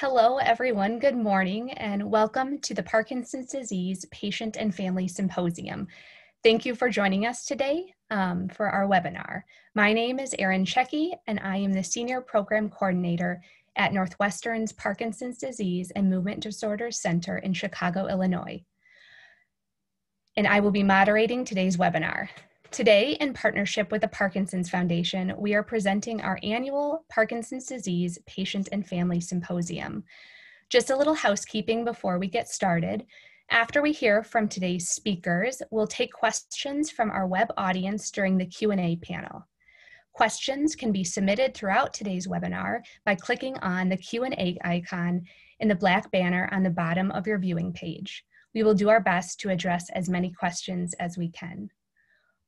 Hello, everyone. Good morning, and welcome to the Parkinson's Disease Patient and Family Symposium. Thank you for joining us today um, for our webinar. My name is Erin Checky, and I am the Senior Program Coordinator at Northwestern's Parkinson's Disease and Movement Disorders Center in Chicago, Illinois. And I will be moderating today's webinar. Today, in partnership with the Parkinson's Foundation, we are presenting our annual Parkinson's Disease Patient and Family Symposium. Just a little housekeeping before we get started. After we hear from today's speakers, we'll take questions from our web audience during the Q&A panel. Questions can be submitted throughout today's webinar by clicking on the Q&A icon in the black banner on the bottom of your viewing page. We will do our best to address as many questions as we can.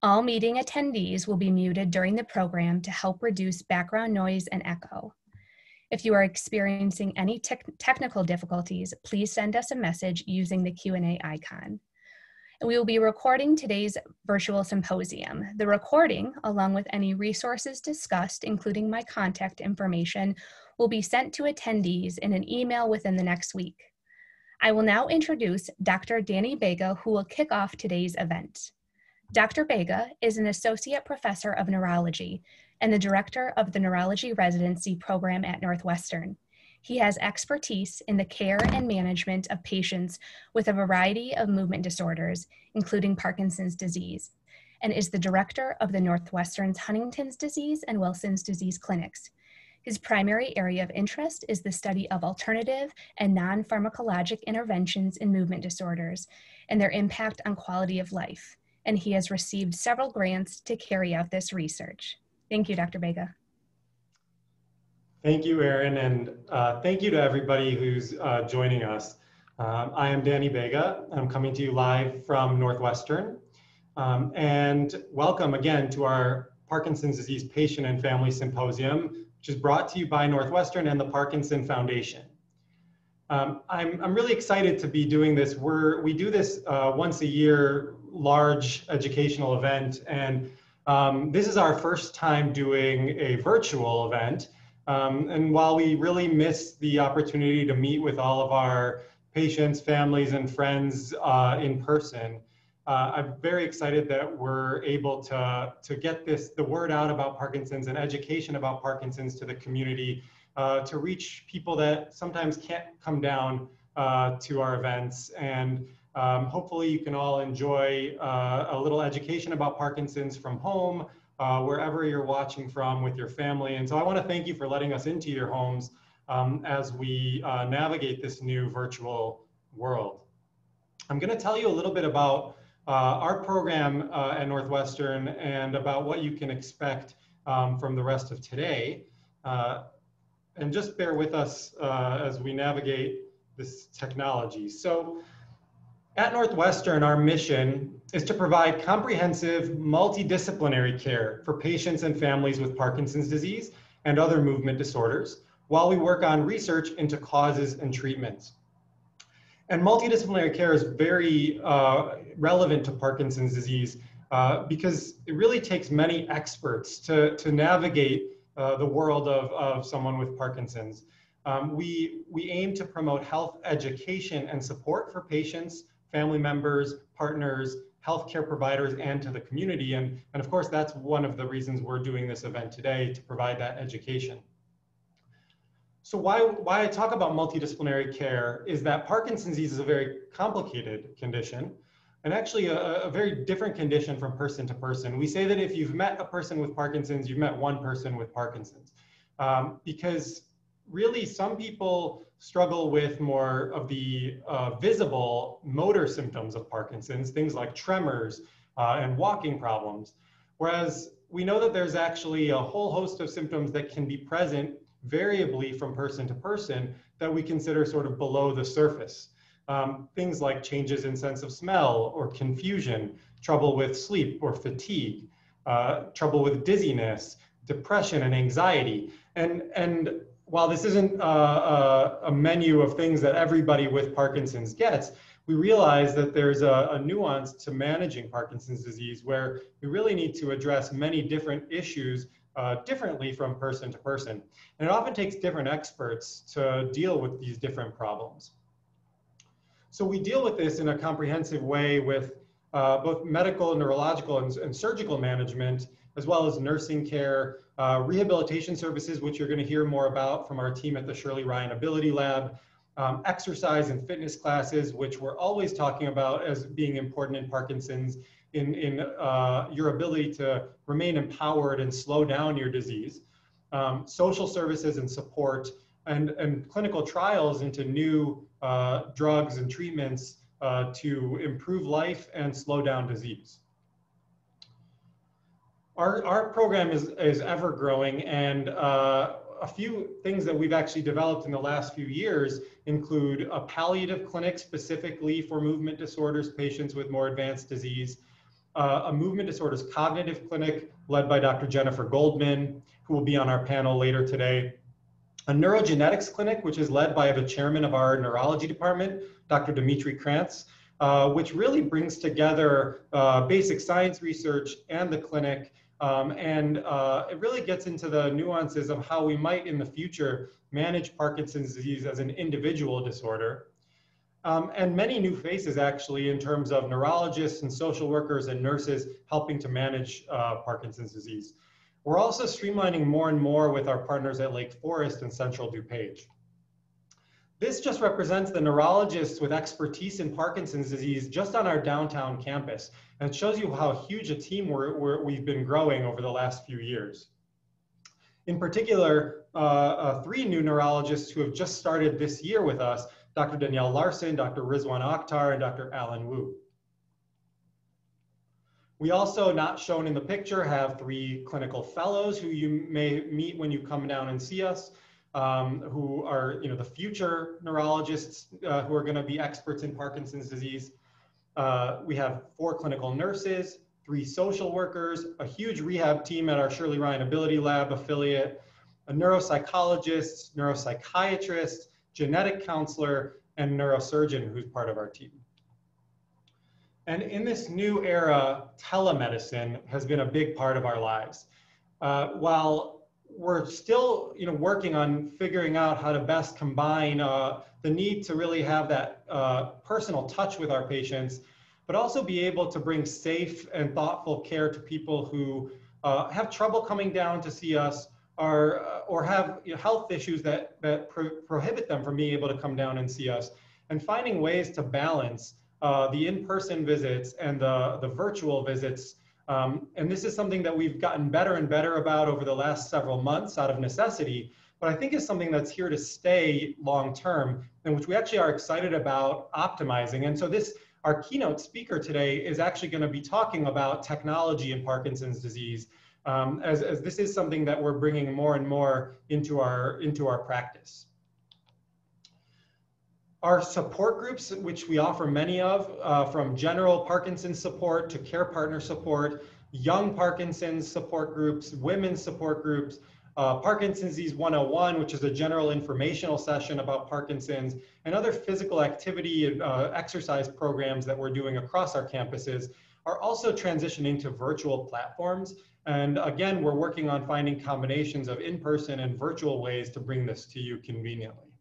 All meeting attendees will be muted during the program to help reduce background noise and echo. If you are experiencing any te technical difficulties, please send us a message using the Q&A icon. We will be recording today's virtual symposium. The recording, along with any resources discussed, including my contact information, will be sent to attendees in an email within the next week. I will now introduce Dr. Danny Bega, who will kick off today's event. Dr. Bega is an associate professor of neurology and the director of the neurology residency program at Northwestern. He has expertise in the care and management of patients with a variety of movement disorders, including Parkinson's disease, and is the director of the Northwestern's Huntington's disease and Wilson's disease clinics. His primary area of interest is the study of alternative and non pharmacologic interventions in movement disorders and their impact on quality of life and he has received several grants to carry out this research. Thank you, Dr. Bega. Thank you, Erin, and uh, thank you to everybody who's uh, joining us. Um, I am Danny Bega. I'm coming to you live from Northwestern. Um, and welcome again to our Parkinson's Disease Patient and Family Symposium, which is brought to you by Northwestern and the Parkinson Foundation. Um, I'm, I'm really excited to be doing this. We're, we do this uh, once a year large educational event. And um, this is our first time doing a virtual event. Um, and while we really miss the opportunity to meet with all of our patients, families, and friends uh, in person, uh, I'm very excited that we're able to, to get this, the word out about Parkinson's and education about Parkinson's to the community, uh, to reach people that sometimes can't come down uh, to our events. And um, hopefully you can all enjoy uh, a little education about Parkinson's from home, uh, wherever you're watching from with your family. And so I wanna thank you for letting us into your homes um, as we uh, navigate this new virtual world. I'm gonna tell you a little bit about uh, our program uh, at Northwestern and about what you can expect um, from the rest of today. Uh, and just bear with us as we navigate this technology. So at Northwestern, our mission is to provide comprehensive, multidisciplinary care for patients and families with Parkinson's disease and other movement disorders while we work on research into causes and treatments. And multidisciplinary care is very uh, relevant to Parkinson's disease uh, because it really takes many experts to, to navigate uh, the world of, of someone with Parkinson's. Um, we, we aim to promote health education and support for patients family members, partners, healthcare providers, and to the community. And, and of course, that's one of the reasons we're doing this event today to provide that education. So why, why I talk about multidisciplinary care is that Parkinson's disease is a very complicated condition and actually a, a, very different condition from person to person. We say that if you've met a person with Parkinson's, you've met one person with Parkinson's um, because really some people struggle with more of the uh, visible motor symptoms of Parkinson's, things like tremors uh, and walking problems. Whereas we know that there's actually a whole host of symptoms that can be present variably from person to person that we consider sort of below the surface. Um, things like changes in sense of smell or confusion, trouble with sleep or fatigue, uh, trouble with dizziness, depression and anxiety. And, and while this isn't a, a, a, menu of things that everybody with Parkinson's gets, we realize that there's a, a, nuance to managing Parkinson's disease where we really need to address many different issues uh, differently from person to person. And it often takes different experts to deal with these different problems. So we deal with this in a comprehensive way with uh, both medical, neurological, and, and, surgical management, as well as nursing care, uh, rehabilitation services, which you're going to hear more about from our team at the Shirley Ryan Ability Lab, um, exercise and fitness classes, which we're always talking about as being important in Parkinson's, in, in uh, your ability to remain empowered and slow down your disease, um, social services and support, and, and clinical trials into new uh, drugs and treatments uh, to improve life and slow down disease. Our, our program is, is ever growing and uh, a few things that we've actually developed in the last few years include a palliative clinic specifically for movement disorders patients with more advanced disease, uh, a movement disorders cognitive clinic led by Dr. Jennifer Goldman, who will be on our panel later today, a neurogenetics clinic, which is led by the chairman of our neurology department, Dr. Dimitri Krainc, uh, which really brings together uh, basic science research and the clinic um, and uh, it really gets into the nuances of how we might in the future manage Parkinson's disease as an individual disorder. Um, and many new faces actually in terms of neurologists and social workers and nurses helping to manage uh, Parkinson's disease. We're also streamlining more and more with our partners at Lake Forest and Central DuPage. This just represents the neurologists with expertise in Parkinson's disease just on our downtown campus. And it shows you how huge a team we have been growing over the last few years. In particular, uh, uh, three new neurologists who have just started this year with us, Dr. Danielle Larson, Dr. Rizwan Akhtar, and Dr. Alan Wu. We also, not shown in the picture, have three clinical fellows who you may meet when you come down and see us um, who are you know the future neurologists uh, who are going to be experts in Parkinson's disease. Uh, we have four clinical nurses, three social workers, a huge rehab team at our Shirley Ryan Ability Lab affiliate, a neuropsychologist, neuropsychiatrist, genetic counselor, and neurosurgeon who's part of our team. And in this new era, telemedicine has been a big part of our lives. Uh, while we're still you know working on figuring out how to best combine uh, the need to really have that uh, personal touch with our patients but also be able to bring safe and thoughtful care to people who uh, have trouble coming down to see us or, uh, or have you know, health issues that, that pro prohibit them from being able to come down and see us. And finding ways to balance uh, the in-person visits and the, the virtual visits um, and this is something that we've gotten better and better about over the last several months out of necessity, but I think is something that's here to stay long term and which we actually are excited about optimizing. And so this, our keynote speaker today is actually gonna be talking about technology in Parkinson's disease um, as, as this is something that we're bringing more and more into our, into our practice. Our support groups, which we offer many of, uh, from general Parkinson's support to care partner support, young Parkinson's support groups, women's support groups, uh, Parkinson's Disease 101, which is a general informational session about Parkinson's, and other physical activity uh, exercise programs that we're doing across our campuses are also transitioning to virtual platforms. And again, we're working on finding combinations of in-person and virtual ways to bring this to you conveniently.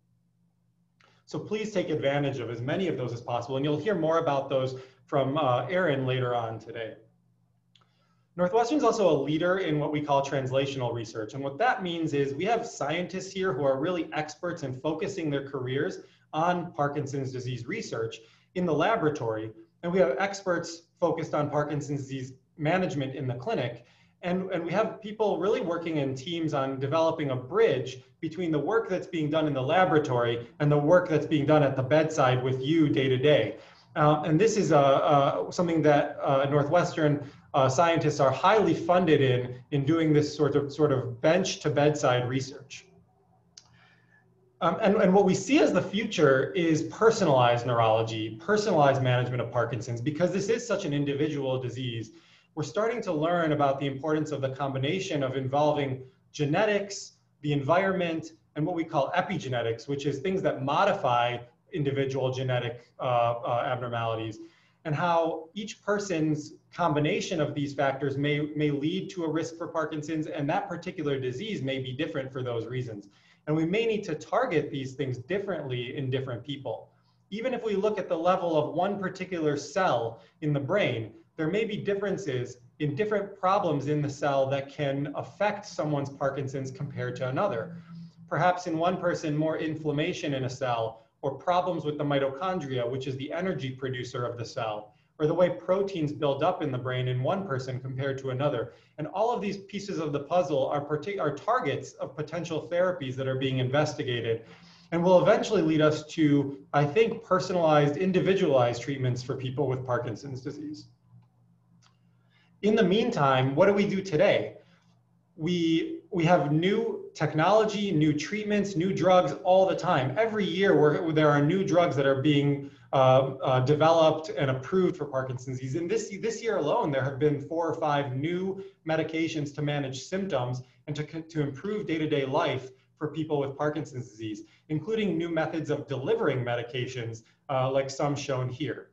So please take advantage of as many of those as possible. And you'll hear more about those from uh, Erin later on today. Northwestern is also a leader in what we call translational research. And what that means is we have scientists here who are really experts in focusing their careers on Parkinson's disease research in the laboratory. And we have experts focused on Parkinson's disease management in the clinic. And, and we have people really working in teams on developing a bridge between the work that's being done in the laboratory and the work that's being done at the bedside with you day to day. Uh, and this is uh, uh, something that uh, Northwestern uh, scientists are highly funded in, in doing this sort of, sort of bench to bedside research. Um, and, and what we see as the future is personalized neurology, personalized management of Parkinson's, because this is such an individual disease we're starting to learn about the importance of the combination of involving genetics, the environment, and what we call epigenetics, which is things that modify individual genetic uh, uh, abnormalities, and how each person's combination of these factors may, may lead to a risk for Parkinson's, and that particular disease may be different for those reasons. And we may need to target these things differently in different people. Even if we look at the level of one particular cell in the brain, there may be differences in different problems in the cell that can affect someone's Parkinson's compared to another. Perhaps in one person, more inflammation in a cell or problems with the mitochondria, which is the energy producer of the cell, or the way proteins build up in the brain in one person compared to another. And all of these pieces of the puzzle are, are targets of potential therapies that are being investigated and will eventually lead us to, I think, personalized, individualized treatments for people with Parkinson's disease. In the meantime, what do we do today? We, we have new technology, new treatments, new drugs all the time. Every year there are new drugs that are being uh, uh, developed and approved for Parkinson's disease. And this, this year alone, there have been four or five new medications to manage symptoms and to, to improve day-to-day -day life for people with Parkinson's disease, including new methods of delivering medications uh, like some shown here.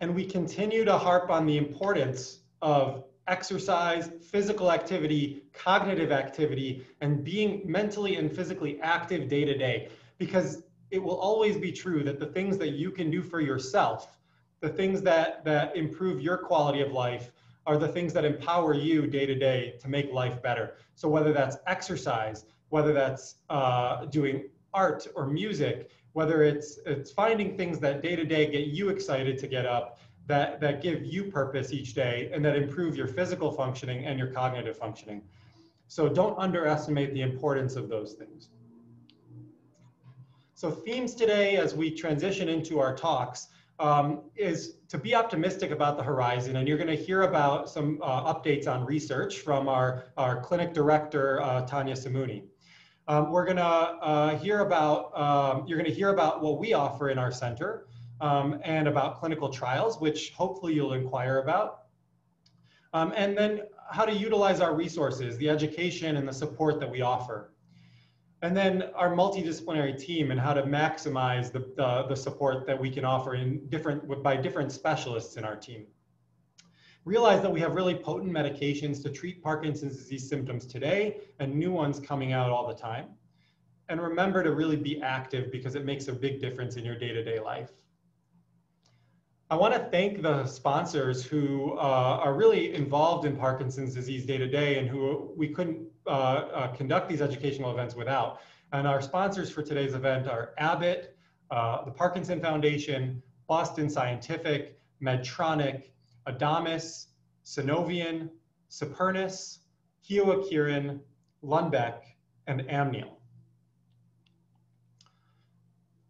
And we continue to harp on the importance of exercise, physical activity, cognitive activity, and being mentally and physically active day to day. Because it will always be true that the things that you can do for yourself, the things that, that improve your quality of life, are the things that empower you day to day to make life better. So whether that's exercise, whether that's uh, doing art or music, whether it's it's finding things that day to day get you excited to get up that that give you purpose each day and that improve your physical functioning and your cognitive functioning. So don't underestimate the importance of those things. So themes today as we transition into our talks um, is to be optimistic about the horizon and you're going to hear about some uh, updates on research from our, our clinic director uh, Tanya Simuni um, we're going to uh, hear about, um, you're going to hear about what we offer in our center um, and about clinical trials, which hopefully you'll inquire about. Um, and then how to utilize our resources, the education and the support that we offer. And then our multidisciplinary team and how to maximize the, the, the support that we can offer in different, by different specialists in our team realize that we have really potent medications to treat Parkinson's disease symptoms today and new ones coming out all the time. And remember to really be active because it makes a big difference in your day-to-day -day life. I want to thank the sponsors who uh, are really involved in Parkinson's disease day to day and who we couldn't uh, uh, conduct these educational events without. And our sponsors for today's event are Abbott, uh, the Parkinson Foundation, Boston Scientific, Medtronic, Adamas, Sunovion, Supernus, Kyowa Kirin, Lundbeck, and Amneal.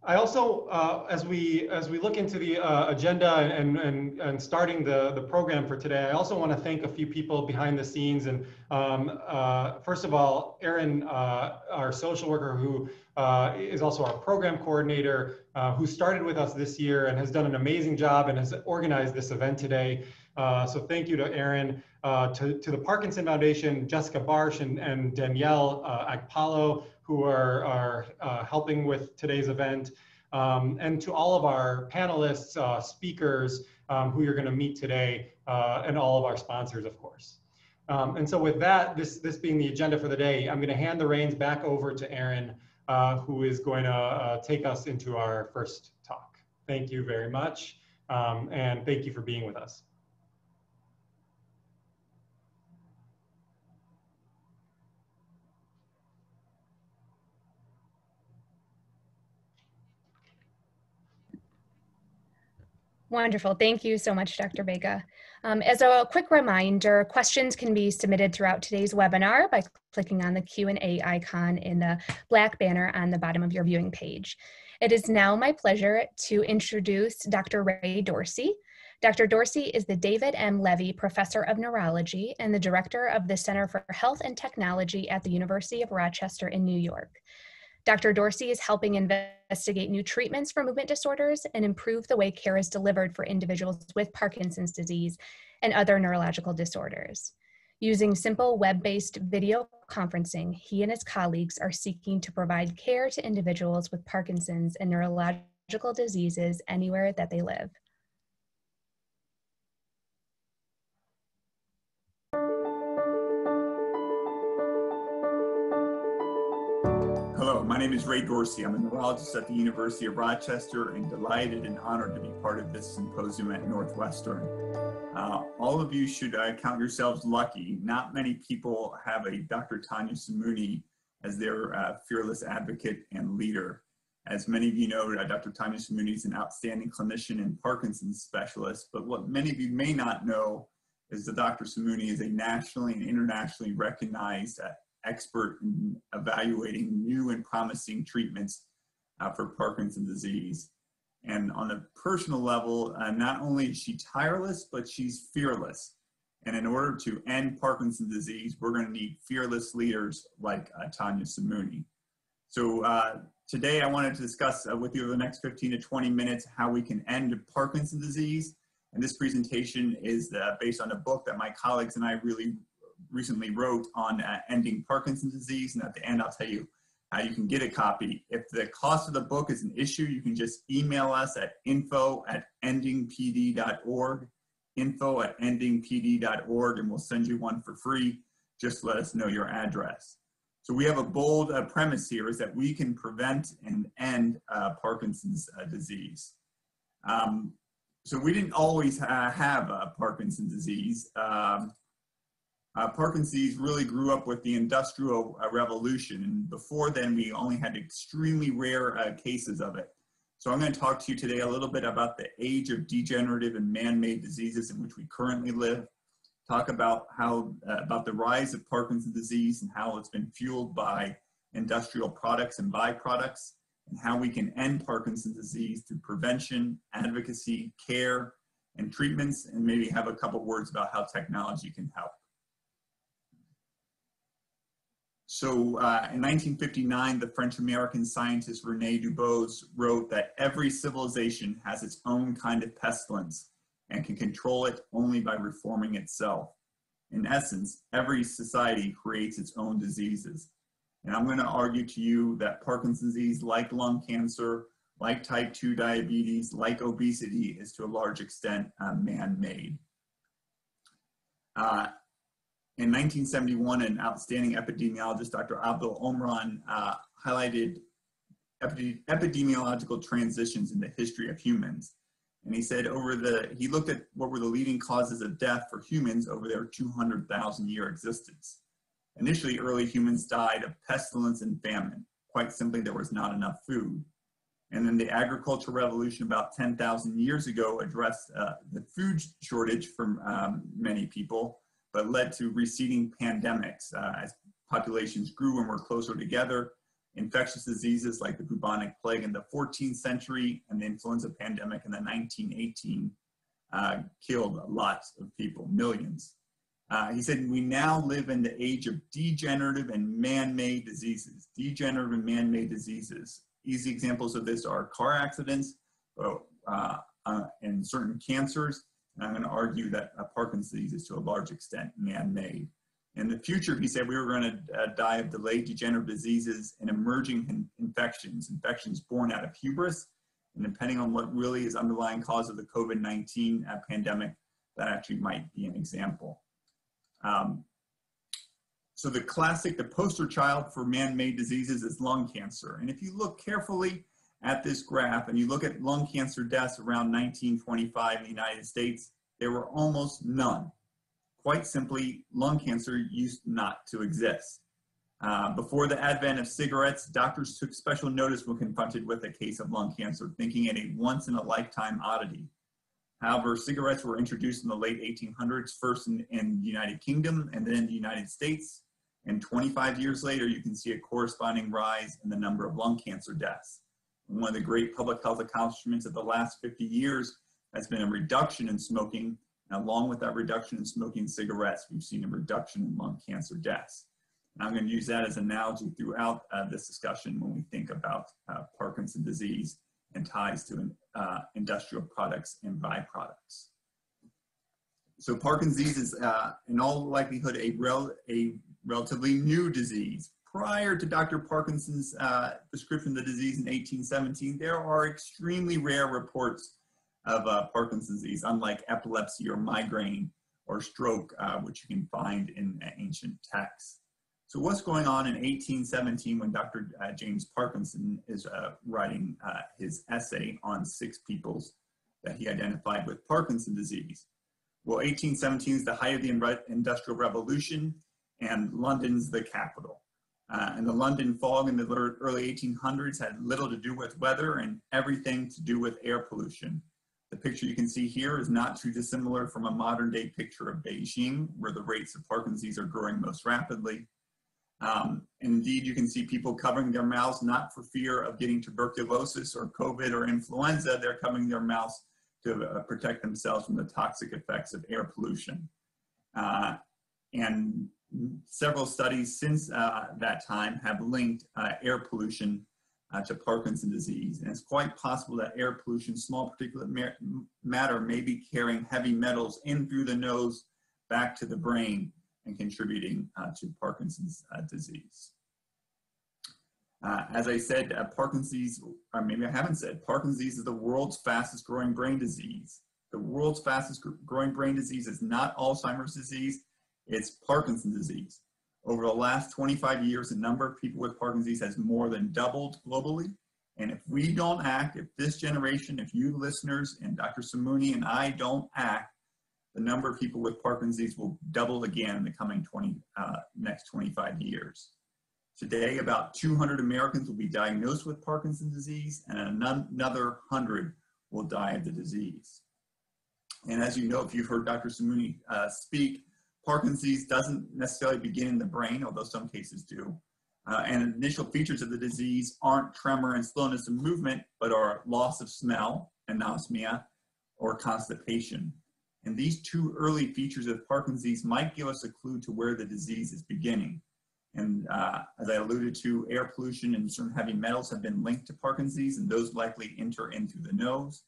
I also, uh, as we as we look into the uh, agenda and, and and starting the the program for today, I also want to thank a few people behind the scenes. And um, uh, first of all, Erin, uh, our social worker, who uh, is also our program coordinator, uh, who started with us this year and has done an amazing job and has organized this event today. so thank you to Erin, to to the Parkinson Foundation, Jessica Barsh and, and Danielle Agpalo, who are, are uh, helping with today's event, um, and to all of our panelists, uh, speakers, um, who you're gonna meet today, uh, and all of our sponsors, of course. Um, and so with that, this, this being the agenda for the day, I'm gonna hand the reins back over to Erin, uh, who is going to uh, take us into our first talk. Thank you very much, um, and thank you for being with us. Wonderful. Thank you so much, Dr. Bega. Um, as a quick reminder, questions can be submitted throughout today's webinar by clicking on the Q&A icon in the black banner on the bottom of your viewing page. It is now my pleasure to introduce Dr. Ray Dorsey. Dr. Dorsey is the David M. Levy Professor of Neurology and the Director of the Center for Health and Technology at the University of Rochester in New York. Dr. Dorsey is helping investigate new treatments for movement disorders and improve the way care is delivered for individuals with Parkinson's disease and other neurological disorders. Using simple web-based video conferencing, he and his colleagues are seeking to provide care to individuals with Parkinson's and neurological diseases anywhere that they live. My name is Ray Dorsey. I'm a neurologist at the University of Rochester and delighted and honored to be part of this symposium at Northwestern. Uh, all of you should uh, count yourselves lucky. Not many people have a Dr. Tanya Simuni as their uh, fearless advocate and leader. As many of you know, uh, Dr. Tanya Simuni is an outstanding clinician and Parkinson's specialist, but what many of you may not know is that Dr. Simuni is a nationally and internationally recognized uh, expert in evaluating new and promising treatments uh, for Parkinson's disease. And on a personal level, uh, not only is she tireless, but she's fearless. And in order to end Parkinson's disease, we're going to need fearless leaders like uh, Tanya Simuni. So uh, today I wanted to discuss uh, with you over the next 15 to 20 minutes how we can end Parkinson's disease. And this presentation is uh, based on a book that my colleagues and I really recently wrote on uh, ending Parkinson's disease. And at the end, I'll tell you how you can get a copy. If the cost of the book is an issue, you can just email us at info at endingpd.org, info at endingpd.org, and we'll send you one for free. Just let us know your address. So we have a bold uh, premise here is that we can prevent and end uh, Parkinson's uh, disease. Um, so we didn't always ha have uh, Parkinson's disease. Um, uh, Parkinson's really grew up with the Industrial uh, Revolution, and before then we only had extremely rare uh, cases of it. So I'm going to talk to you today a little bit about the age of degenerative and man-made diseases in which we currently live, talk about how uh, about the rise of Parkinson's disease and how it's been fueled by industrial products and byproducts, and how we can end Parkinson's disease through prevention, advocacy, care, and treatments, and maybe have a couple words about how technology can help. So uh, in 1959, the French-American scientist Rene Dubos wrote that every civilization has its own kind of pestilence and can control it only by reforming itself. In essence, every society creates its own diseases. And I'm going to argue to you that Parkinson's disease, like lung cancer, like type 2 diabetes, like obesity, is to a large extent uh, man-made. Uh, in 1971, an outstanding epidemiologist, Dr. Abdul Omran, uh, highlighted epidemiological transitions in the history of humans. And he said over the, he looked at what were the leading causes of death for humans over their 200,000 year existence. Initially, early humans died of pestilence and famine. Quite simply, there was not enough food. And then the agricultural revolution about 10,000 years ago addressed uh, the food shortage for um, many people but led to receding pandemics uh, as populations grew and were closer together. Infectious diseases like the bubonic plague in the 14th century and the influenza pandemic in the 1918 uh, killed lots of people, millions. Uh, he said, we now live in the age of degenerative and man-made diseases. Degenerative and man-made diseases. Easy examples of this are car accidents uh, uh, and certain cancers, and I'm going to argue that uh, Parkinson's disease is to a large extent man-made. In the future, he said we were going to uh, die of delayed degenerative diseases and emerging in infections, infections born out of hubris. And depending on what really is underlying cause of the COVID-19 uh, pandemic, that actually might be an example. Um, so the classic, the poster child for man-made diseases is lung cancer. And if you look carefully, at this graph and you look at lung cancer deaths around 1925 in the United States, there were almost none. Quite simply, lung cancer used not to exist. Uh, before the advent of cigarettes, doctors took special notice when confronted with a case of lung cancer, thinking it a once in a lifetime oddity. However, cigarettes were introduced in the late 1800s, first in, in the United Kingdom and then in the United States. And 25 years later, you can see a corresponding rise in the number of lung cancer deaths. One of the great public health accomplishments of the last 50 years has been a reduction in smoking. And along with that reduction in smoking cigarettes, we've seen a reduction in lung cancer deaths. And I'm going to use that as an analogy throughout uh, this discussion when we think about uh, Parkinson's disease and ties to uh, industrial products and byproducts. So Parkinson's disease is uh, in all likelihood a, rel a relatively new disease prior to Dr. Parkinson's uh, description of the disease in 1817, there are extremely rare reports of uh, Parkinson's disease, unlike epilepsy or migraine or stroke, uh, which you can find in ancient texts. So what's going on in 1817 when Dr. Uh, James Parkinson is uh, writing uh, his essay on six peoples that he identified with Parkinson's disease? Well, 1817 is the height of the Industrial Revolution and London's the capital. Uh, and the London fog in the early 1800s had little to do with weather and everything to do with air pollution. The picture you can see here is not too dissimilar from a modern day picture of Beijing, where the rates of Parkinson's are growing most rapidly. Um, indeed, you can see people covering their mouths not for fear of getting tuberculosis or COVID or influenza, they're covering their mouths to uh, protect themselves from the toxic effects of air pollution. Uh, and several studies since uh, that time have linked uh, air pollution uh, to Parkinson's disease. And it's quite possible that air pollution, small particulate matter, may be carrying heavy metals in through the nose back to the brain and contributing uh, to Parkinson's uh, disease. Uh, as I said, Parkinson's, or maybe I haven't said, Parkinson's disease is the world's fastest growing brain disease. The world's fastest growing brain disease is not Alzheimer's disease, it's Parkinson's disease. Over the last 25 years, the number of people with Parkinson's disease has more than doubled globally. And if we don't act, if this generation, if you listeners and Dr. Simuni and I don't act, the number of people with Parkinson's disease will double again in the coming 20, uh, next 25 years. Today, about 200 Americans will be diagnosed with Parkinson's disease and another 100 will die of the disease. And as you know, if you've heard Dr. Simuni uh, speak, Parkinson's disease doesn't necessarily begin in the brain, although some cases do. Uh, and initial features of the disease aren't tremor and slowness of movement, but are loss of smell, and anosmia, or constipation. And these two early features of Parkinson's disease might give us a clue to where the disease is beginning. And uh, as I alluded to, air pollution and certain heavy metals have been linked to Parkinson's disease, and those likely enter in through the nose.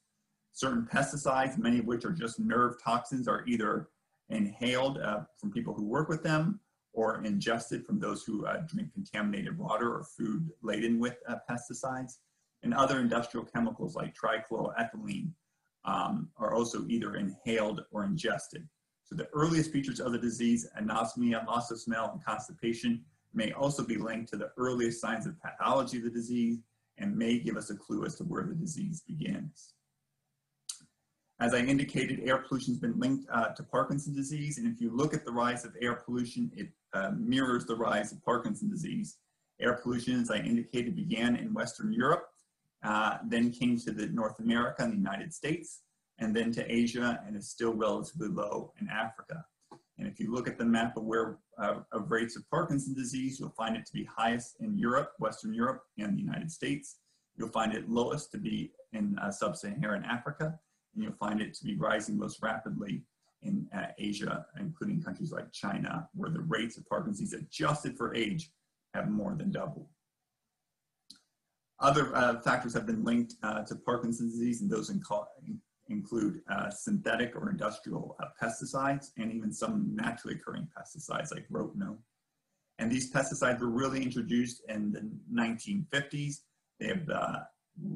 Certain pesticides, many of which are just nerve toxins, are either inhaled uh, from people who work with them or ingested from those who uh, drink contaminated water or food laden with uh, pesticides. And other industrial chemicals like trichloroethylene um, are also either inhaled or ingested. So the earliest features of the disease, anosmia, loss of smell, and constipation, may also be linked to the earliest signs of pathology of the disease and may give us a clue as to where the disease begins. As I indicated, air pollution has been linked uh, to Parkinson's disease, and if you look at the rise of air pollution, it uh, mirrors the rise of Parkinson's disease. Air pollution, as I indicated, began in Western Europe, uh, then came to the North America and the United States, and then to Asia, and is still relatively low in Africa. And if you look at the map of where uh, of rates of Parkinson's disease, you'll find it to be highest in Europe, Western Europe, and the United States. You'll find it lowest to be in uh, sub-Saharan Africa, you'll find it to be rising most rapidly in uh, Asia, including countries like China, where the rates of Parkinson's disease adjusted for age have more than doubled. Other uh, factors have been linked uh, to Parkinson's disease, and those include uh, synthetic or industrial uh, pesticides, and even some naturally occurring pesticides like rotenone. And these pesticides were really introduced in the 1950s. They have uh,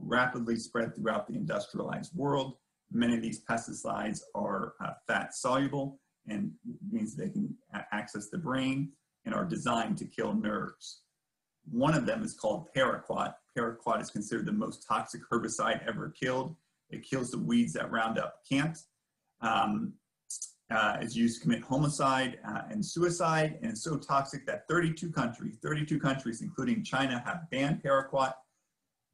rapidly spread throughout the industrialized world, Many of these pesticides are uh, fat soluble and means they can access the brain and are designed to kill nerves. One of them is called paraquat. Paraquat is considered the most toxic herbicide ever killed. It kills the weeds that Roundup can't. Um, uh, it's used to commit homicide uh, and suicide, and it's so toxic that 32 countries, 32 countries, including China, have banned paraquat,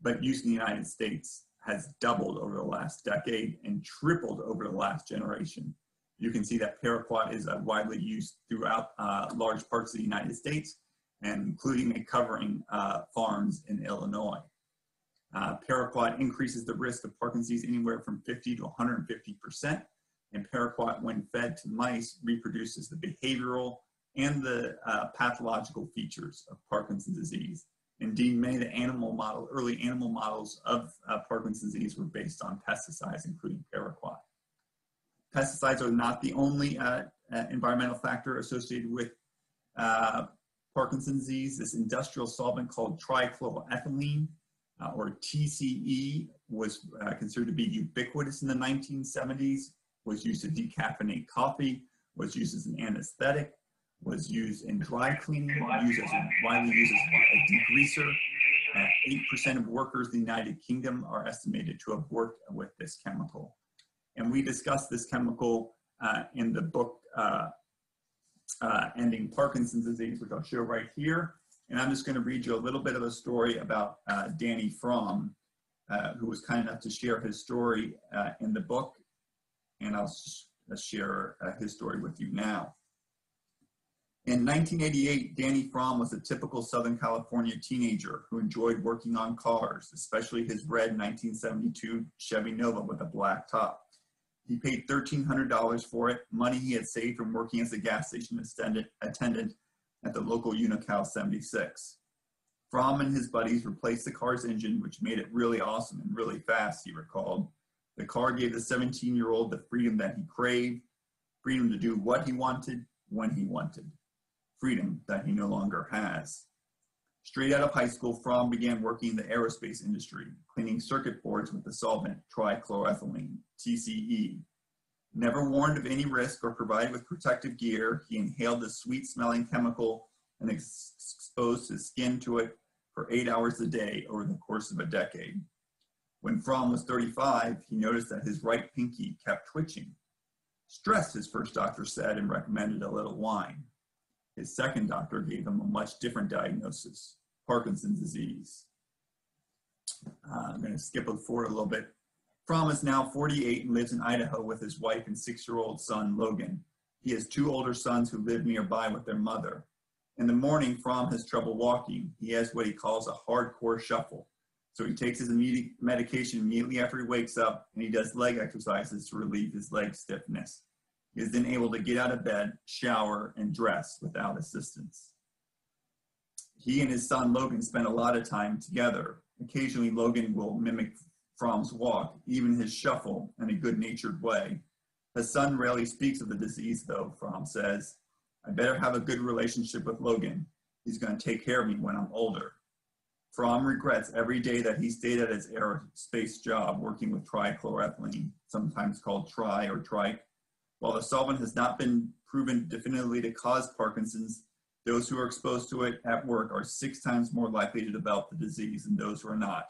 but used in the United States has doubled over the last decade and tripled over the last generation. You can see that paraquat is uh, widely used throughout uh, large parts of the United States, and including and covering uh, farms in Illinois. Uh, paraquat increases the risk of Parkinson's anywhere from 50 to 150%, and paraquat, when fed to mice, reproduces the behavioral and the uh, pathological features of Parkinson's disease. Indeed, many of the animal model, early animal models of uh, Parkinson's disease were based on pesticides, including paraquat. Pesticides are not the only uh, uh, environmental factor associated with uh, Parkinson's disease. This industrial solvent called trichloroethylene, uh, or TCE, was uh, considered to be ubiquitous in the 1970s, was used to decaffeinate coffee, was used as an anesthetic, was used in dry cleaning, used as a, widely used as a degreaser. Eight percent of workers in the United Kingdom are estimated to have worked with this chemical. And we discussed this chemical uh, in the book uh, uh, Ending Parkinson's Disease, which I'll show right here. And I'm just going to read you a little bit of a story about uh, Danny Fromm, uh, who was kind enough to share his story uh, in the book. And I'll share his story with you now. In 1988, Danny Fromm was a typical Southern California teenager who enjoyed working on cars, especially his red 1972 Chevy Nova with a black top. He paid $1,300 for it, money he had saved from working as a gas station attendant at the local Unocal 76. Fromm and his buddies replaced the car's engine, which made it really awesome and really fast, he recalled. The car gave the 17 year old the freedom that he craved, freedom to do what he wanted, when he wanted freedom that he no longer has. Straight out of high school, Fromm began working in the aerospace industry, cleaning circuit boards with the solvent trichloroethylene, TCE. Never warned of any risk or provided with protective gear, he inhaled the sweet smelling chemical and ex exposed his skin to it for eight hours a day over the course of a decade. When Fromm was 35, he noticed that his right pinky kept twitching. Stress, his first doctor said, and recommended a little wine. His second doctor gave him a much different diagnosis, Parkinson's disease. Uh, I'm going to skip forward a little bit. Fromm is now 48 and lives in Idaho with his wife and six-year-old son, Logan. He has two older sons who live nearby with their mother. In the morning, Fromm has trouble walking. He has what he calls a hardcore shuffle. So he takes his medication immediately after he wakes up and he does leg exercises to relieve his leg stiffness. Is then able to get out of bed, shower, and dress without assistance. He and his son Logan spend a lot of time together. Occasionally, Logan will mimic Fromm's walk, even his shuffle, in a good natured way. His son rarely speaks of the disease, though, Fromm says. I better have a good relationship with Logan. He's going to take care of me when I'm older. Fromm regrets every day that he stayed at his aerospace job working with trichloroethylene, sometimes called tri or trike, while the solvent has not been proven definitively to cause Parkinson's, those who are exposed to it at work are six times more likely to develop the disease than those who are not.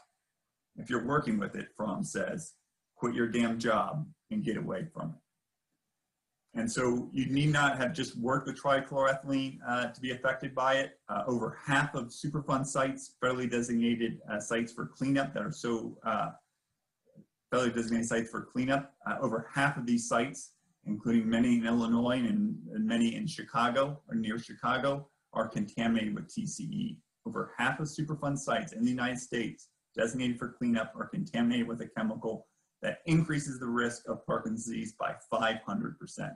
If you're working with it, Fromm says, quit your damn job and get away from it. And so you need not have just worked with trichloroethylene uh, to be affected by it. Uh, over half of Superfund sites, federally designated uh, sites for cleanup that are so uh, federally designated sites for cleanup, uh, over half of these sites including many in Illinois and, and many in Chicago or near Chicago, are contaminated with TCE. Over half of Superfund sites in the United States designated for cleanup are contaminated with a chemical that increases the risk of Parkinson's disease by 500%.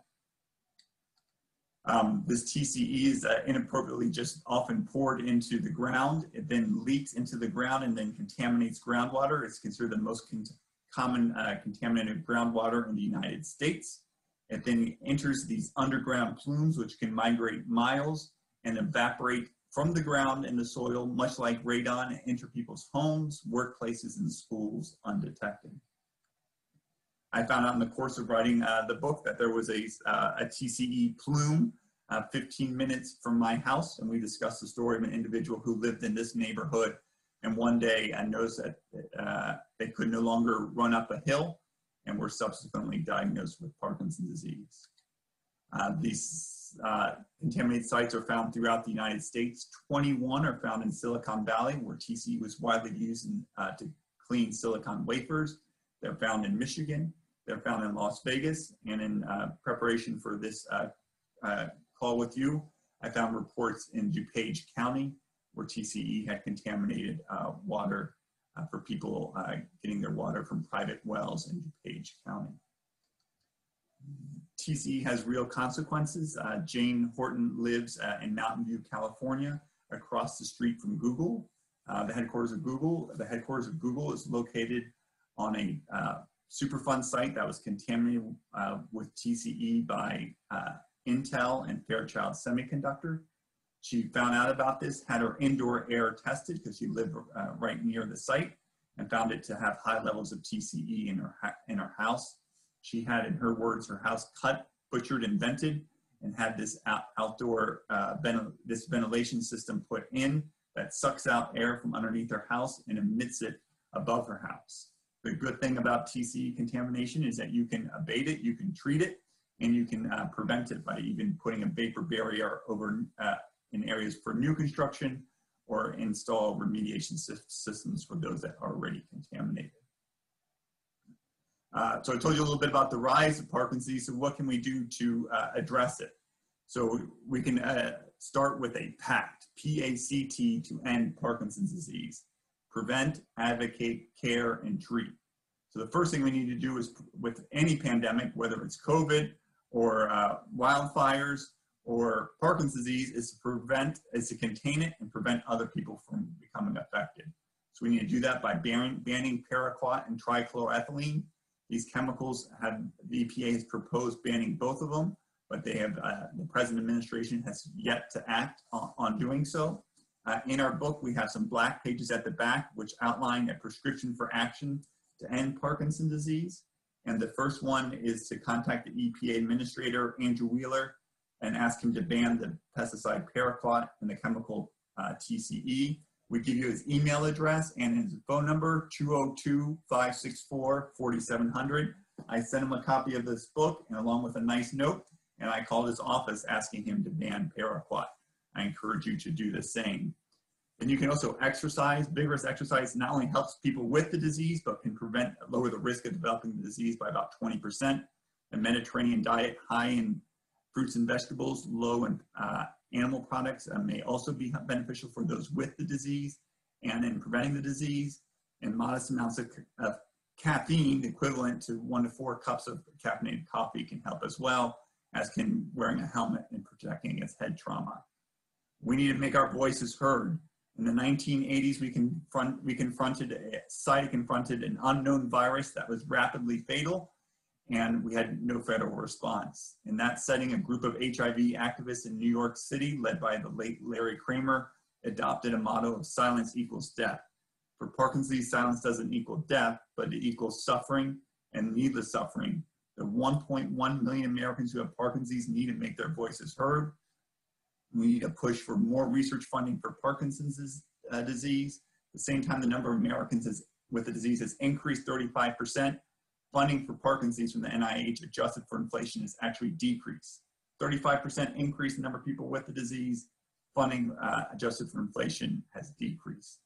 Um, this TCE is uh, inappropriately just often poured into the ground. It then leaks into the ground and then contaminates groundwater. It's considered the most con common uh, contaminated groundwater in the United States. It then enters these underground plumes, which can migrate miles and evaporate from the ground in the soil, much like radon, and enter people's homes, workplaces, and schools undetected. I found out in the course of writing uh, the book that there was a, uh, a TCE plume uh, 15 minutes from my house, and we discussed the story of an individual who lived in this neighborhood. And one day I noticed that uh, they could no longer run up a hill, and were subsequently diagnosed with Parkinson's disease. Uh, these uh, contaminated sites are found throughout the United States. 21 are found in Silicon Valley, where TCE was widely used in, uh, to clean silicon wafers. They're found in Michigan. They're found in Las Vegas. And in uh, preparation for this uh, uh, call with you, I found reports in DuPage County, where TCE had contaminated water uh, for people uh, getting their water from private wells in DuPage County. TCE has real consequences. Uh, Jane Horton lives uh, in Mountain View, California, across the street from Google. Uh, the headquarters of Google. The headquarters of Google is located on a uh, Superfund site that was contaminated with TCE by Intel and Fairchild Semiconductor. She found out about this, had her indoor air tested because she lived uh, right near the site and found it to have high levels of TCE in her, in her house. She had, in her words, her house cut, butchered, and vented, and had this out, outdoor uh, this ventilation system put in that sucks out air from underneath her house and emits it above her house. The good thing about TCE contamination is that you can abate it, you can treat it, and you can uh, prevent it by even putting a vapor barrier over uh, in areas for new construction or install remediation systems for those that are already contaminated. Uh, so I told you a little bit about the rise of Parkinson's disease. So what can we do to uh, address it? So we can uh, start with a PACT, P-A-C-T, to end Parkinson's disease. Prevent, advocate, care, and treat. So the first thing we need to do is with any pandemic, whether it's COVID or uh, wildfires or Parkinson's disease, is to prevent, is to contain it and prevent other people from becoming affected. So we need to do that by banning, banning paraquat and trichloroethylene these chemicals have, the EPA has proposed banning both of them, but they have, uh, the present administration has yet to act on, on doing so. Uh, in our book, we have some black pages at the back, which outline a prescription for action to end Parkinson's disease. And the first one is to contact the EPA administrator, Andrew Wheeler, and ask him to ban the pesticide paraquat and the chemical uh, TCE. We give you his email address and his phone number, 202-564-4700. I sent him a copy of this book and along with a nice note, and I called his office asking him to ban paraquat. I encourage you to do the same. And you can also exercise. Vigorous exercise not only helps people with the disease, but can prevent, lower the risk of developing the disease by about 20%. The Mediterranean diet, high in fruits and vegetables, low in uh, animal products uh, may also be beneficial for those with the disease and in preventing the disease. And modest amounts of, of caffeine, equivalent to one to four cups of caffeinated coffee, can help as well, as can wearing a helmet and protecting against head trauma. We need to make our voices heard. In the 1980s, we, confront, we confronted, a society confronted an unknown virus that was rapidly fatal and we had no federal response. In that setting, a group of HIV activists in New York City, led by the late Larry Kramer, adopted a motto of silence equals death. For Parkinson's, silence doesn't equal death, but it equals suffering and needless suffering. The 1.1 million Americans who have Parkinson's need to make their voices heard. We need to push for more research funding for Parkinson's uh, disease. At the same time, the number of Americans is, with the disease has increased 35%, funding for Parkinson's from the NIH adjusted for inflation has actually decreased. 35% increase in number of people with the disease, funding uh, adjusted for inflation has decreased.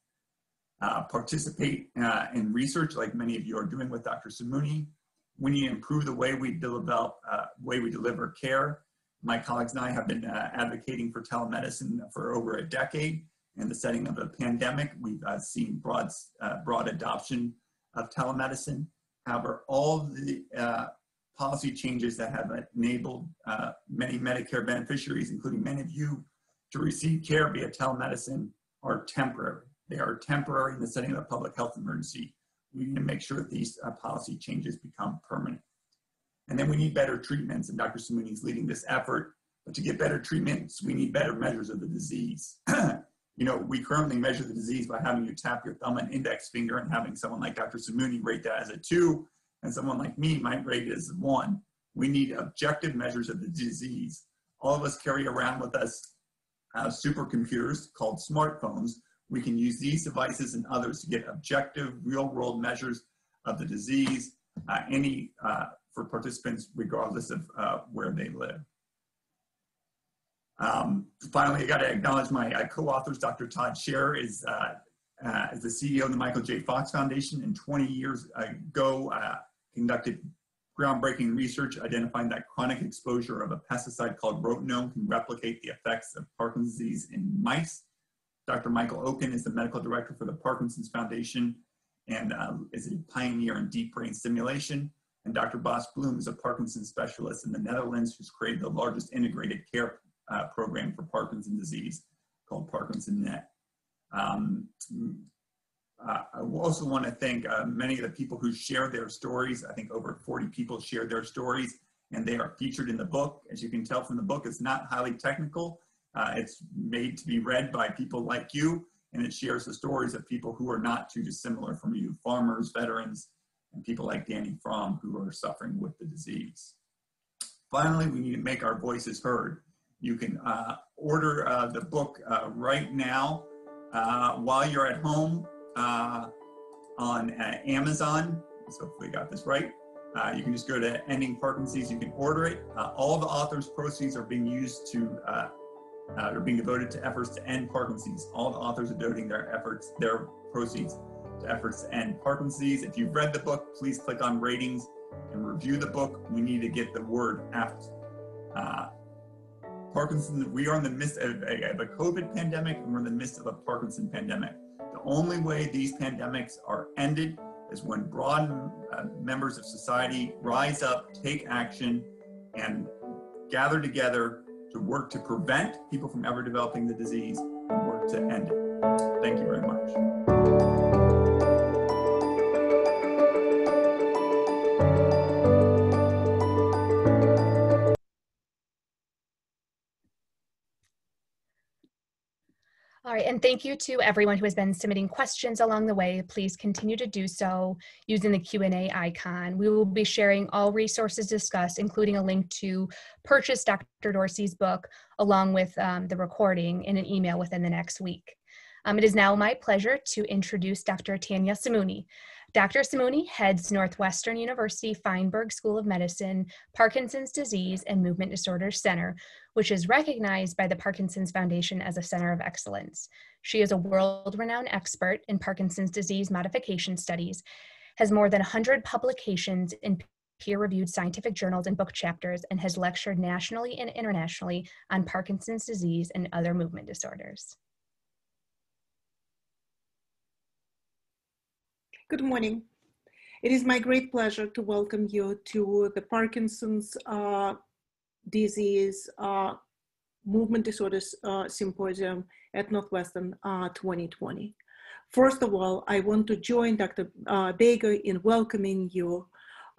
Uh, participate uh, in research like many of you are doing with Dr. Simuni. We need to improve the way we develop, uh, way we deliver care. My colleagues and I have been uh, advocating for telemedicine for over a decade. In the setting of a pandemic, we've uh, seen broad, broad adoption of telemedicine. However, all the uh, policy changes that have enabled uh, many Medicare beneficiaries, including many of you, to receive care via telemedicine are temporary. They are temporary in the setting of a public health emergency. We need to make sure that these uh, policy changes become permanent. And then we need better treatments, and Dr. Simuni is leading this effort. But to get better treatments, we need better measures of the disease. you know, we currently measure the disease by having you tap your thumb and index finger and having someone like Dr. Simuni rate that as a two, and someone like me might rate it as one. We need objective measures of the disease. All of us carry around with us uh, supercomputers called smartphones. We can use these devices and others to get objective, real world measures of the disease, uh, any uh, for participants, regardless of uh, where they live. Um, finally, I got to acknowledge my uh, co-authors. Dr. Todd Sherer is, uh, uh, is the CEO of the Michael J. Fox Foundation and 20 years ago uh, conducted groundbreaking research identifying that chronic exposure of a pesticide called rotenone can replicate the effects of Parkinson's disease in mice. Dr. Michael Okun is the medical director for the Parkinson's Foundation and uh, is a pioneer in deep brain stimulation. And Dr. Bas Bloem is a Parkinson's specialist in the Netherlands who's created the largest integrated care uh, program for Parkinson's disease called Parkinson Net. Um, uh, I also want to thank uh, many of the people who shared their stories. I think over 40 people shared their stories and they are featured in the book. As you can tell from the book, it's not highly technical. Uh, it's made to be read by people like you and it shares the stories of people who are not too dissimilar from you, farmers, veterans, and people like Danny Fromm who are suffering with the disease. Finally, we need to make our voices heard. You can uh, order uh, the book uh, right now uh, while you're at home uh, on uh, Amazon. So hopefully got this right. you can just go to Ending Parkinson's, you can order it. all the author's proceeds are being used to, are being devoted to efforts to end Parkinson's. All the authors are donating their efforts, their proceeds to efforts to end Parkinson's. If you've read the book, please click on ratings and review the book. We need to get the word out. Uh, Parkinson's, we are in the midst of a, of a COVID pandemic and we're in the midst of a Parkinson pandemic. The only way these pandemics are ended is when broad uh, members of society rise up, take action, and gather together to work to prevent people from ever developing the disease and work to end it. Thank you very much. And thank you to everyone who has been submitting questions along the way. Please continue to do so using the Q&A icon. We will be sharing all resources discussed, including a link to purchase Dr. Dorsey's book, along with um, the recording in an email within the next week. Um, it is now my pleasure to introduce Dr. Tanya Simuni. Dr. Simuni heads Northwestern University Feinberg School of Medicine Parkinson's Disease and Movement Disorders Center, which is recognized by the Parkinson's Foundation as a center of excellence. She is a world-renowned expert in Parkinson's disease modification studies, has more than 100 publications in peer-reviewed scientific journals and book chapters, and has lectured nationally and internationally on Parkinson's disease and other movement disorders. Good morning. It is my great pleasure to welcome you to the Parkinson's uh, disease uh, movement disorders uh, symposium at Northwestern 2020. Uh, First of all, I want to join Dr. Bega in welcoming you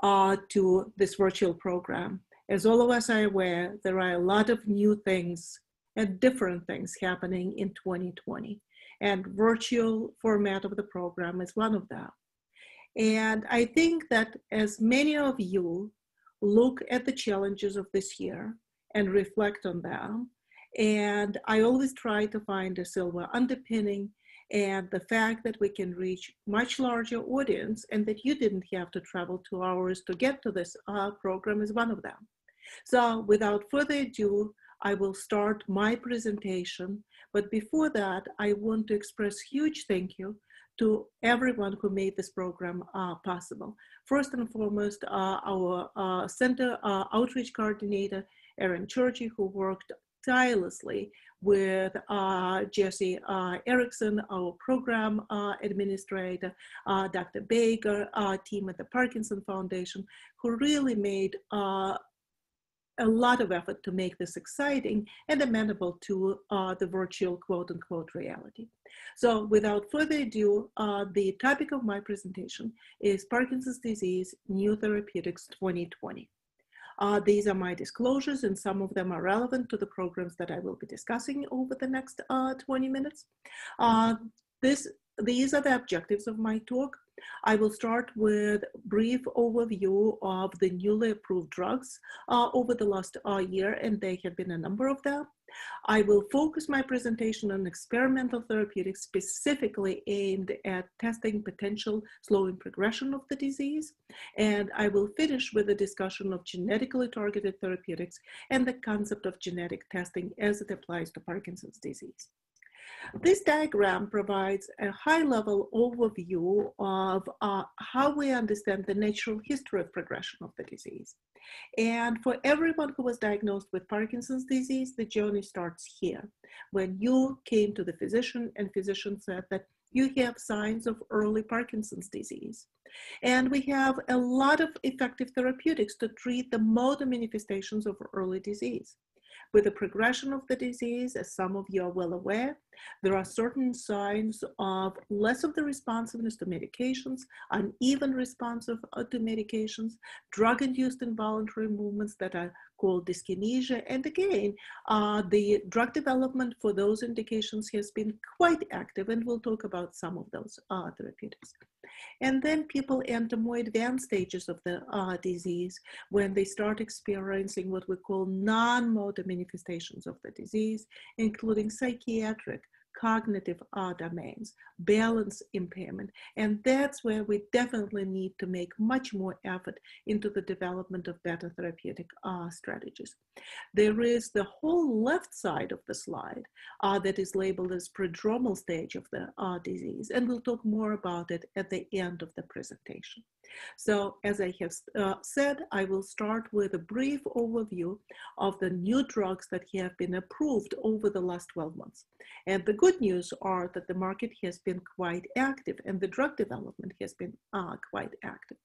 to this virtual program. As all of us are aware, there are a lot of new things and different things happening in 2020 and virtual format of the program is one of them. And I think that as many of you look at the challenges of this year and reflect on them, and I always try to find a silver underpinning and the fact that we can reach much larger audience and that you didn't have to travel two hours to get to this uh, program is one of them. So without further ado, I will start my presentation. But before that, I want to express huge thank you to everyone who made this program uh, possible. First and foremost, uh, our uh, center uh, outreach coordinator, Erin Churchy, who worked tirelessly with uh, Jesse uh, Erickson, our program administrator, Dr. Bega, our team at the Parkinson Foundation, who really made a lot of effort to make this exciting and amenable to uh, the virtual quote unquote reality. So without further ado, uh, the topic of my presentation is Parkinson's disease, new therapeutics 2020. Uh, these are my disclosures and some of them are relevant to the programs that I will be discussing over the next uh, 20 minutes. Uh, this, these are the objectives of my talk. I will start with brief overview of the newly approved drugs uh, over the last uh, year, and there have been a number of them. I will focus my presentation on experimental therapeutics specifically aimed at testing potential slowing progression of the disease. And I will finish with a discussion of genetically targeted therapeutics and the concept of genetic testing as it applies to Parkinson's disease. This diagram provides a high-level overview of uh, how we understand the natural history of progression of the disease. And for everyone who was diagnosed with Parkinson's disease, the journey starts here. When you came to the physician and physician said that you have signs of early Parkinson's disease. And we have a lot of effective therapeutics to treat the motor manifestations of early disease. With the progression of the disease, as some of you are well aware, there are certain signs of less of the responsiveness to medications, uneven responsive uh, to medications, drug-induced involuntary movements that are called dyskinesia. And again, uh, the drug development for those indications has been quite active, and we'll talk about some of those uh, therapeutics. And then people enter more advanced stages of the uh, disease when they start experiencing what we call non-motor manifestations of the disease, including psychiatric, cognitive uh, domains, balance impairment. And that's where we definitely need to make much more effort into the development of better therapeutic uh, strategies. There is the whole left side of the slide uh, that is labeled as prodromal stage of the uh, disease. And we'll talk more about it at the end of the presentation. So as I have uh, said, I will start with a brief overview of the new drugs that have been approved over the last 12 months. And the good news are that the market has been quite active and the drug development has been uh, quite active.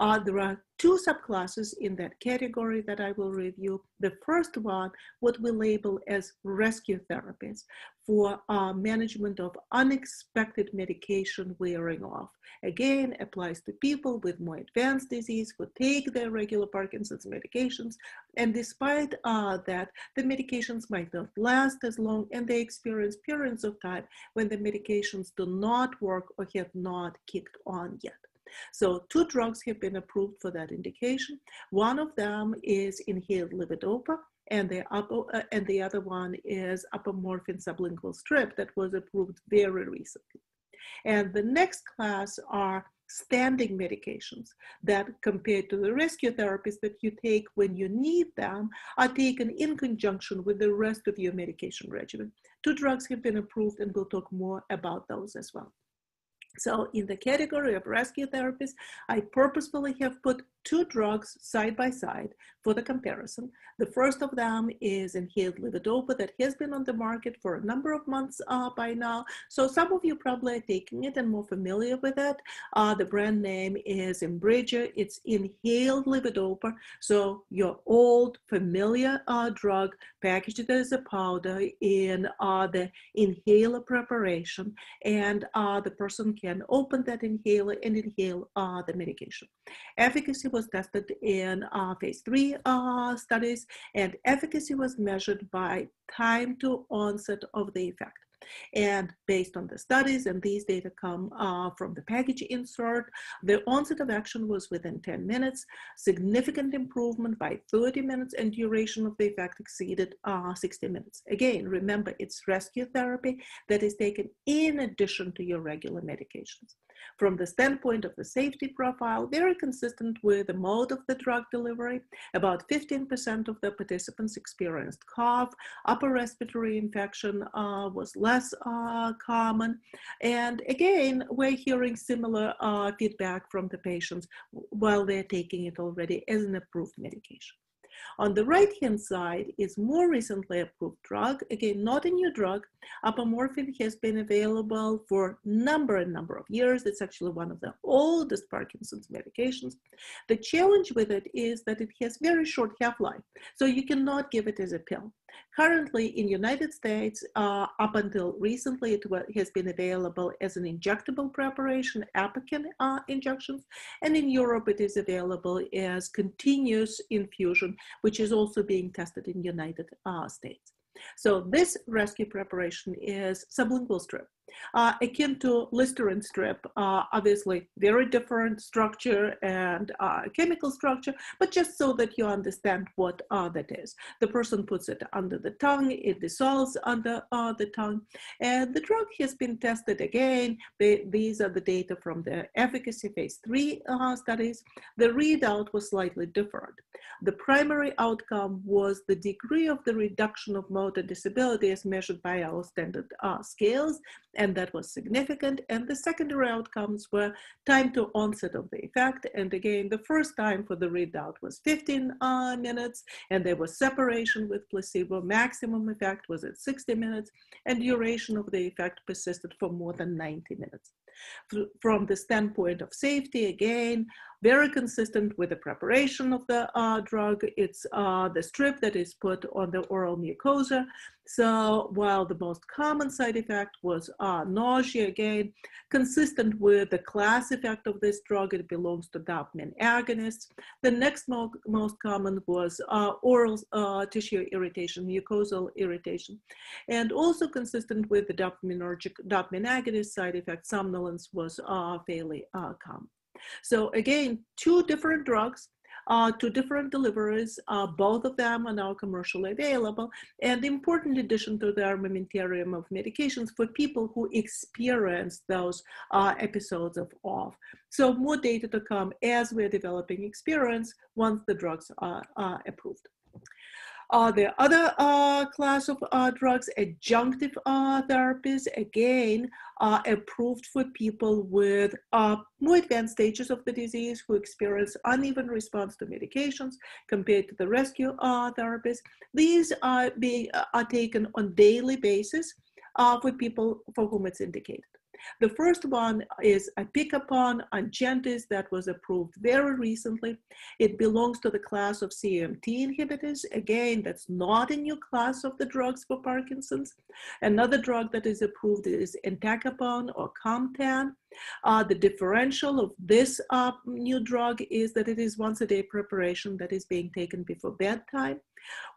Uh, there are two subclasses in that category that I will review. The first one, what we label as rescue therapies for uh, management of unexpected medication wearing off. Again, applies to people with more advanced disease who take their regular Parkinson's medications. And despite uh, that, the medications might not last as long and they experience periods of time when the medications do not work or have not kicked on yet. So two drugs have been approved for that indication. One of them is inhaled levodopa, and the, upper, uh, and the other one is apomorphine sublingual strip that was approved very recently. And the next class are standing medications that compared to the rescue therapies that you take when you need them are taken in conjunction with the rest of your medication regimen. Two drugs have been approved and we'll talk more about those as well. So in the category of rescue therapies, I purposefully have put two drugs side by side for the comparison. The first of them is inhaled levodopa that has been on the market for a number of months uh, by now. So some of you probably are taking it and more familiar with it. Uh, the brand name is Inbrija. It's inhaled levodopa. So your old familiar uh, drug packaged as a powder in uh, the inhaler preparation. And uh, the person can open that inhaler and inhale uh, the medication. Efficacy was tested in uh, phase three uh, studies, and efficacy was measured by time to onset of the effect. And based on the studies, and these data come uh, from the package insert, the onset of action was within 10 minutes, significant improvement by 30 minutes, and duration of the effect exceeded uh, 60 minutes. Again, remember, it's rescue therapy that is taken in addition to your regular medications. From the standpoint of the safety profile, very consistent with the mode of the drug delivery. About 15% of the participants experienced cough, upper respiratory infection uh, was less uh, common. And again, we're hearing similar uh, feedback from the patients while they're taking it already as an approved medication. On the right-hand side is more recently approved drug, again, not a new drug. Apomorphine has been available for number and number of years. It's actually one of the oldest Parkinson's medications. The challenge with it is that it has very short half-life, so you cannot give it as a pill. Currently in United States, uh, up until recently, it has been available as an injectable preparation, Apokyn uh, injections, and in Europe it is available as continuous infusion, which is also being tested in United uh, States. So this rescue preparation is sublingual strip uh, akin to Listerine strip, uh, obviously very different structure and uh, chemical structure, but just so that you understand what uh, that is. The person puts it under the tongue, it dissolves under uh, the tongue, and the drug has been tested again. They, these are the data from the efficacy phase three uh, studies. The readout was slightly different. The primary outcome was the degree of the reduction of motor disability as measured by our standard scales, and that was significant. And the secondary outcomes were time to onset of the effect. And again, the first time for the readout was 15 uh, minutes, and there was separation with placebo. Maximum effect was at 60 minutes, and duration of the effect persisted for more than 90 minutes. From the standpoint of safety, again, very consistent with the preparation of the uh, drug. It's uh, the strip that is put on the oral mucosa. So while the most common side effect was uh, nausea, again, consistent with the class effect of this drug, it belongs to dopamine agonists. The next mo most common was uh, oral uh, tissue irritation, mucosal irritation, and also consistent with the dopaminergic dopamine agonist side effect, somnolence was uh, fairly common. So again, two different drugs, uh, two different deliveries. Uh, both of them are now commercially available. And important addition to the armamentarium of medications for people who experience those uh, episodes of OFF. So more data to come as we're developing experience once the drugs are, are approved. Uh, the other uh, class of uh, drugs, adjunctive uh, therapies, again, are approved for people with uh, more advanced stages of the disease who experience uneven response to medications compared to the rescue uh, therapies. These are, being, are taken on daily basis for people for whom it's indicated. The first one is opicapone Ongentys that was approved very recently. It belongs to the class of COMT inhibitors. Again, that's not a new class of the drugs for Parkinson's. Another drug that is approved is entacapone or Comtan. Uh, the differential of this uh, new drug is that it is once a day preparation that is being taken before bedtime.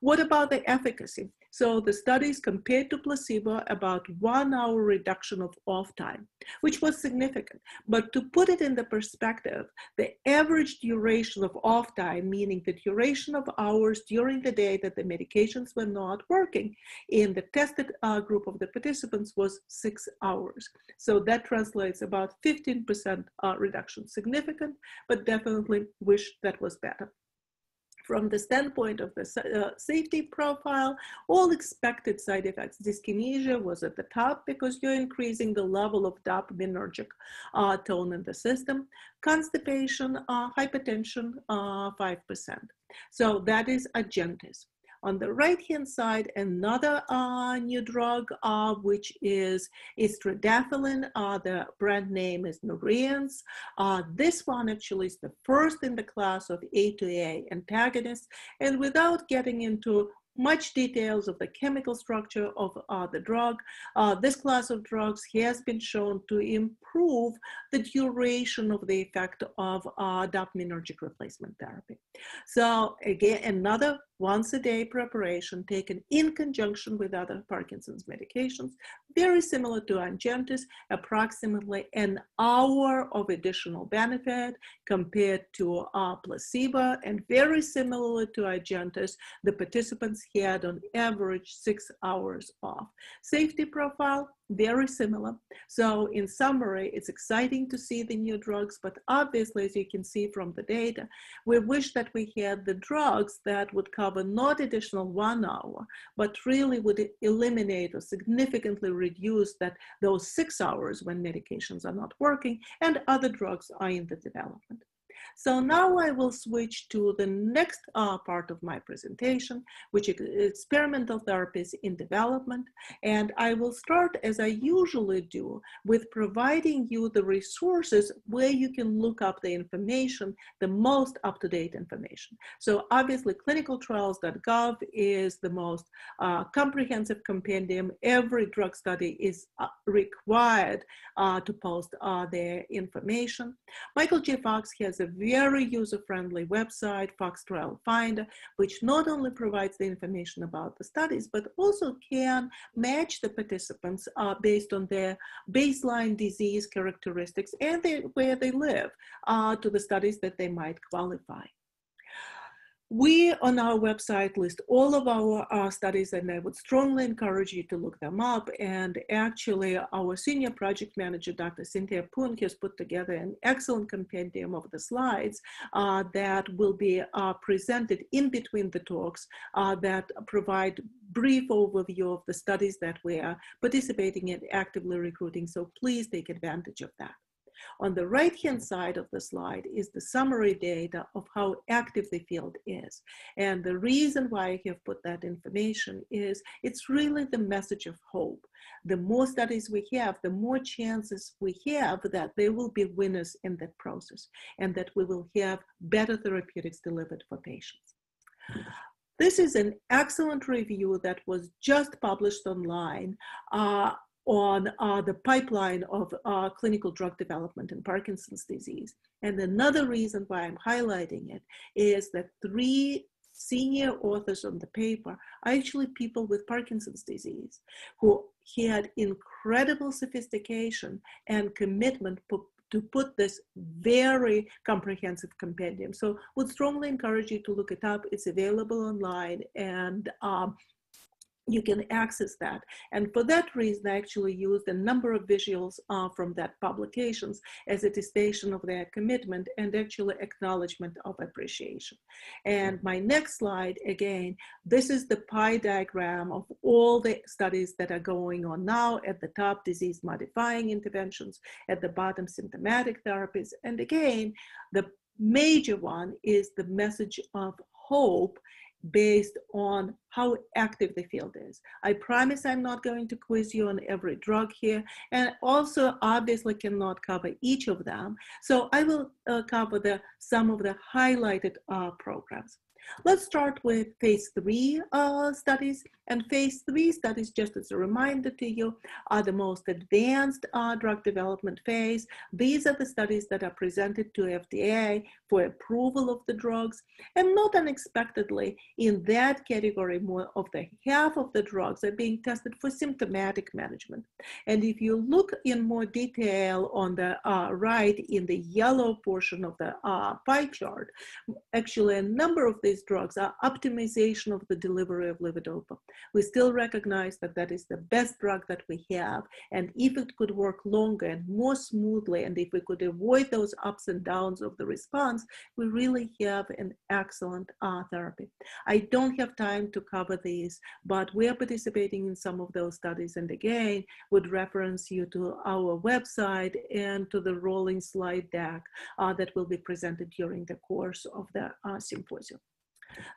What about the efficacy? So the studies compared to placebo about one hour reduction of off time, which was significant. But to put it in the perspective, the average duration of off time, meaning the duration of hours during the day that the medications were not working, in the tested uh, group of the participants was six hours. So that translates about 15% uh, reduction. Significant, but definitely wish that was better from the standpoint of the uh, safety profile, all expected side effects. Dyskinesia was at the top because you're increasing the level of dopaminergic uh, tone in the system. Constipation, uh, hypertension, 5%. Uh, so that is Ongentys. On the right-hand side, another uh, new drug, uh, which is istradefylline. Uh, the brand name is Nourianz. Uh, this one actually is the first in the class of A2A antagonists. And without getting into much details of the chemical structure of uh, the drug. Uh, this class of drugs has been shown to improve the duration of the effect of uh, dopaminergic replacement therapy. So again, another once a day preparation taken in conjunction with other Parkinson's medications, very similar to Ongentys, approximately an hour of additional benefit compared to uh, placebo, and very similar to Ongentys, the participants had on average six hours off. Safety profile, very similar. So in summary, it's exciting to see the new drugs, but obviously, as you can see from the data, we wish that we had the drugs that would cover not additional one hour, but really would eliminate or significantly reduce that those six hours when medications are not working and other drugs are in the development. So now I will switch to the next uh, part of my presentation, which is experimental therapies in development. And I will start, as I usually do, with providing you the resources where you can look up the information, the most up-to-date information. So obviously clinicaltrials.gov is the most uh, comprehensive compendium. Every drug study is uh, required uh, to post uh, their information. Michael J. Fox has a very user-friendly website, Fox Trial Finder, which not only provides the information about the studies, but also can match the participants uh, based on their baseline disease characteristics and where they live uh, to the studies that they might qualify. We on our website list all of our uh, studies and I would strongly encourage you to look them up. And actually our senior project manager, Dr. Cynthia Poon has put together an excellent compendium of the slides uh, that will be uh, presented in between the talks uh, that provide brief overview of the studies that we are participating in actively recruiting. So please take advantage of that. On the right-hand side of the slide is the summary data of how active the field is. And the reason why I have put that information is it's really the message of hope. The more studies we have, the more chances we have that there will be winners in that process and that we will have better therapeutics delivered for patients. This is an excellent review that was just published online uh, on uh, the pipeline of uh, clinical drug development in Parkinson's disease. And another reason why I'm highlighting it is that three senior authors on the paper are actually people with Parkinson's disease who had incredible incredible sophistication and commitment to put this very comprehensive compendium. So would strongly encourage you to look it up. It's available online and um, you can access that. And for that reason, I actually used a number of visuals uh, from that publications as a attestation of their commitment and actually acknowledgement of appreciation. And my next slide, again, this is the pie diagram of all the studies that are going on now at the top, disease modifying interventions, at the bottom, symptomatic therapies. And again, the major one is the message of hope based on how active the field is. I promise I'm not going to quiz you on every drug here, and also obviously cannot cover each of them. So I will uh, cover the, some of the highlighted uh, programs. Let's start with phase three uh, studies. And phase three studies, just as a reminder to you, are the most advanced uh, drug development phase. These are the studies that are presented to FDA for approval of the drugs. And not unexpectedly, in that category, more of the half of the drugs are being tested for symptomatic management. And if you look in more detail on the uh, right in the yellow portion of the uh, pie chart, actually a number of these drugs are optimization of the delivery of levodopa. We still recognize that that is the best drug that we have. And if it could work longer and more smoothly, and if we could avoid those ups and downs of the response, we really have an excellent uh, therapy. I don't have time to cover these, but we are participating in some of those studies. And again, would reference you to our website and to the rolling slide deck uh, that will be presented during the course of the uh, symposium.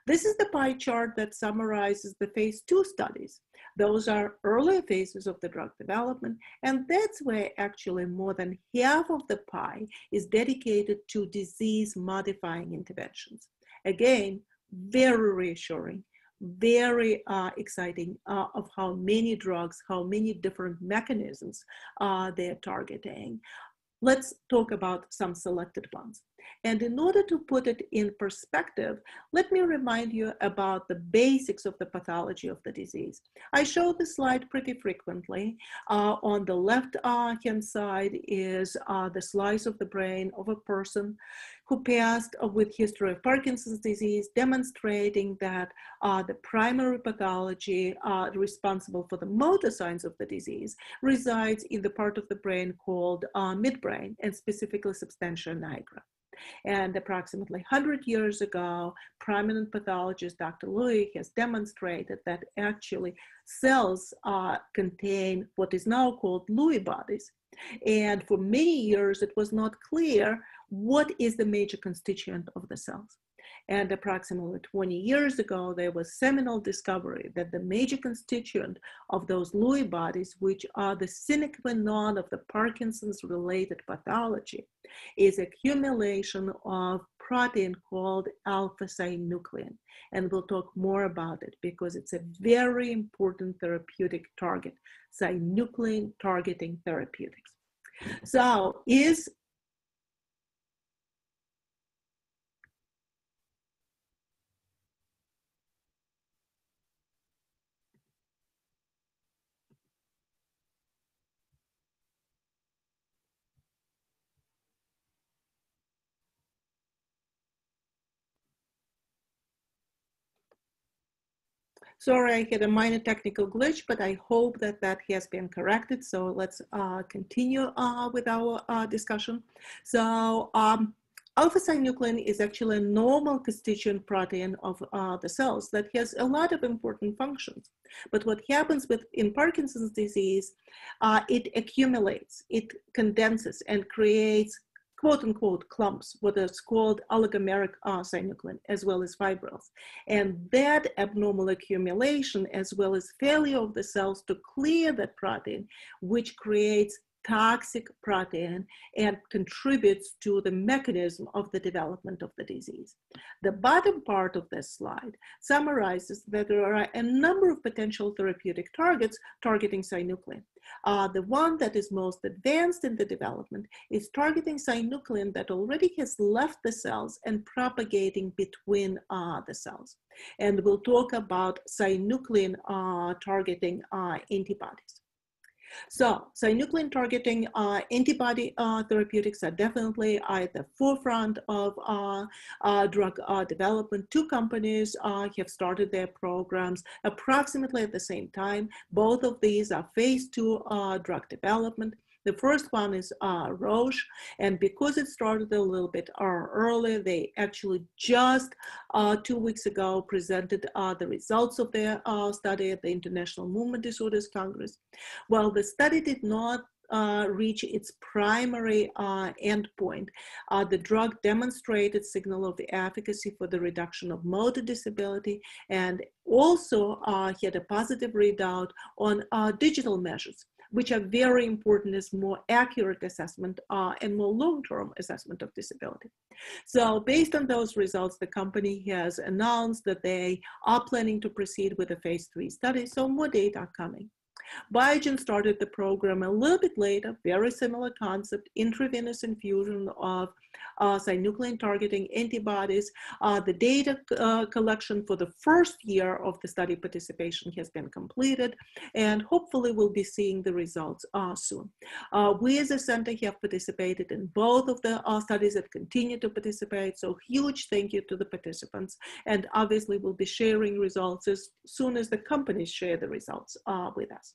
This is the pie chart that summarizes the phase two studies. Those are earlier phases of the drug development, and that's where actually more than half of the pie is dedicated to disease modifying interventions. Again, very reassuring, very uh, exciting uh, of how many drugs, how many different mechanisms uh, they're targeting. Let's talk about some selected ones. And in order to put it in perspective, let me remind you about the basics of the pathology of the disease. I show this slide pretty frequently. Uh, on the left uh, hand side is uh, the slice of the brain of a person who passed with history of Parkinson's disease, demonstrating that uh, the primary pathology uh, responsible for the motor signs of the disease resides in the part of the brain called uh, midbrain and specifically substantia nigra. And approximately 100 years ago, prominent pathologist Dr. Lewy has demonstrated that actually cells uh, contain what is now called Lewy bodies. And for many years, it was not clear what is the major constituent of the cells. And approximately 20 years ago, there was seminal discovery that the major constituent of those Lewy bodies, which are the sine qua non of the Parkinson's related pathology, is accumulation of protein called alpha-synuclein. And we'll talk more about it because it's a very important therapeutic target, synuclein targeting therapeutics. So is Sorry, I had a minor technical glitch, but I hope that that has been corrected. So let's uh, continue uh, with our uh, discussion. So um, alpha-synuclein is actually a normal constituent protein of uh, the cells that has a lot of important functions. But what happens with in Parkinson's disease, uh, it accumulates, it condenses and creates quote unquote clumps, what is called oligomeric synuclein, as well as fibrils. And that abnormal accumulation, as well as failure of the cells to clear that protein, which creates toxic protein and contributes to the mechanism of the development of the disease. The bottom part of this slide summarizes that there are a number of potential therapeutic targets targeting synuclein. Uh, the one that is most advanced in the development is targeting synuclein that already has left the cells and propagating between uh, the cells. And we'll talk about synuclein uh, targeting uh, antibodies. So, synuclein targeting uh, antibody uh, therapeutics are definitely at the forefront of uh, uh drug uh, development. Two companies uh, have started their programs approximately at the same time. Both of these are phase two drug development. The first one is uh, Roche, and because it started a little bit uh, early, they actually just uh, two weeks ago presented uh, the results of their uh, study at the International Movement Disorders Congress. Well, the study did not uh, reach its primary uh, endpoint. Uh, the drug demonstrated signal of the efficacy for the reduction of motor disability and also had a positive readout on digital measures which are very important as more accurate assessment uh, and more long-term assessment of disability. So based on those results, the company has announced that they are planning to proceed with a phase three study, so more data are coming. Biogen started the program a little bit later, very similar concept, intravenous infusion of uh, synuclein targeting antibodies. Uh, the data uh, collection for the first year of the study participation has been completed, and hopefully we'll be seeing the results uh, soon. Uh, we as a center have participated in both of the uh, studies that continue to participate, so huge thank you to the participants, and obviously we'll be sharing results as soon as the companies share the results with us.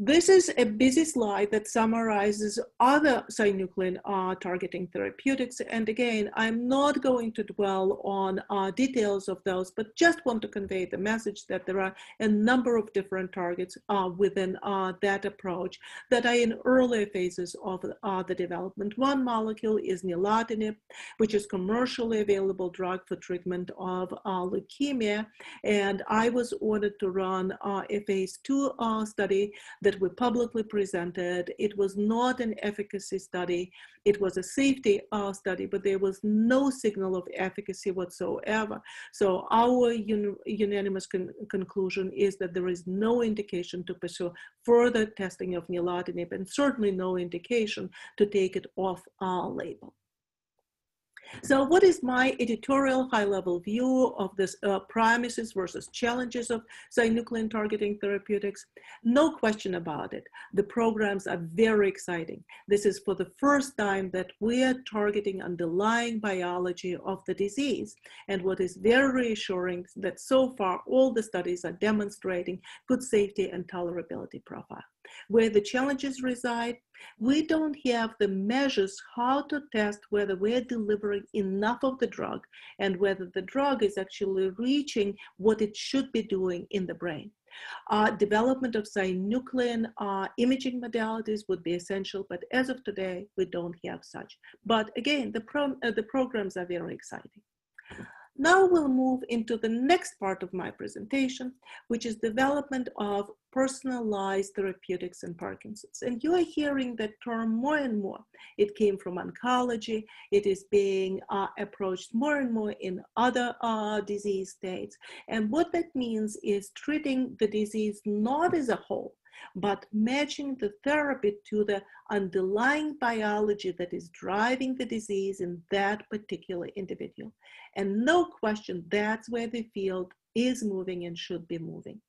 This is a busy slide that summarizes other synuclein uh, targeting therapeutics. And again, I'm not going to dwell on uh, details of those, but just want to convey the message that there are a number of different targets uh, within uh, that approach that are in earlier phases of uh, the development. One molecule is nilotinib, which is commercially available drug for treatment of uh, leukemia. And I was ordered to run a phase two study that we publicly presented. It was not an efficacy study. It was a safety uh, study, but there was no signal of efficacy whatsoever. So our un unanimous con conclusion is that there is no indication to pursue further testing of nilotinib and certainly no indication to take it off our label. So what is my editorial high-level view of this uh, premises versus challenges of synuclein targeting therapeutics? No question about it. The programs are very exciting. This is for the first time that we are targeting underlying biology of the disease. And what is very reassuring is that so far all the studies are demonstrating good safety and tolerability profile. Where the challenges reside, we don't have the measures how to test whether we're delivering enough of the drug and whether the drug is actually reaching what it should be doing in the brain. Uh, development of synuclein uh, imaging modalities would be essential, but as of today, we don't have such. But again, the, pro uh, the programs are very exciting. Now we'll move into the next part of my presentation, which is development of personalized therapeutics in Parkinson's. And you are hearing that term more and more. It came from oncology. It is being uh, approached more and more in other uh, disease states. And what that means is treating the disease not as a whole, but matching the therapy to the underlying biology that is driving the disease in that particular individual. And no question, that's where the field is moving and should be moving.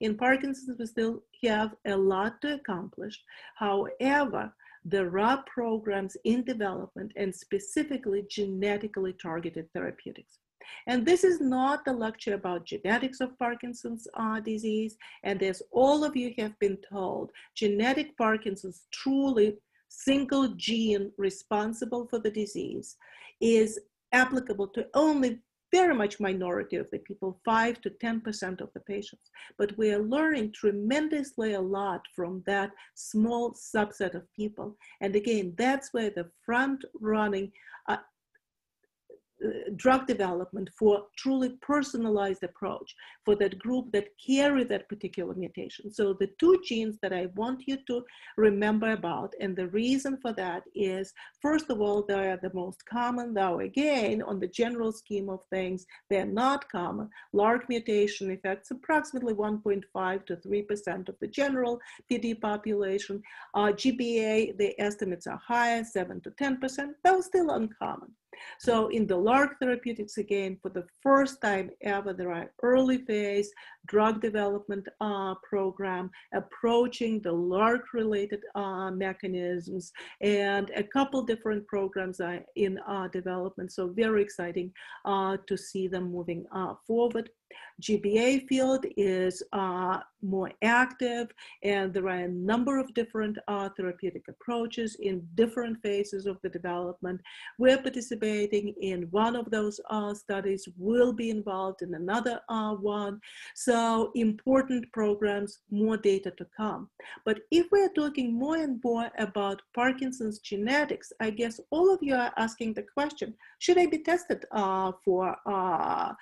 In Parkinson's, we still have a lot to accomplish. However, there are programs in development and specifically genetically targeted therapeutics. And this is not a lecture about genetics of Parkinson's uh, disease. And as all of you have been told, genetic Parkinson's truly single gene responsible for the disease is applicable to only very much minority of the people, 5 to 10% of the patients. But we are learning tremendously a lot from that small subset of people. And again, that's where the front running uh, drug development for truly personalized approach for that group that carry that particular mutation. So the two genes that I want you to remember about, and the reason for that is, first of all, they are the most common, though again, on the general scheme of things, they're not common. LRRK mutation affects approximately 1.5 to 3% of the general PD population. Uh, GBA, the estimates are higher, 7 to 10%, though still uncommon. So in the LRRK therapeutics, again, for the first time ever, there are early phase drug development uh, program approaching the LRRK-related uh, mechanisms and a couple different programs are in uh, development. So very exciting uh, to see them moving uh, forward. GBA field is uh, more active and there are a number of different uh, therapeutic approaches in different phases of the development. We're participating in one of those uh, studies, will be involved in another uh, one. So important programs, more data to come. But if we're talking more and more about Parkinson's genetics, I guess all of you are asking the question, should I be tested uh, for uh,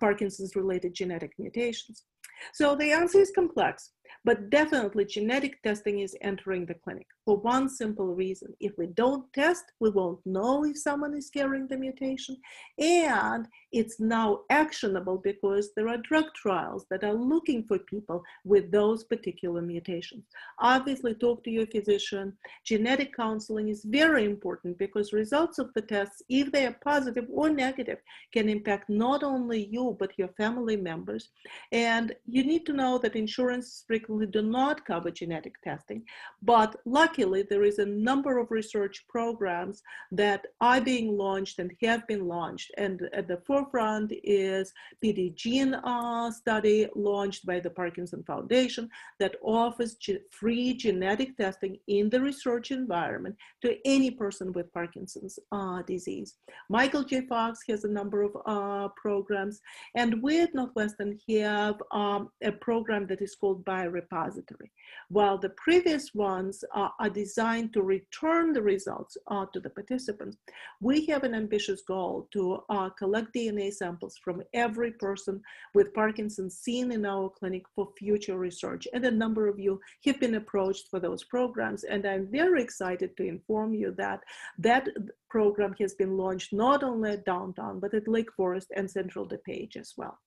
Parkinson's related genetic mutations? So the answer is complex. But definitely genetic testing is entering the clinic for one simple reason. If we don't test, we won't know if someone is carrying the mutation. And it's now actionable because there are drug trials that are looking for people with those particular mutations. Obviously, talk to your physician. Genetic counseling is very important because results of the tests, if they are positive or negative, can impact not only you, but your family members. And you need to know that insurance frequently do not cover genetic testing, but luckily there is a number of research programs that are being launched and have been launched. And at the forefront is PDGene uh, study launched by the Parkinson Foundation that offers ge free genetic testing in the research environment to any person with Parkinson's uh, disease. Michael J. Fox has a number of uh, programs, and we at Northwestern have um, a program that is called biorepository, while the previous ones uh, are designed to return the results uh, to the participants. We have an ambitious goal to uh, collect DNA samples from every person with Parkinson's seen in our clinic for future research. And a number of you have been approached for those programs. And I'm very excited to inform you that that program has been launched not only at downtown, but at Lake Forest and Central DuPage as well.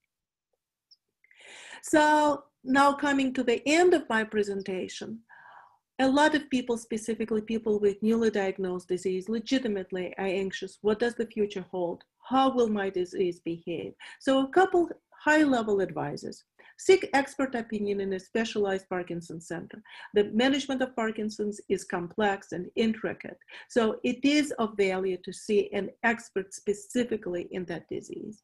So now coming to the end of my presentation, a lot of people, specifically people with newly diagnosed disease, legitimately are anxious. What does the future hold? How will my disease behave? So a couple high level advices. Seek expert opinion in a specialized Parkinson's center. The management of Parkinson's is complex and intricate, so it is of value to see an expert specifically in that disease.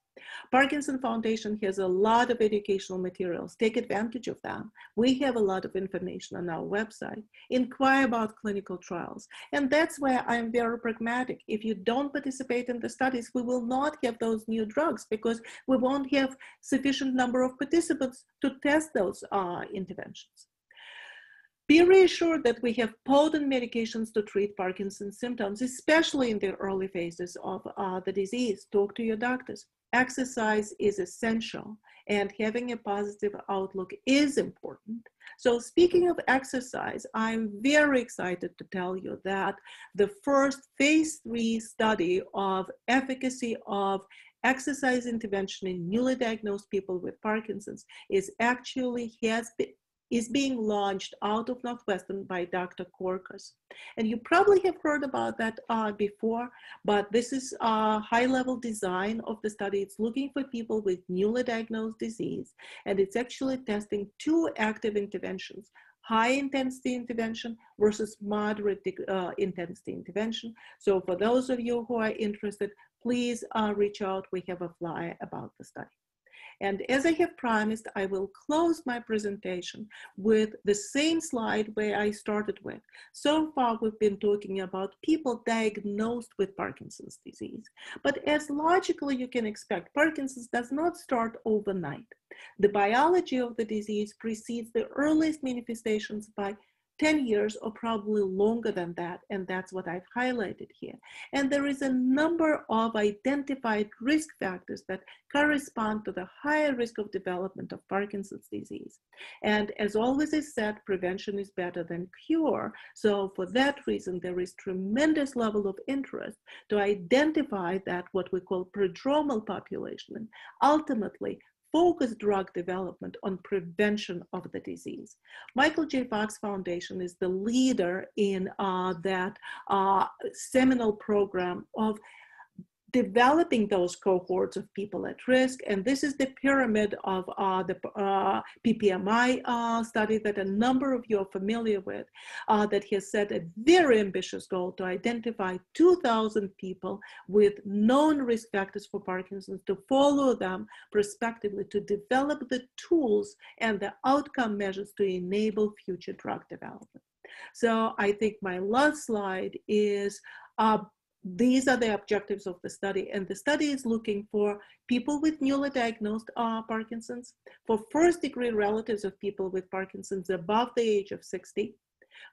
Parkinson Foundation has a lot of educational materials. Take advantage of them. We have a lot of information on our website. Inquire about clinical trials. And that's why I'm very pragmatic. If you don't participate in the studies, we will not have those new drugs because we won't have sufficient number of participants to test those uh, interventions. Be reassured that we have potent medications to treat Parkinson's symptoms, especially in the early phases of uh, the disease. Talk to your doctors exercise is essential and having a positive outlook is important. So speaking of exercise, I'm very excited to tell you that the first phase three study of efficacy of exercise intervention in newly diagnosed people with Parkinson's is actually has been, is being launched out of Northwestern by Dr. Corcos. And you probably have heard about that uh, before, but this is a high level design of the study. It's looking for people with newly diagnosed disease, and it's actually testing two active interventions, high intensity intervention versus moderate uh, intensity intervention. So for those of you who are interested, please uh, reach out. We have a flyer about the study. And as I have promised, I will close my presentation with the same slide where I started with. So far, we've been talking about people diagnosed with Parkinson's disease. But as logically you can expect, Parkinson's does not start overnight. The biology of the disease precedes the earliest manifestations by 10 years or probably longer than that, and that's what I've highlighted here. And there is a number of identified risk factors that correspond to the higher risk of development of Parkinson's disease. And as always is said, prevention is better than cure. So for that reason, there is tremendous level of interest to identify that what we call prodromal population and ultimately focus drug development on prevention of the disease. Michael J. Fox Foundation is the leader in uh, that uh, seminal program of developing those cohorts of people at risk. And this is the pyramid of uh, the uh, PPMI uh, study that a number of you are familiar with, uh, that has set a very ambitious goal to identify 2,000 people with known risk factors for Parkinson's, to follow them prospectively, to develop the tools and the outcome measures to enable future drug development. So I think my last slide is uh, these are the objectives of the study. And the study is looking for people with newly diagnosed uh, Parkinson's, for first degree relatives of people with Parkinson's above the age of 60,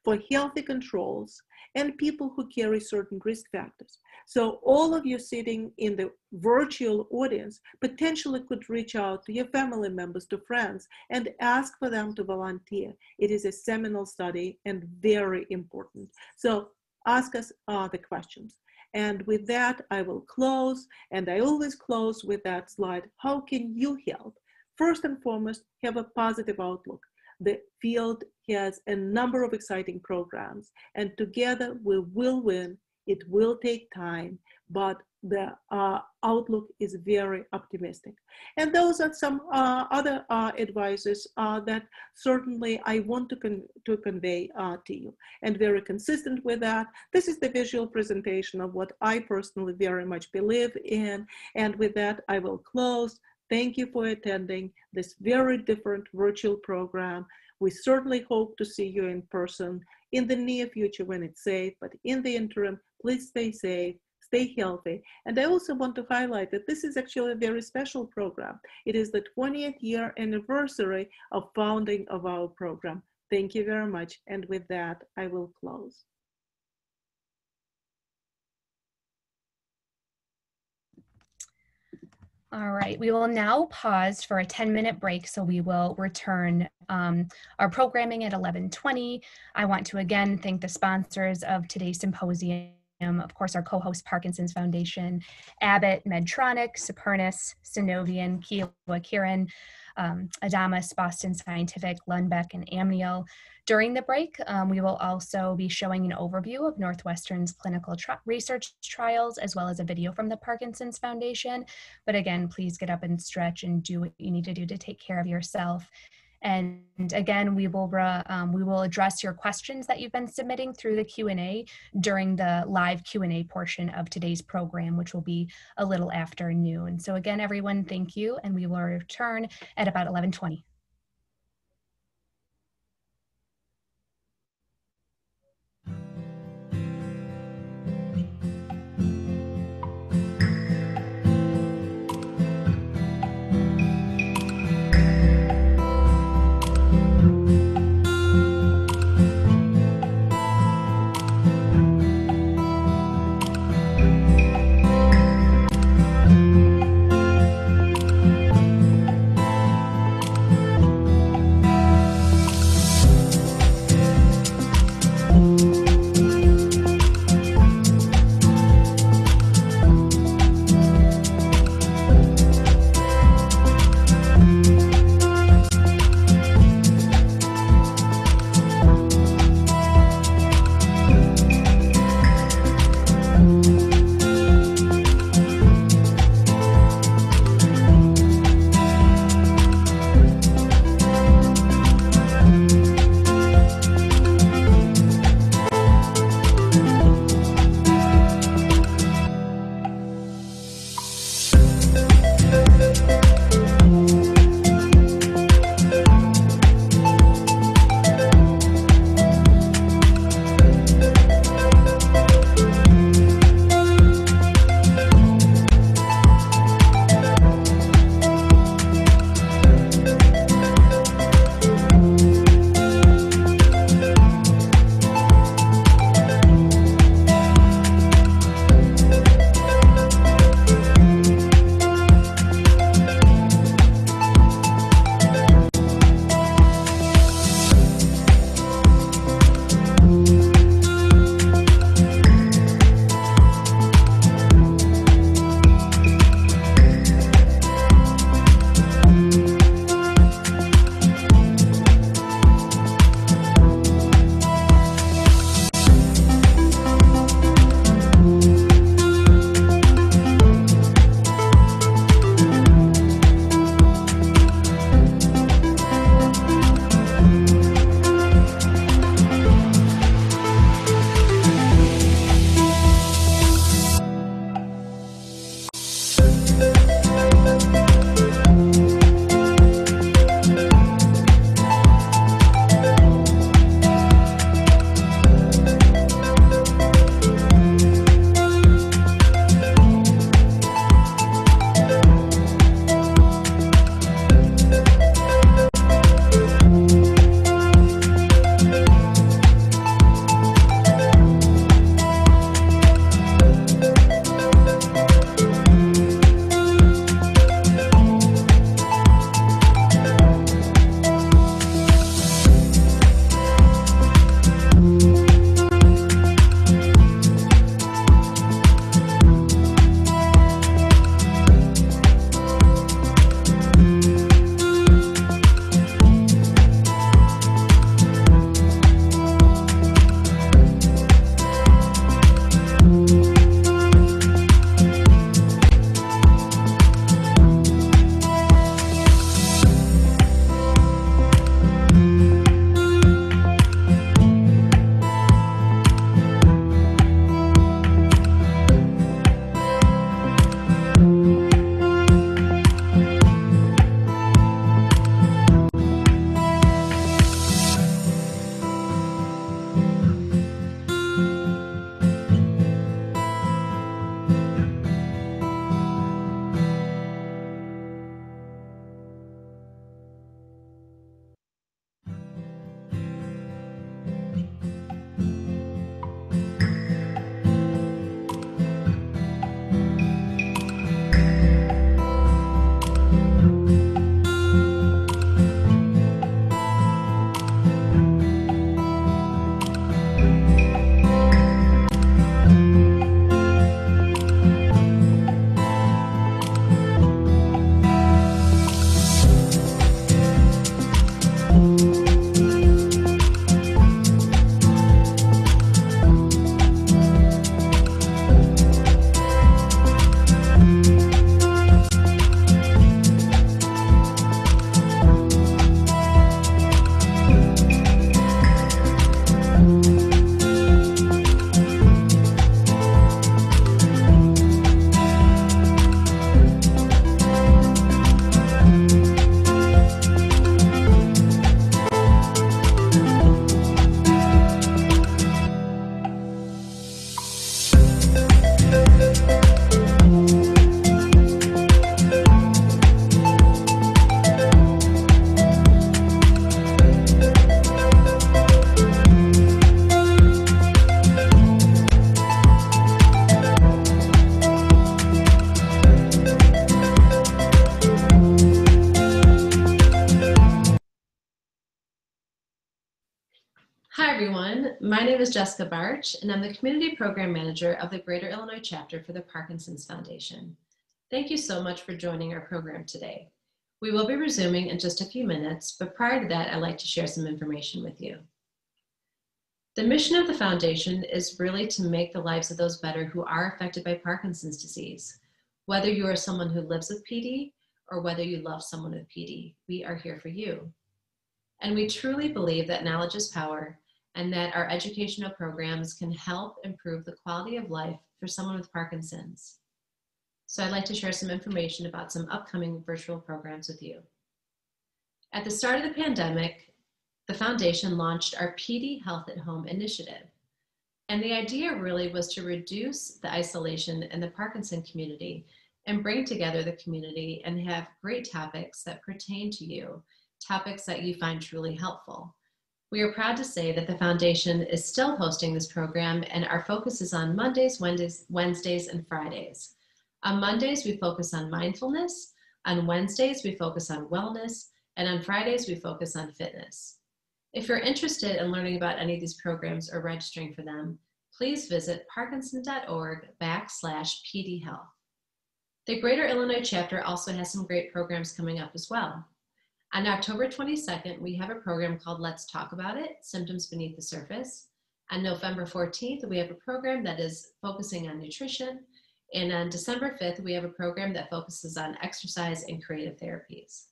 for healthy controls, and people who carry certain risk factors. So all of you sitting in the virtual audience potentially could reach out to your family members, to friends, and ask for them to volunteer. It is a seminal study and very important. So ask us uh, the questions. And with that, I will close. And I always close with that slide. How can you help? First and foremost, have a positive outlook. The field has a number of exciting programs, and together we will win. It will take time, but the uh, outlook is very optimistic. And those are some uh, other uh, advices uh, that certainly I want to, con to convey uh, to you. And very consistent with that, this is the visual presentation of what I personally very much believe in. And with that, I will close. Thank you for attending this very different virtual program. We certainly hope to see you in person in the near future when it's safe, but in the interim, please stay safe stay healthy. And I also want to highlight that this is actually a very special program. It is the 20th year anniversary of founding of our program. Thank you very much. And with that, I will close. All right, we will now pause for a 10 minute break. So we will return um, our programming at 1120. I want to again thank the sponsors of today's symposium of course, our co-host Parkinson's Foundation, Abbott, Medtronic, Supernus, Sunovion, Kyowa Kirin, um, Adamas, Boston Scientific, Lundbeck, and Amneal. During the break, um, we will also be showing an overview of Northwestern's clinical tri research trials, as well as a video from the Parkinson's Foundation. But again, please get up and stretch and do what you need to do to take care of yourself. And again, we will um, we will address your questions that you've been submitting through the Q&A during the live Q&A portion of today's program, which will be a little after noon. So again, everyone, thank you, and we will return at about 1120. Name is Jessica Barch, and I'm the Community Program Manager of the Greater Illinois Chapter for the Parkinson's Foundation. Thank you so much for joining our program today. We will be resuming in just a few minutes, but prior to that, I'd like to share some information with you. The mission of the foundation is really to make the lives of those better who are affected by Parkinson's disease. Whether you are someone who lives with PD or whether you love someone with PD, we are here for you. And we truly believe that knowledge is power and that our educational programs can help improve the quality of life for someone with Parkinson's. So I'd like to share some information about some upcoming virtual programs with you. At the start of the pandemic, the foundation launched our PD Health at Home initiative. And the idea really was to reduce the isolation in the Parkinson community and bring together the community and have great topics that pertain to you, topics that you find truly helpful. We are proud to say that the foundation is still hosting this program and our focus is on Mondays, Wednesdays, and Fridays. On Mondays, we focus on mindfulness. On Wednesdays, we focus on wellness. And on Fridays, we focus on fitness. If you're interested in learning about any of these programs or registering for them, please visit parkinson.org backslash pdhealth. The Greater Illinois chapter also has some great programs coming up as well. On October 22nd, we have a program called Let's Talk About It, Symptoms Beneath the Surface. On November 14th, we have a program that is focusing on nutrition. And on December 5th, we have a program that focuses on exercise and creative therapies.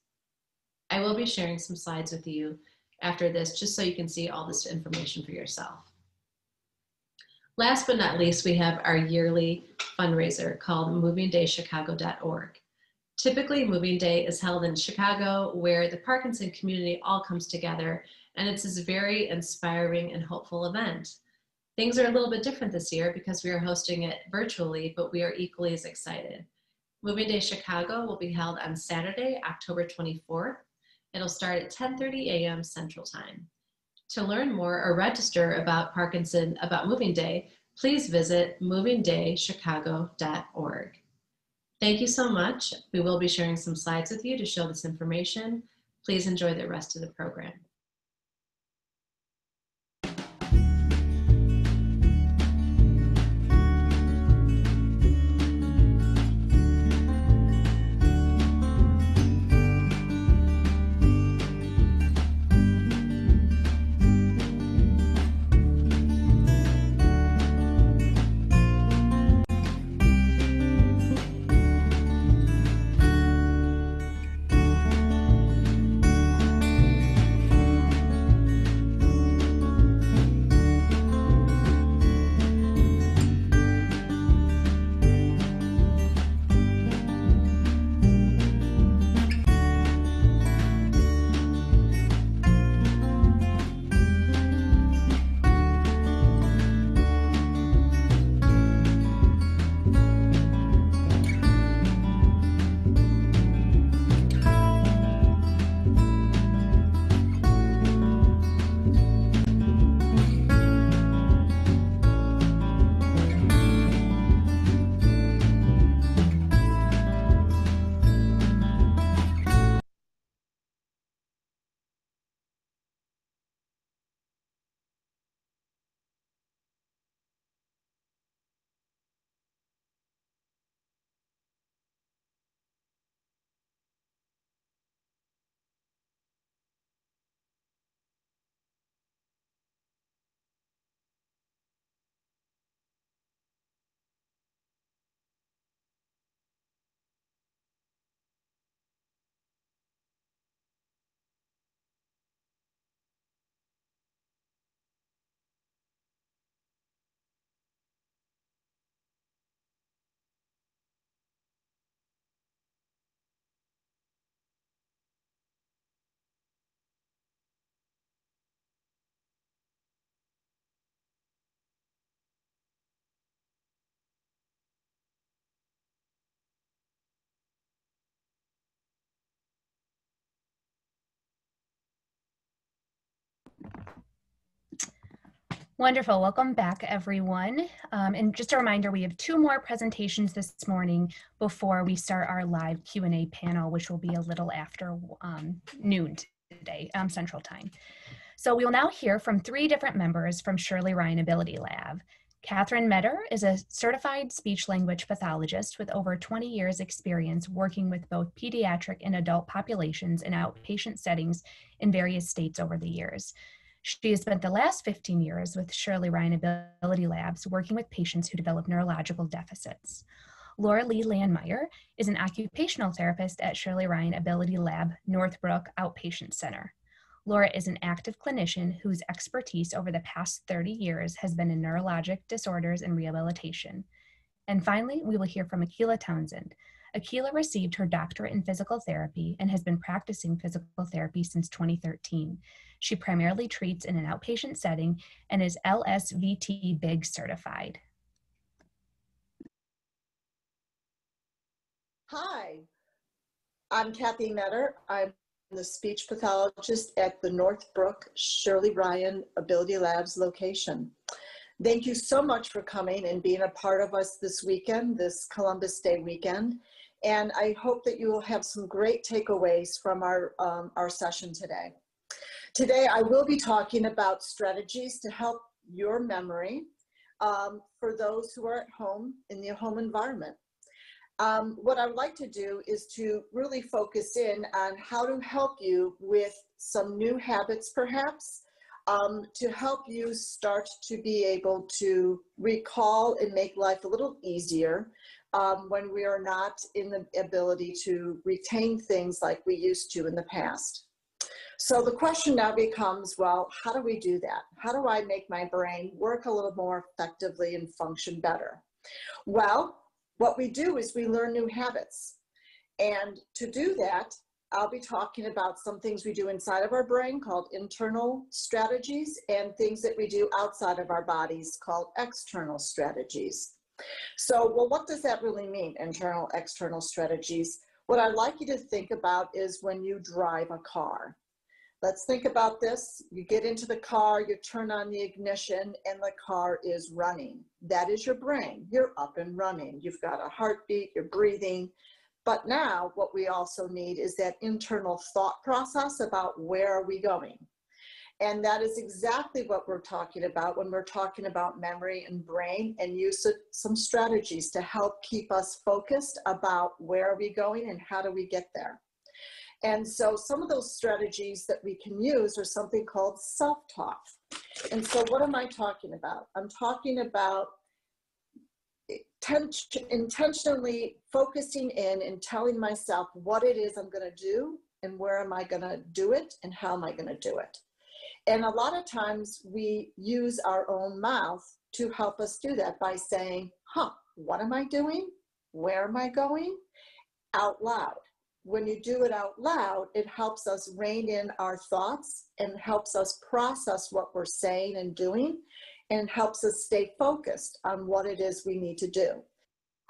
I will be sharing some slides with you after this, just so you can see all this information for yourself. Last but not least, we have our yearly fundraiser called movingdaychicago.org. Typically, Moving Day is held in Chicago where the Parkinson community all comes together and it's this very inspiring and hopeful event. Things are a little bit different this year because we are hosting it virtually, but we are equally as excited. Moving Day Chicago will be held on Saturday, October 24th. It'll start at 10:30 a.m. Central Time. To learn more or register about Parkinson about Moving Day, please visit movingdaychicago.org. Thank you so much. We will be sharing some slides with you to show this information. Please enjoy the rest of the program. Wonderful. Welcome back, everyone. Um, and just a reminder, we have two more presentations this morning before we start our live Q&A panel, which will be a little after um, noon today, um, Central Time. So we will now hear from three different members from Shirley Ryan AbilityLab. Catherine Metter is a certified speech language pathologist with over 20 years experience working with both pediatric and adult populations in outpatient settings in various states over the years. She has spent the last 15 years with Shirley Ryan AbilityLabs working with patients who develop neurological deficits. Laura Lee Landmeyer is an occupational therapist at Shirley Ryan AbilityLab Northbrook Outpatient Center. Laura is an active clinician whose expertise over the past 30 years has been in neurologic disorders and rehabilitation. And finally, we will hear from Akila Townsend. Akila received her doctorate in physical therapy and has been practicing physical therapy since 2013. She primarily treats in an outpatient setting and is LSVT BIG certified. Hi, I'm Kathy Metter. I'm the speech pathologist at the Northbrook Shirley Ryan AbilityLabs location. Thank you so much for coming and being a part of us this weekend, this Columbus Day weekend. And I hope that you will have some great takeaways from our, um, our session today. Today, I will be talking about strategies to help your memory um, for those who are at home in the home environment. Um, what I would like to do is to really focus in on how to help you with some new habits, perhaps, um, to help you start to be able to recall and make life a little easier um, when we are not in the ability to retain things like we used to in the past. So the question now becomes, well, how do we do that? How do I make my brain work a little more effectively and function better? Well, what we do is we learn new habits. And to do that, I'll be talking about some things we do inside of our brain called internal strategies and things that we do outside of our bodies called external strategies. So, well, what does that really mean, internal, external strategies? What I'd like you to think about is when you drive a car. Let's think about this. You get into the car, you turn on the ignition, and the car is running. That is your brain. You're up and running. You've got a heartbeat, you're breathing. But now, what we also need is that internal thought process about where are we going? And that is exactly what we're talking about when we're talking about memory and brain and use of some strategies to help keep us focused about where are we going and how do we get there. And so some of those strategies that we can use are something called self-talk. And so what am I talking about? I'm talking about intentionally focusing in and telling myself what it is I'm going to do and where am I going to do it and how am I going to do it. And a lot of times we use our own mouth to help us do that by saying, huh, what am I doing? Where am I going? Out loud when you do it out loud, it helps us rein in our thoughts and helps us process what we're saying and doing and helps us stay focused on what it is we need to do.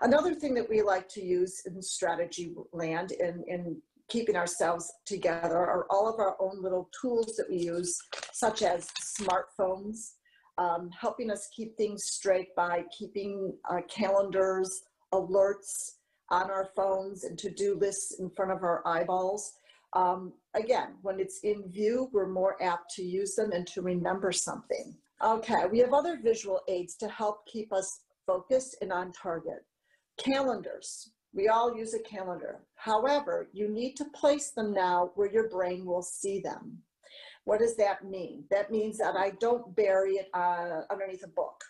Another thing that we like to use in strategy land in, in keeping ourselves together are all of our own little tools that we use, such as smartphones, um, helping us keep things straight by keeping uh, calendars, alerts, on our phones and to-do lists in front of our eyeballs. Um, again, when it's in view, we're more apt to use them and to remember something. Okay, we have other visual aids to help keep us focused and on target. Calendars. We all use a calendar. However, you need to place them now where your brain will see them. What does that mean? That means that I don't bury it uh, underneath a book.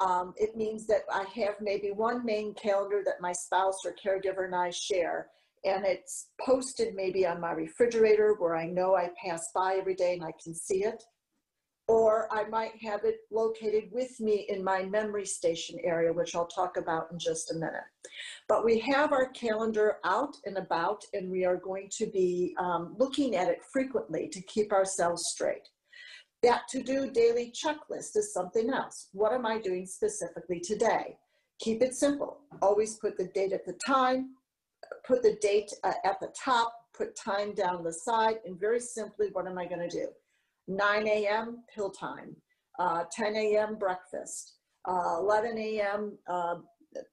Um, it means that I have maybe one main calendar that my spouse or caregiver and I share, and it's posted maybe on my refrigerator where I know I pass by every day and I can see it. Or I might have it located with me in my memory station area, which I'll talk about in just a minute. But we have our calendar out and about, and we are going to be um, looking at it frequently to keep ourselves straight. That to-do daily checklist is something else. What am I doing specifically today? Keep it simple. Always put the date at the time, put the date uh, at the top, put time down the side, and very simply, what am I gonna do? 9 a.m. pill time, uh, 10 a.m. breakfast, uh, 11 a.m. Uh,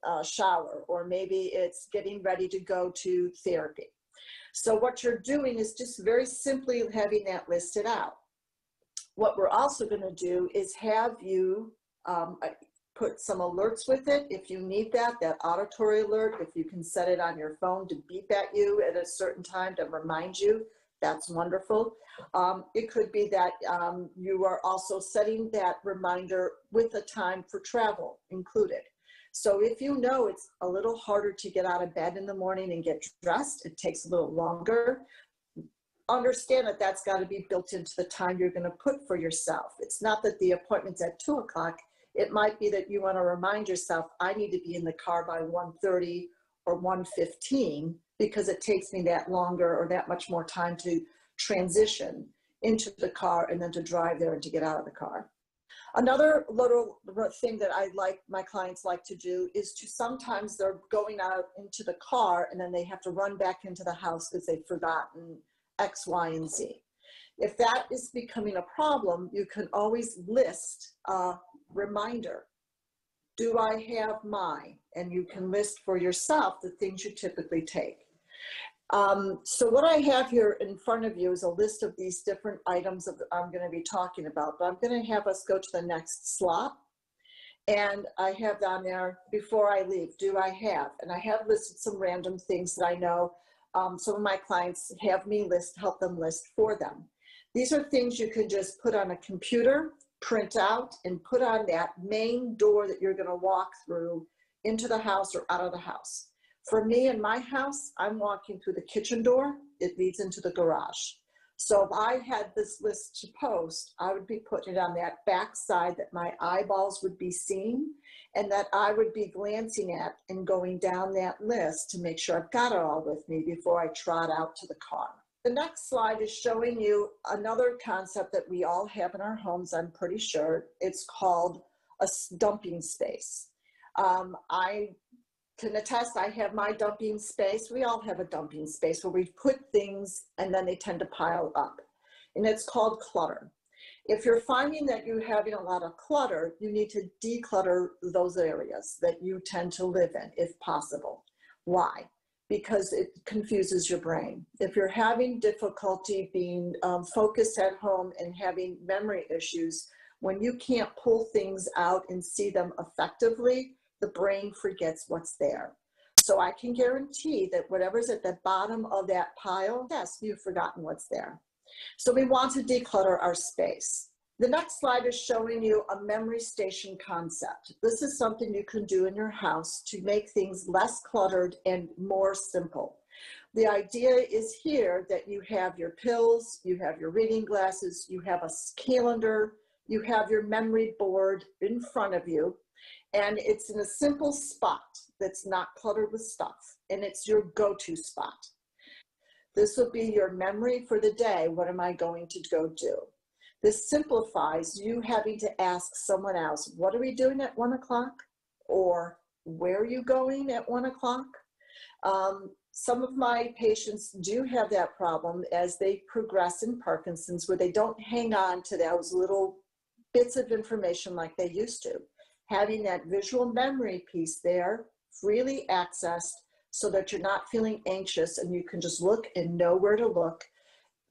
uh, shower, or maybe it's getting ready to go to therapy. So what you're doing is just very simply having that listed out. What we're also going to do is have you um, uh, put some alerts with it if you need that, that auditory alert, if you can set it on your phone to beep at you at a certain time to remind you, that's wonderful. Um, it could be that um, you are also setting that reminder with a time for travel included. So if you know it's a little harder to get out of bed in the morning and get dressed, it takes a little longer, understand that that's got to be built into the time you're going to put for yourself. It's not that the appointment's at two o'clock. It might be that you want to remind yourself, I need to be in the car by 1.30 or 1.15 because it takes me that longer or that much more time to transition into the car and then to drive there and to get out of the car. Another little thing that I like my clients like to do is to sometimes they're going out into the car and then they have to run back into the house because they've forgotten X, Y, and Z. If that is becoming a problem, you can always list a reminder. Do I have my? And you can list for yourself the things you typically take. Um, so what I have here in front of you is a list of these different items that I'm going to be talking about, but I'm going to have us go to the next slot. And I have down there, before I leave, do I have? And I have listed some random things that I know um, some of my clients have me list, help them list for them. These are things you can just put on a computer, print out, and put on that main door that you're gonna walk through into the house or out of the house. For me in my house, I'm walking through the kitchen door. It leads into the garage. So if I had this list to post, I would be putting it on that back side that my eyeballs would be seeing and that I would be glancing at and going down that list to make sure I've got it all with me before I trot out to the car. The next slide is showing you another concept that we all have in our homes, I'm pretty sure. It's called a dumping space. Um, I can attest I have my dumping space. We all have a dumping space where we put things and then they tend to pile up. And it's called clutter. If you're finding that you're having a lot of clutter, you need to declutter those areas that you tend to live in, if possible. Why? Because it confuses your brain. If you're having difficulty being um, focused at home and having memory issues, when you can't pull things out and see them effectively, the brain forgets what's there. So I can guarantee that whatever's at the bottom of that pile, yes, you've forgotten what's there. So we want to declutter our space. The next slide is showing you a memory station concept. This is something you can do in your house to make things less cluttered and more simple. The idea is here that you have your pills, you have your reading glasses, you have a calendar, you have your memory board in front of you, and it's in a simple spot that's not cluttered with stuff, and it's your go-to spot. This will be your memory for the day. What am I going to go do? This simplifies you having to ask someone else, what are we doing at one o'clock? Or where are you going at one o'clock? Um, some of my patients do have that problem as they progress in Parkinson's where they don't hang on to those little bits of information like they used to. Having that visual memory piece there, freely accessed, so that you're not feeling anxious and you can just look and know where to look,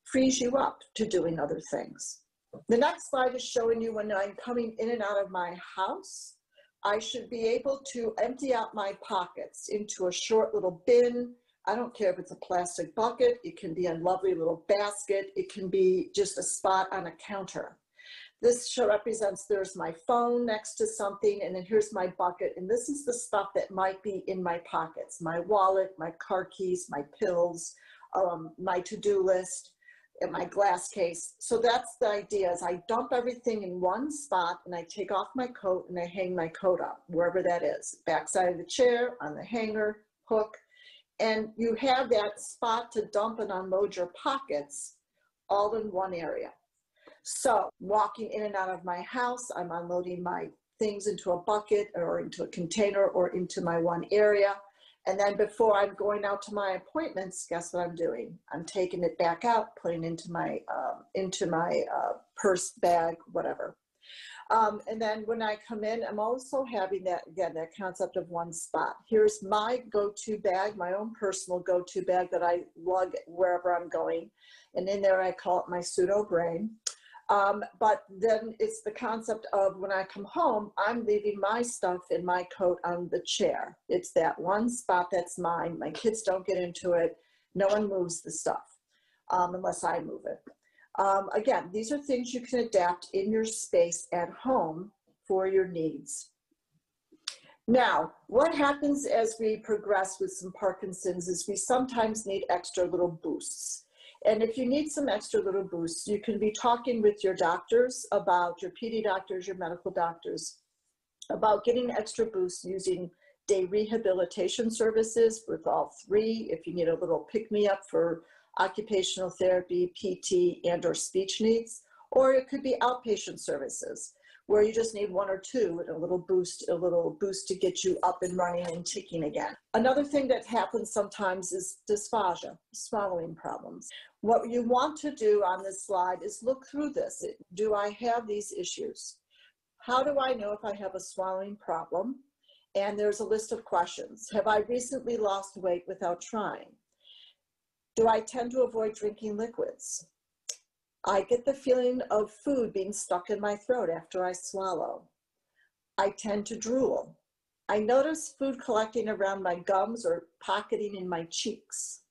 frees you up to doing other things. The next slide is showing you when I'm coming in and out of my house, I should be able to empty out my pockets into a short little bin. I don't care if it's a plastic bucket, it can be a lovely little basket, it can be just a spot on a counter. This show represents there's my phone next to something, and then here's my bucket. And this is the stuff that might be in my pockets my wallet, my car keys, my pills, um, my to do list, and my glass case. So that's the idea is I dump everything in one spot and I take off my coat and I hang my coat up wherever that is backside of the chair, on the hanger, hook. And you have that spot to dump and unload your pockets all in one area. So walking in and out of my house, I'm unloading my things into a bucket or into a container or into my one area. And then before I'm going out to my appointments, guess what I'm doing? I'm taking it back out, putting into my um, into my uh, purse, bag, whatever. Um, and then when I come in, I'm also having that again that concept of one spot. Here's my go-to bag, my own personal go-to bag that I lug wherever I'm going, and in there I call it my pseudo brain. Um, but then it's the concept of when I come home, I'm leaving my stuff in my coat on the chair. It's that one spot that's mine. My kids don't get into it. No one moves the stuff um, unless I move it. Um, again, these are things you can adapt in your space at home for your needs. Now, what happens as we progress with some Parkinson's is we sometimes need extra little boosts. And if you need some extra little boosts, you can be talking with your doctors about your PD doctors, your medical doctors, about getting extra boosts using day rehabilitation services with all three. If you need a little pick me up for occupational therapy, PT, and or speech needs, or it could be outpatient services where you just need one or two a little boost, a little boost to get you up and running and ticking again. Another thing that happens sometimes is dysphagia, swallowing problems. What you want to do on this slide is look through this. Do I have these issues? How do I know if I have a swallowing problem? And there's a list of questions. Have I recently lost weight without trying? Do I tend to avoid drinking liquids? I get the feeling of food being stuck in my throat after I swallow. I tend to drool. I notice food collecting around my gums or pocketing in my cheeks.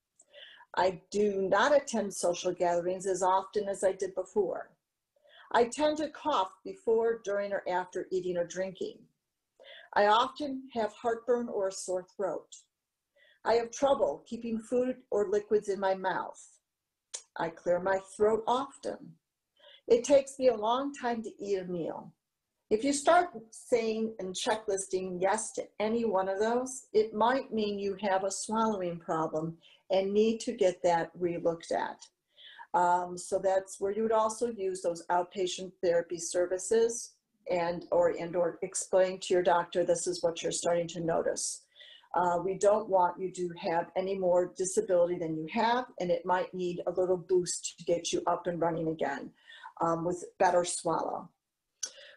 I do not attend social gatherings as often as I did before. I tend to cough before, during, or after eating or drinking. I often have heartburn or a sore throat. I have trouble keeping food or liquids in my mouth. I clear my throat often. It takes me a long time to eat a meal. If you start saying and checklisting yes to any one of those, it might mean you have a swallowing problem and need to get that relooked at. Um, so that's where you would also use those outpatient therapy services and or and or explain to your doctor this is what you're starting to notice. Uh, we don't want you to have any more disability than you have, and it might need a little boost to get you up and running again um, with better swallow.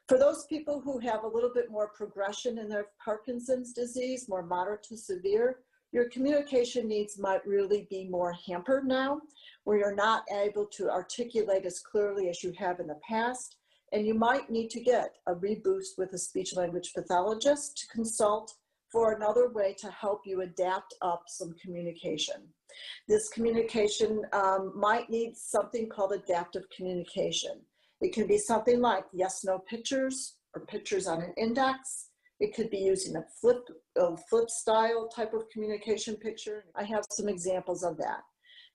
For those people who have a little bit more progression in their Parkinson's disease, more moderate to severe, your communication needs might really be more hampered now, where you're not able to articulate as clearly as you have in the past, and you might need to get a reboost with a speech language pathologist to consult for another way to help you adapt up some communication. This communication um, might need something called adaptive communication. It can be something like yes, no pictures or pictures on an index. It could be using a flip, a flip style type of communication picture. I have some examples of that.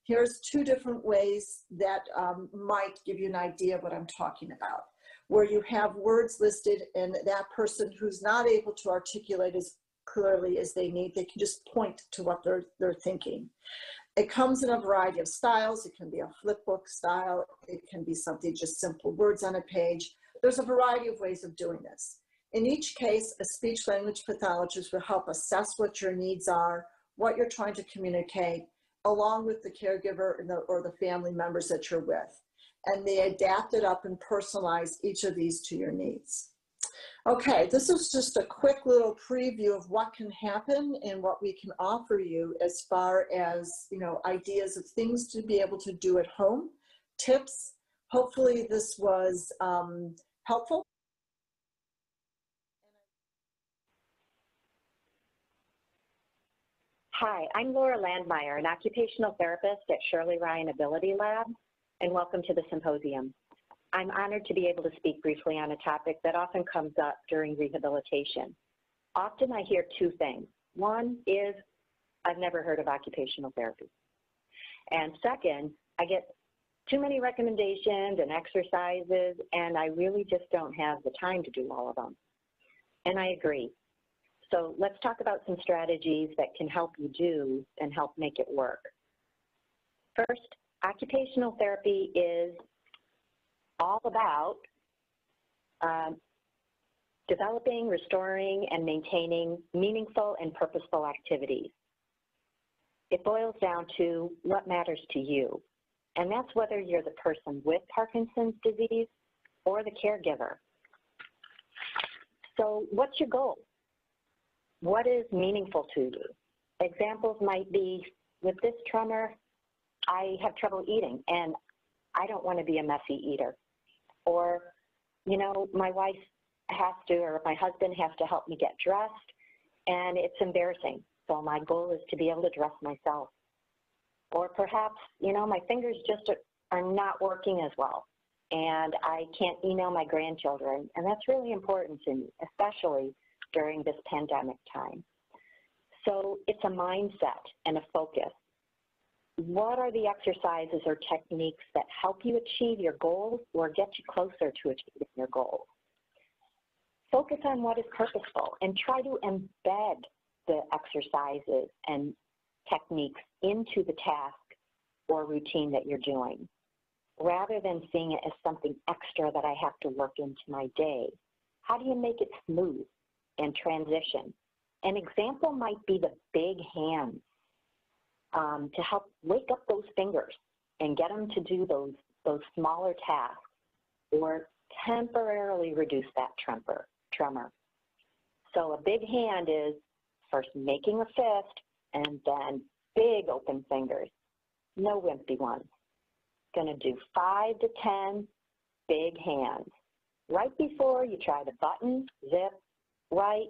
Here's two different ways that um, might give you an idea of what I'm talking about where you have words listed and that person who's not able to articulate is clearly as they need. They can just point to what they're, they're thinking. It comes in a variety of styles. It can be a flip book style. It can be something just simple words on a page. There's a variety of ways of doing this. In each case, a speech language pathologist will help assess what your needs are, what you're trying to communicate, along with the caregiver the, or the family members that you're with. And they adapt it up and personalize each of these to your needs. Okay, this is just a quick little preview of what can happen and what we can offer you as far as, you know, ideas of things to be able to do at home, tips. Hopefully this was um, helpful. Hi, I'm Laura Landmeyer, an occupational therapist at Shirley Ryan AbilityLab, and welcome to the symposium. I'm honored to be able to speak briefly on a topic that often comes up during rehabilitation. Often I hear two things. One is, I've never heard of occupational therapy. And second, I get too many recommendations and exercises, and I really just don't have the time to do all of them. And I agree. So let's talk about some strategies that can help you do and help make it work. First, occupational therapy is all about um, developing, restoring, and maintaining meaningful and purposeful activities. It boils down to what matters to you. And that's whether you're the person with Parkinson's disease or the caregiver. So what's your goal? What is meaningful to you? Examples might be, with this tremor, I have trouble eating and I don't want to be a messy eater. Or, you know, my wife has to, or my husband has to help me get dressed, and it's embarrassing. So my goal is to be able to dress myself. Or perhaps, you know, my fingers just are not working as well, and I can't email my grandchildren, and that's really important to me, especially during this pandemic time. So it's a mindset and a focus. What are the exercises or techniques that help you achieve your goals or get you closer to achieving your goals? Focus on what is purposeful and try to embed the exercises and techniques into the task or routine that you're doing rather than seeing it as something extra that I have to work into my day. How do you make it smooth and transition? An example might be the big hands um, to help wake up those fingers and get them to do those, those smaller tasks or temporarily reduce that tremor. tremor. So a big hand is first making a fist and then big open fingers, no wimpy ones. Gonna do five to 10 big hands. Right before you try the button, zip, write,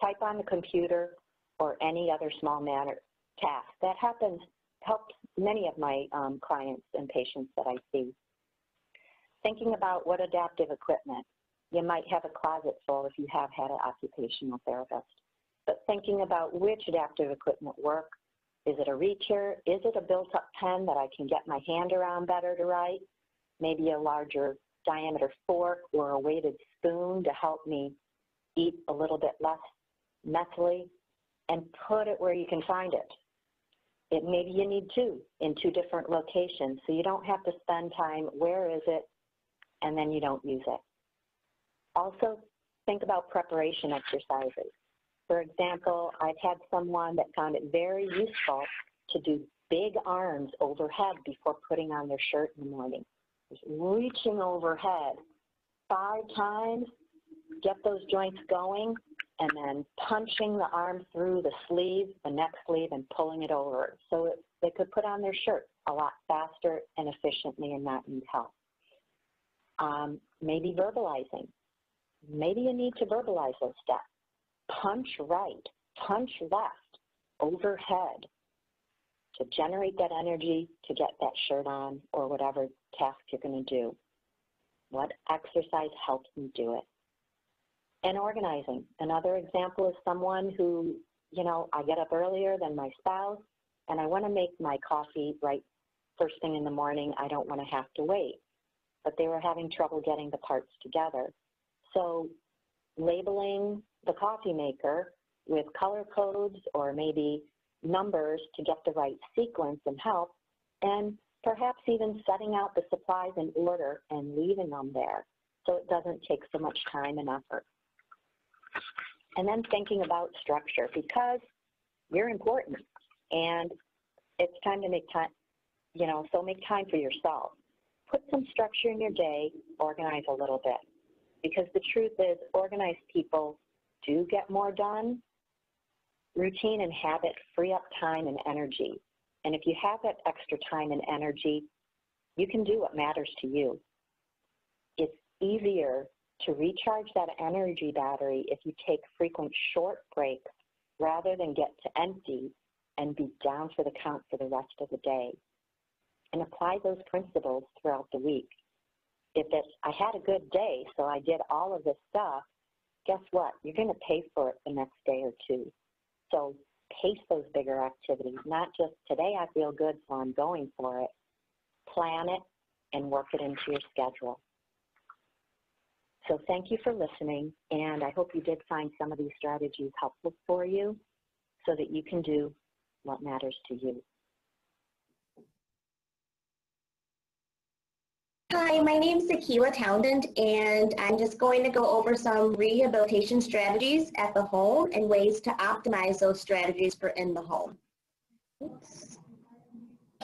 type on the computer, or any other small matter task. That happens, helps many of my um, clients and patients that I see. Thinking about what adaptive equipment. You might have a closet full if you have had an occupational therapist. But thinking about which adaptive equipment work. Is it a reacher? Is it a built-up pen that I can get my hand around better to write? Maybe a larger diameter fork or a weighted spoon to help me eat a little bit less messily and put it where you can find it. It maybe you need two in two different locations, so you don't have to spend time, where is it, and then you don't use it. Also, think about preparation exercises. For example, I've had someone that found it very useful to do big arms overhead before putting on their shirt in the morning. Just reaching overhead five times, get those joints going, and then punching the arm through the sleeve, the neck sleeve, and pulling it over. So it, they could put on their shirt a lot faster and efficiently and not need help. Um, maybe verbalizing. Maybe you need to verbalize those steps. Punch right, punch left, overhead to generate that energy to get that shirt on or whatever task you're going to do. What exercise helps you do it? And organizing. Another example is someone who, you know, I get up earlier than my spouse and I want to make my coffee right first thing in the morning. I don't want to have to wait. But they were having trouble getting the parts together. So labeling the coffee maker with color codes or maybe numbers to get the right sequence and help, and perhaps even setting out the supplies in order and leaving them there so it doesn't take so much time and effort. And then thinking about structure because you're important and it's time to make time, you know, so make time for yourself. Put some structure in your day, organize a little bit. Because the truth is, organized people do get more done. Routine and habit free up time and energy. And if you have that extra time and energy, you can do what matters to you. It's easier to recharge that energy battery if you take frequent short breaks rather than get to empty and be down for the count for the rest of the day. And apply those principles throughout the week. If it's, I had a good day, so I did all of this stuff, guess what? You're going to pay for it the next day or two. So pace those bigger activities, not just today I feel good, so I'm going for it. Plan it and work it into your schedule. So thank you for listening, and I hope you did find some of these strategies helpful for you so that you can do what matters to you. Hi, my name is Akila Townsend, and I'm just going to go over some rehabilitation strategies at the home and ways to optimize those strategies for in the home. Oops.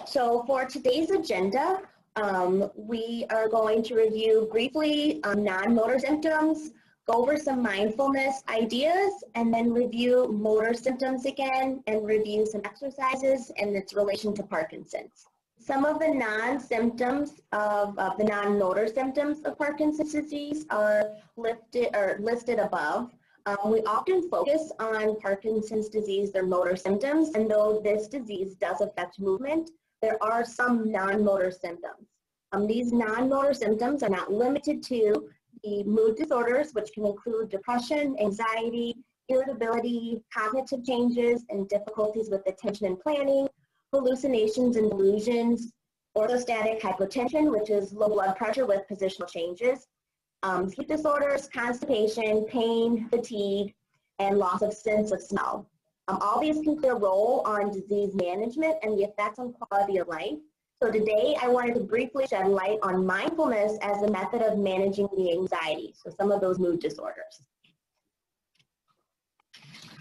So for today's agenda, um, we are going to review briefly um, non-motor symptoms, go over some mindfulness ideas, and then review motor symptoms again and review some exercises and its relation to Parkinson's. some of the non-symptoms of, of the non-motor symptoms of Parkinson's disease are lifted or listed above. Um, we often focus on Parkinson's disease, their motor symptoms, and though this disease does affect movement, there are some non-motor symptoms. Um, these non-motor symptoms are not limited to the mood disorders, which can include depression, anxiety, irritability, cognitive changes, and difficulties with attention and planning, hallucinations and delusions, orthostatic hypotension, which is low blood pressure with positional changes, um, sleep disorders, constipation, pain, fatigue, and loss of sense of smell. Um, all these can play a role on disease management and the effects on quality of life. So today I wanted to briefly shed light on mindfulness as a method of managing the anxiety, so some of those mood disorders.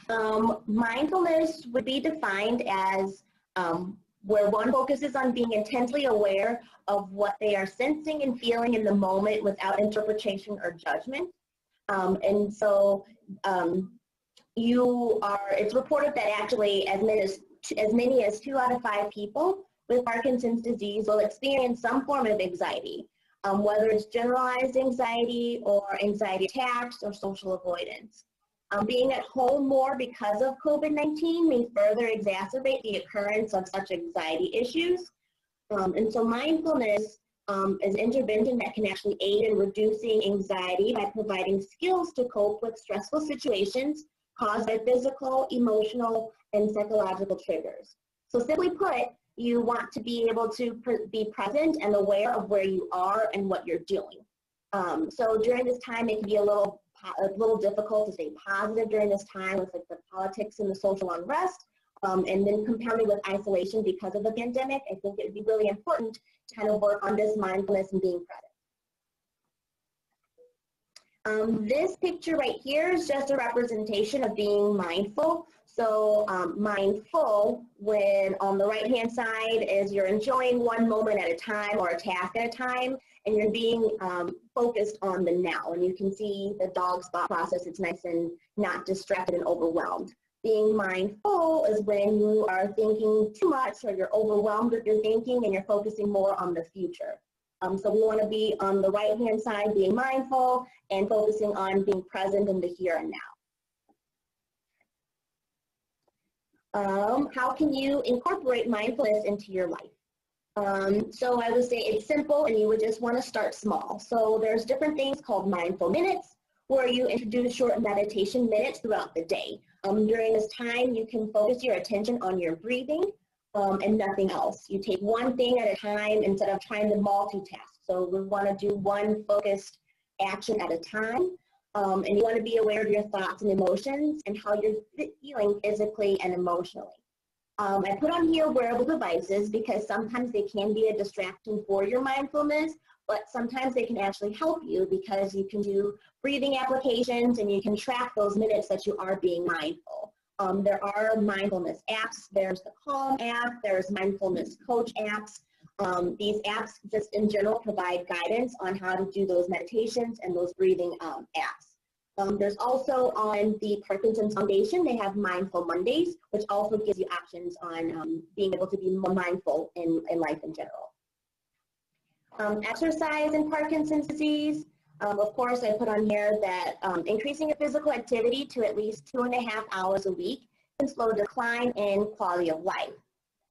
Um, mindfulness would be defined as um, where one focuses on being intensely aware of what they are sensing and feeling in the moment without interpretation or judgment. Um, and so um, you are, it's reported that actually as many as, as many as two out of five people with Parkinson's disease will experience some form of anxiety, um, whether it's generalized anxiety or anxiety attacks or social avoidance. Um, being at home more because of COVID-19 may further exacerbate the occurrence of such anxiety issues. Um, and so mindfulness um, is intervention that can actually aid in reducing anxiety by providing skills to cope with stressful situations caused by physical, emotional, and psychological triggers. So simply put, you want to be able to be present and aware of where you are and what you're doing. Um, so during this time, it can be a little a little difficult to stay positive during this time with like the politics and the social unrest. Um, and then compounded with isolation because of the pandemic, I think it would be really important to kind of work on this mindfulness and being present. Um, this picture right here is just a representation of being mindful. So um, mindful when on the right hand side is you're enjoying one moment at a time or a task at a time and you're being um, focused on the now. And you can see the dog's thought process, it's nice and not distracted and overwhelmed. Being mindful is when you are thinking too much or you're overwhelmed with your thinking and you're focusing more on the future. Um, so we want to be on the right-hand side, being mindful and focusing on being present in the here and now. Um, how can you incorporate mindfulness into your life? Um, so I would say it's simple and you would just want to start small. So there's different things called mindful minutes where you introduce short meditation minutes throughout the day. Um, during this time, you can focus your attention on your breathing um, and nothing else. You take one thing at a time instead of trying to multitask. So we want to do one focused action at a time. Um, and you want to be aware of your thoughts and emotions and how you're feeling physically and emotionally. Um, I put on here wearable devices because sometimes they can be a distraction for your mindfulness, but sometimes they can actually help you because you can do breathing applications and you can track those minutes that you are being mindful. Um, there are mindfulness apps. There's the Calm app. There's mindfulness coach apps. Um, these apps just in general provide guidance on how to do those meditations and those breathing um, apps. Um, there's also on the Parkinson's Foundation, they have Mindful Mondays, which also gives you options on um, being able to be more mindful in, in life in general. Um, exercise in Parkinson's disease, um, of course, I put on here that um, increasing your physical activity to at least two and a half hours a week can slow decline in quality of life.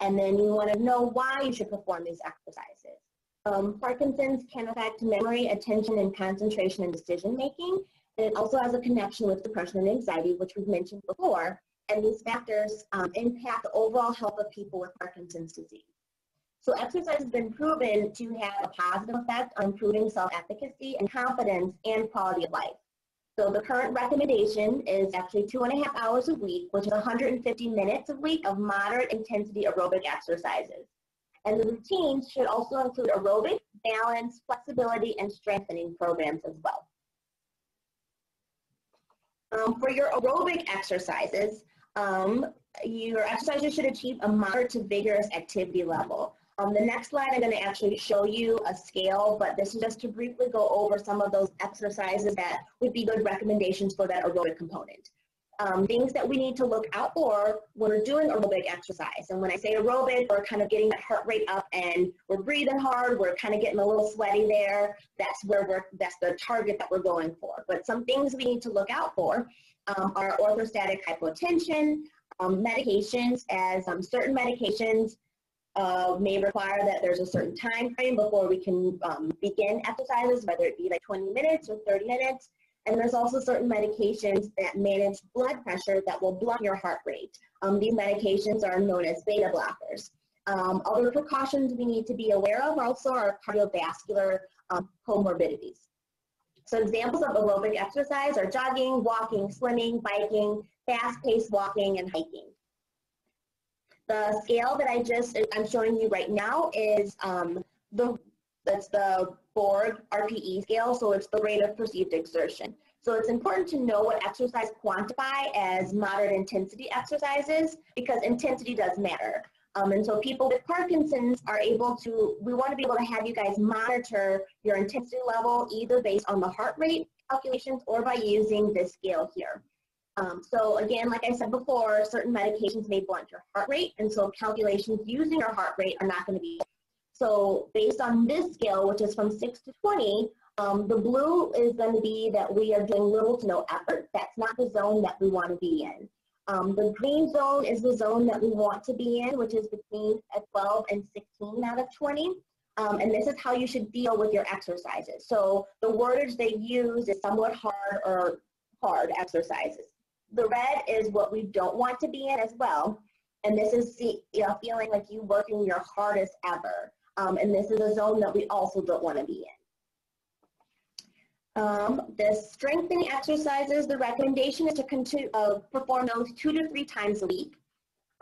And then you want to know why you should perform these exercises. Um, Parkinson's can affect memory, attention, and concentration and decision making. And it also has a connection with depression and anxiety, which we've mentioned before. And these factors um, impact the overall health of people with Parkinson's disease. So exercise has been proven to have a positive effect on improving self-efficacy and confidence and quality of life. So the current recommendation is actually two and a half hours a week, which is 150 minutes a week of moderate intensity aerobic exercises. And the routines should also include aerobic, balance, flexibility, and strengthening programs as well. Um, for your aerobic exercises, um, your exercises should achieve a moderate to vigorous activity level. Um, the next slide, I'm going to actually show you a scale, but this is just to briefly go over some of those exercises that would be good recommendations for that aerobic component. um, things that we need to look out for when we're doing aerobic exercise. And when I say aerobic, we're kind of getting that heart rate up and we're breathing hard, we're kind of getting a little sweaty there. That's where we're, that's the target that we're going for. But some things we need to look out for um, are orthostatic hypotension, um, medications, as um, certain medications uh, may require that there's a certain time frame before we can um, begin exercises, whether it be like 20 minutes or 30 minutes. And there's also certain medications that manage blood pressure that will blunt your heart rate. Um, these medications are known as beta blockers. Um, other precautions we need to be aware of also are cardiovascular um, comorbidities. So examples of aerobic exercise are jogging, walking, swimming, biking, fast-paced walking, and hiking. The scale that I just, I'm showing you right now is um, the, that's the Borg RPE scale, so it's the rate of perceived exertion. So it's important to know what exercise quantify as moderate intensity exercises because intensity does matter. Um, and so people with Parkinson's are able to, we want to be able to have you guys monitor your intensity level either based on the heart rate calculations or by using this scale here. Um, so again, like I said before, certain medications may blunt your heart rate, and so calculations using your heart rate are not going to be. So based on this scale, which is from 6 to 20, um, the blue is going to be that we are doing little to no effort. That's not the zone that we want to be in. Um, the green zone is the zone that we want to be in, which is between 12 and 16 out of 20. Um, and this is how you should deal with your exercises. So the wordage they use is somewhat hard or hard exercises. The red is what we don't want to be in as well. And this is you know, feeling like you working your hardest ever. Um, and this is a zone that we also don't want to be in. Um, the strengthening exercises, the recommendation is to continue, uh, perform those two to three times a week.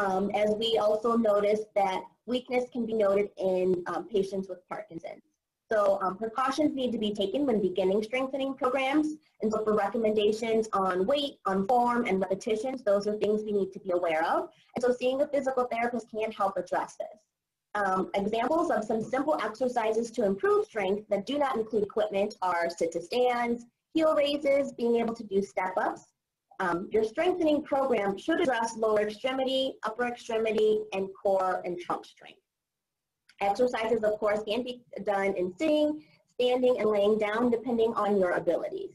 Um, as we also noticed that weakness can be noted in um, patients with Parkinson's. So um, precautions need to be taken when beginning strengthening programs. And so for recommendations on weight, on form, and repetitions, those are things we need to be aware of. And so seeing a physical therapist can help address this. Um, examples of some simple exercises to improve strength that do not include equipment are sit-to stands, heel raises, being able to do step-ups. Um, your strengthening program should address lower extremity, upper extremity, and core and trunk strength. Exercises, of course, can be done in sitting, standing, and laying down depending on your abilities.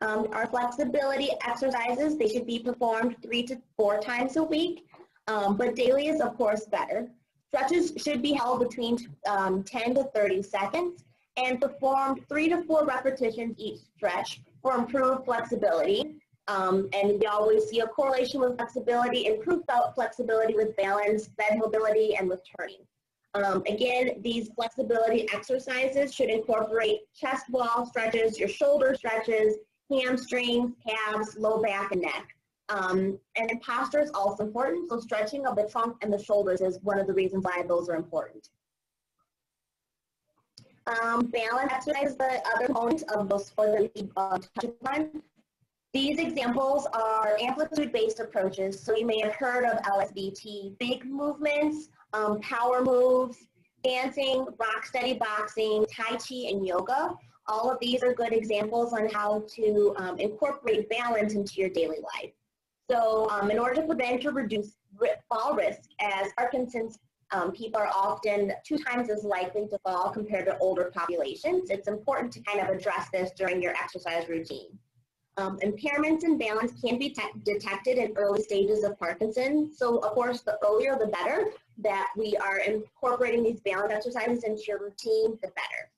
Um, our flexibility exercises, they should be performed three to four times a week, um, but daily is of course better. Stretches should be held between um, 10 to 30 seconds and performed three to four repetitions each stretch for improved flexibility. Um, and we always see a correlation with flexibility, improved flexibility with balance, bed mobility, and with turning. Um, again, these flexibility exercises should incorporate chest wall stretches, your shoulder stretches, hamstrings, calves, low back, and neck. Um, and posture is also important, so stretching of the trunk and the shoulders is one of the reasons why those are important. Um, balance exercise the other component of those for the uh, touch. These examples are amplitude-based approaches. So you may have heard of LSVT, big movements, um, power moves, dancing, rock steady boxing, Tai Chi, and yoga. All of these are good examples on how to um, incorporate balance into your daily life. So um, in order to prevent or reduce fall risk, as Parkinson's um, people are often two times as likely to fall compared to older populations, it's important to kind of address this during your exercise routine. Um, impairments in balance can be detected in early stages of Parkinson's. So of course, the earlier the better that we are incorporating these balance exercises into your routine, the better.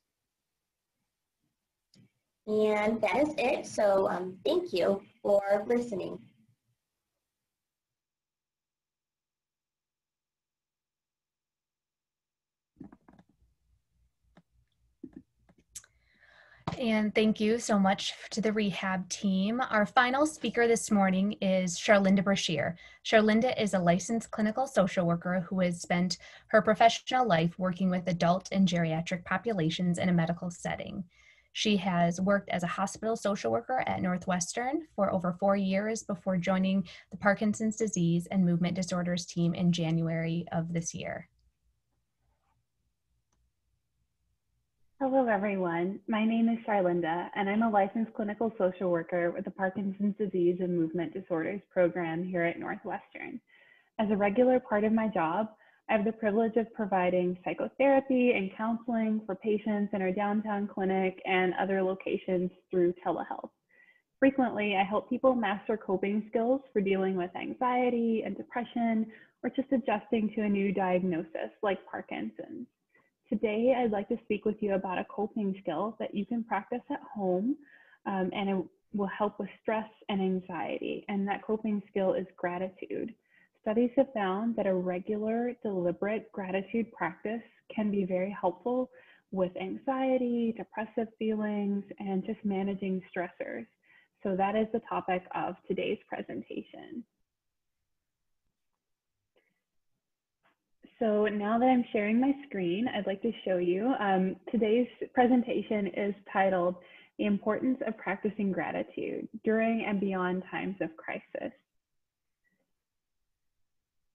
And that is it. So um, thank you for listening. And thank you so much to the rehab team. Our final speaker this morning is Charlinda Brashear. Charlinda is a licensed clinical social worker who has spent her professional life working with adult and geriatric populations in a medical setting. She has worked as a hospital social worker at Northwestern for over four years before joining the Parkinson's disease and movement disorders team in January of this year. Hello, everyone. My name is Charlinda, and I'm a licensed clinical social worker with the Parkinson's Disease and Movement Disorders program here at Northwestern. As a regular part of my job, I have the privilege of providing psychotherapy and counseling for patients in our downtown clinic and other locations through telehealth. Frequently, I help people master coping skills for dealing with anxiety and depression or just adjusting to a new diagnosis like Parkinson's. Today, I'd like to speak with you about a coping skill that you can practice at home um, and it will help with stress and anxiety. And that coping skill is gratitude. Studies have found that a regular, deliberate gratitude practice can be very helpful with anxiety, depressive feelings, and just managing stressors. So that is the topic of today's presentation. So now that I'm sharing my screen, I'd like to show you. Um, today's presentation is titled The Importance of Practicing Gratitude During and Beyond Times of Crisis.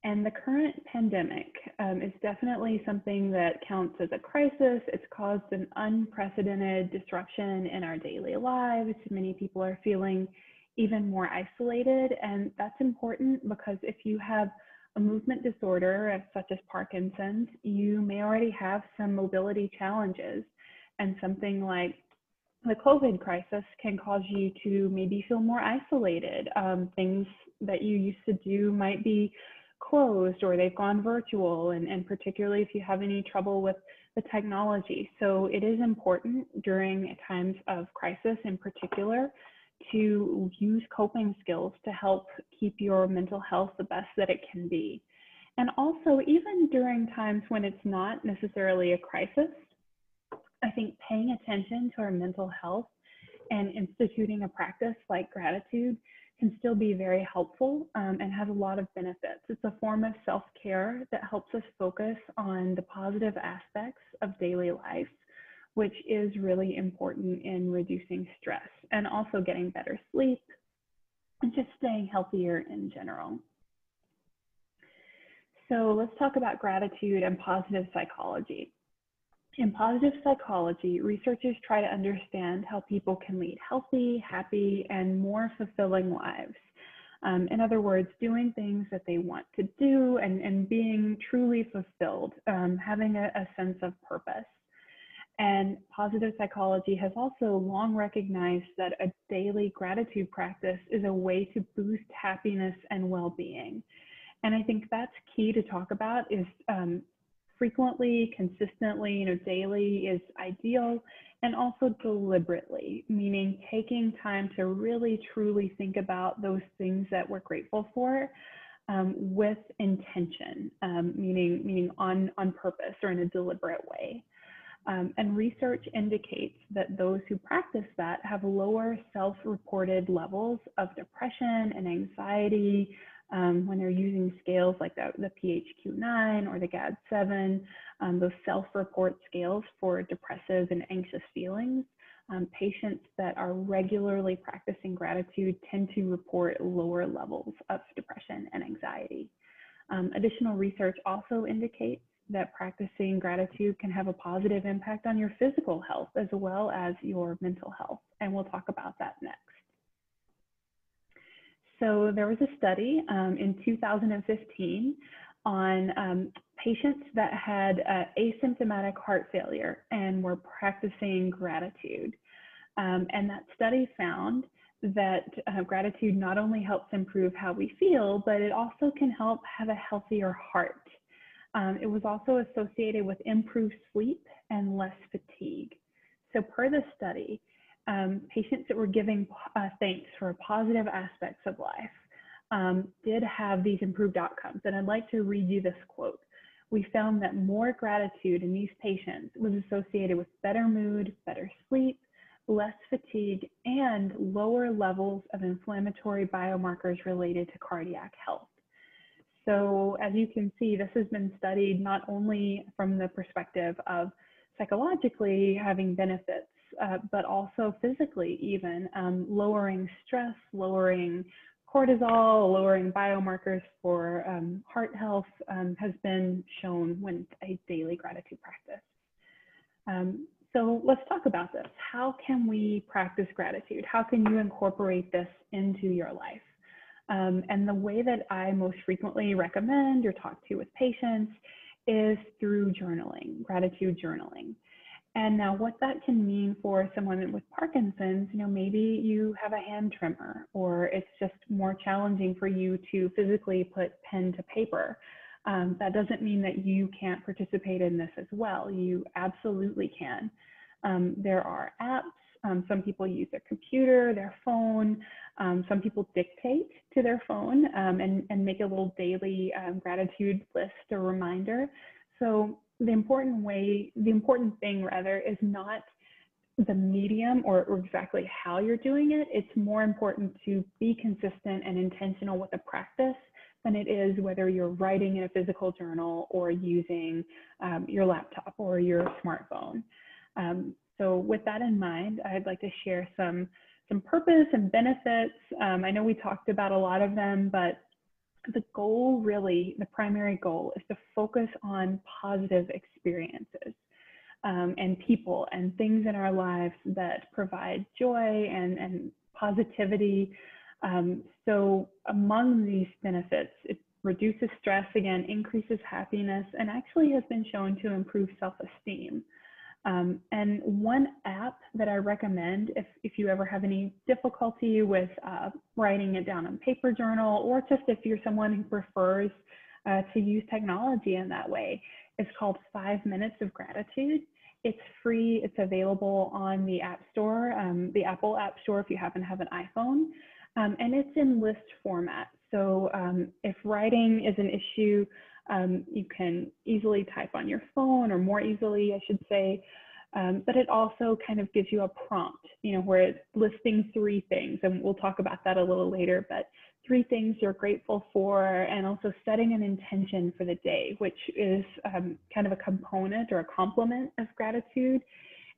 And the current pandemic um, is definitely something that counts as a crisis. It's caused an unprecedented disruption in our daily lives. Many people are feeling even more isolated. And that's important because if you have a movement disorder such as Parkinson's, you may already have some mobility challenges. And something like the COVID crisis can cause you to maybe feel more isolated. Um, things that you used to do might be closed or they've gone virtual, and, and particularly if you have any trouble with the technology. So it is important during times of crisis in particular to use coping skills to help keep your mental health the best that it can be. And also, even during times when it's not necessarily a crisis, I think paying attention to our mental health and instituting a practice like gratitude can still be very helpful um, and has a lot of benefits. It's a form of self care that helps us focus on the positive aspects of daily life which is really important in reducing stress and also getting better sleep and just staying healthier in general. So let's talk about gratitude and positive psychology. In positive psychology, researchers try to understand how people can lead healthy, happy, and more fulfilling lives. Um, in other words, doing things that they want to do and, and being truly fulfilled, um, having a, a sense of purpose. And positive psychology has also long recognized that a daily gratitude practice is a way to boost happiness and well being. And I think that's key to talk about is um, frequently, consistently, you know, daily is ideal, and also deliberately, meaning taking time to really truly think about those things that we're grateful for. Um, with intention, um, meaning meaning on on purpose or in a deliberate way. Um, and research indicates that those who practice that have lower self-reported levels of depression and anxiety um, when they're using scales like the, the PHQ-9 or the GAD-7, um, those self-report scales for depressive and anxious feelings. Um, patients that are regularly practicing gratitude tend to report lower levels of depression and anxiety. Um, additional research also indicates that practicing gratitude can have a positive impact on your physical health as well as your mental health. And we'll talk about that next. So there was a study um, in 2015 on um, patients that had uh, asymptomatic heart failure and were practicing gratitude. Um, and that study found that uh, gratitude not only helps improve how we feel, but it also can help have a healthier heart. Um, it was also associated with improved sleep and less fatigue. So per the study, um, patients that were giving uh, thanks for positive aspects of life um, did have these improved outcomes. And I'd like to read you this quote. We found that more gratitude in these patients was associated with better mood, better sleep, less fatigue, and lower levels of inflammatory biomarkers related to cardiac health. So as you can see, this has been studied not only from the perspective of psychologically having benefits, uh, but also physically even, um, lowering stress, lowering cortisol, lowering biomarkers for um, heart health um, has been shown with a daily gratitude practice. Um, so let's talk about this. How can we practice gratitude? How can you incorporate this into your life? Um, and the way that I most frequently recommend or talk to with patients is through journaling, gratitude journaling. And now what that can mean for someone with Parkinson's, you know, maybe you have a hand tremor or it's just more challenging for you to physically put pen to paper. Um, that doesn't mean that you can't participate in this as well. You absolutely can. Um, there are apps. Um, some people use their computer, their phone. Um, some people dictate to their phone um, and, and make a little daily um, gratitude list or reminder. So the important way, the important thing rather, is not the medium or, or, exactly how you're doing it. It's more important to be consistent and intentional with the practice than it is whether you're writing in a physical journal or using um, your laptop or your smartphone. Um, so with that in mind, I'd like to share some, some purpose and benefits. Um, I know we talked about a lot of them, but the goal really, the primary goal is to focus on positive experiences um, and people and things in our lives that provide joy and, and positivity. Um, so among these benefits, it reduces stress again, increases happiness, and actually has been shown to improve self-esteem. Um, and one app that I recommend if, if you ever have any difficulty with uh, writing it down on paper journal, or just if you're someone who prefers uh, to use technology in that way, is called Five Minutes of Gratitude. It's free, it's available on the App Store, um, the Apple App Store if you happen to have an iPhone, um, and it's in list format. So um, if writing is an issue, um, you can easily type on your phone or more easily, I should say. Um, but it also kind of gives you a prompt, you know, where it's listing three things, and we'll talk about that a little later, but three things you're grateful for, and also setting an intention for the day, which is um, kind of a component or a complement of gratitude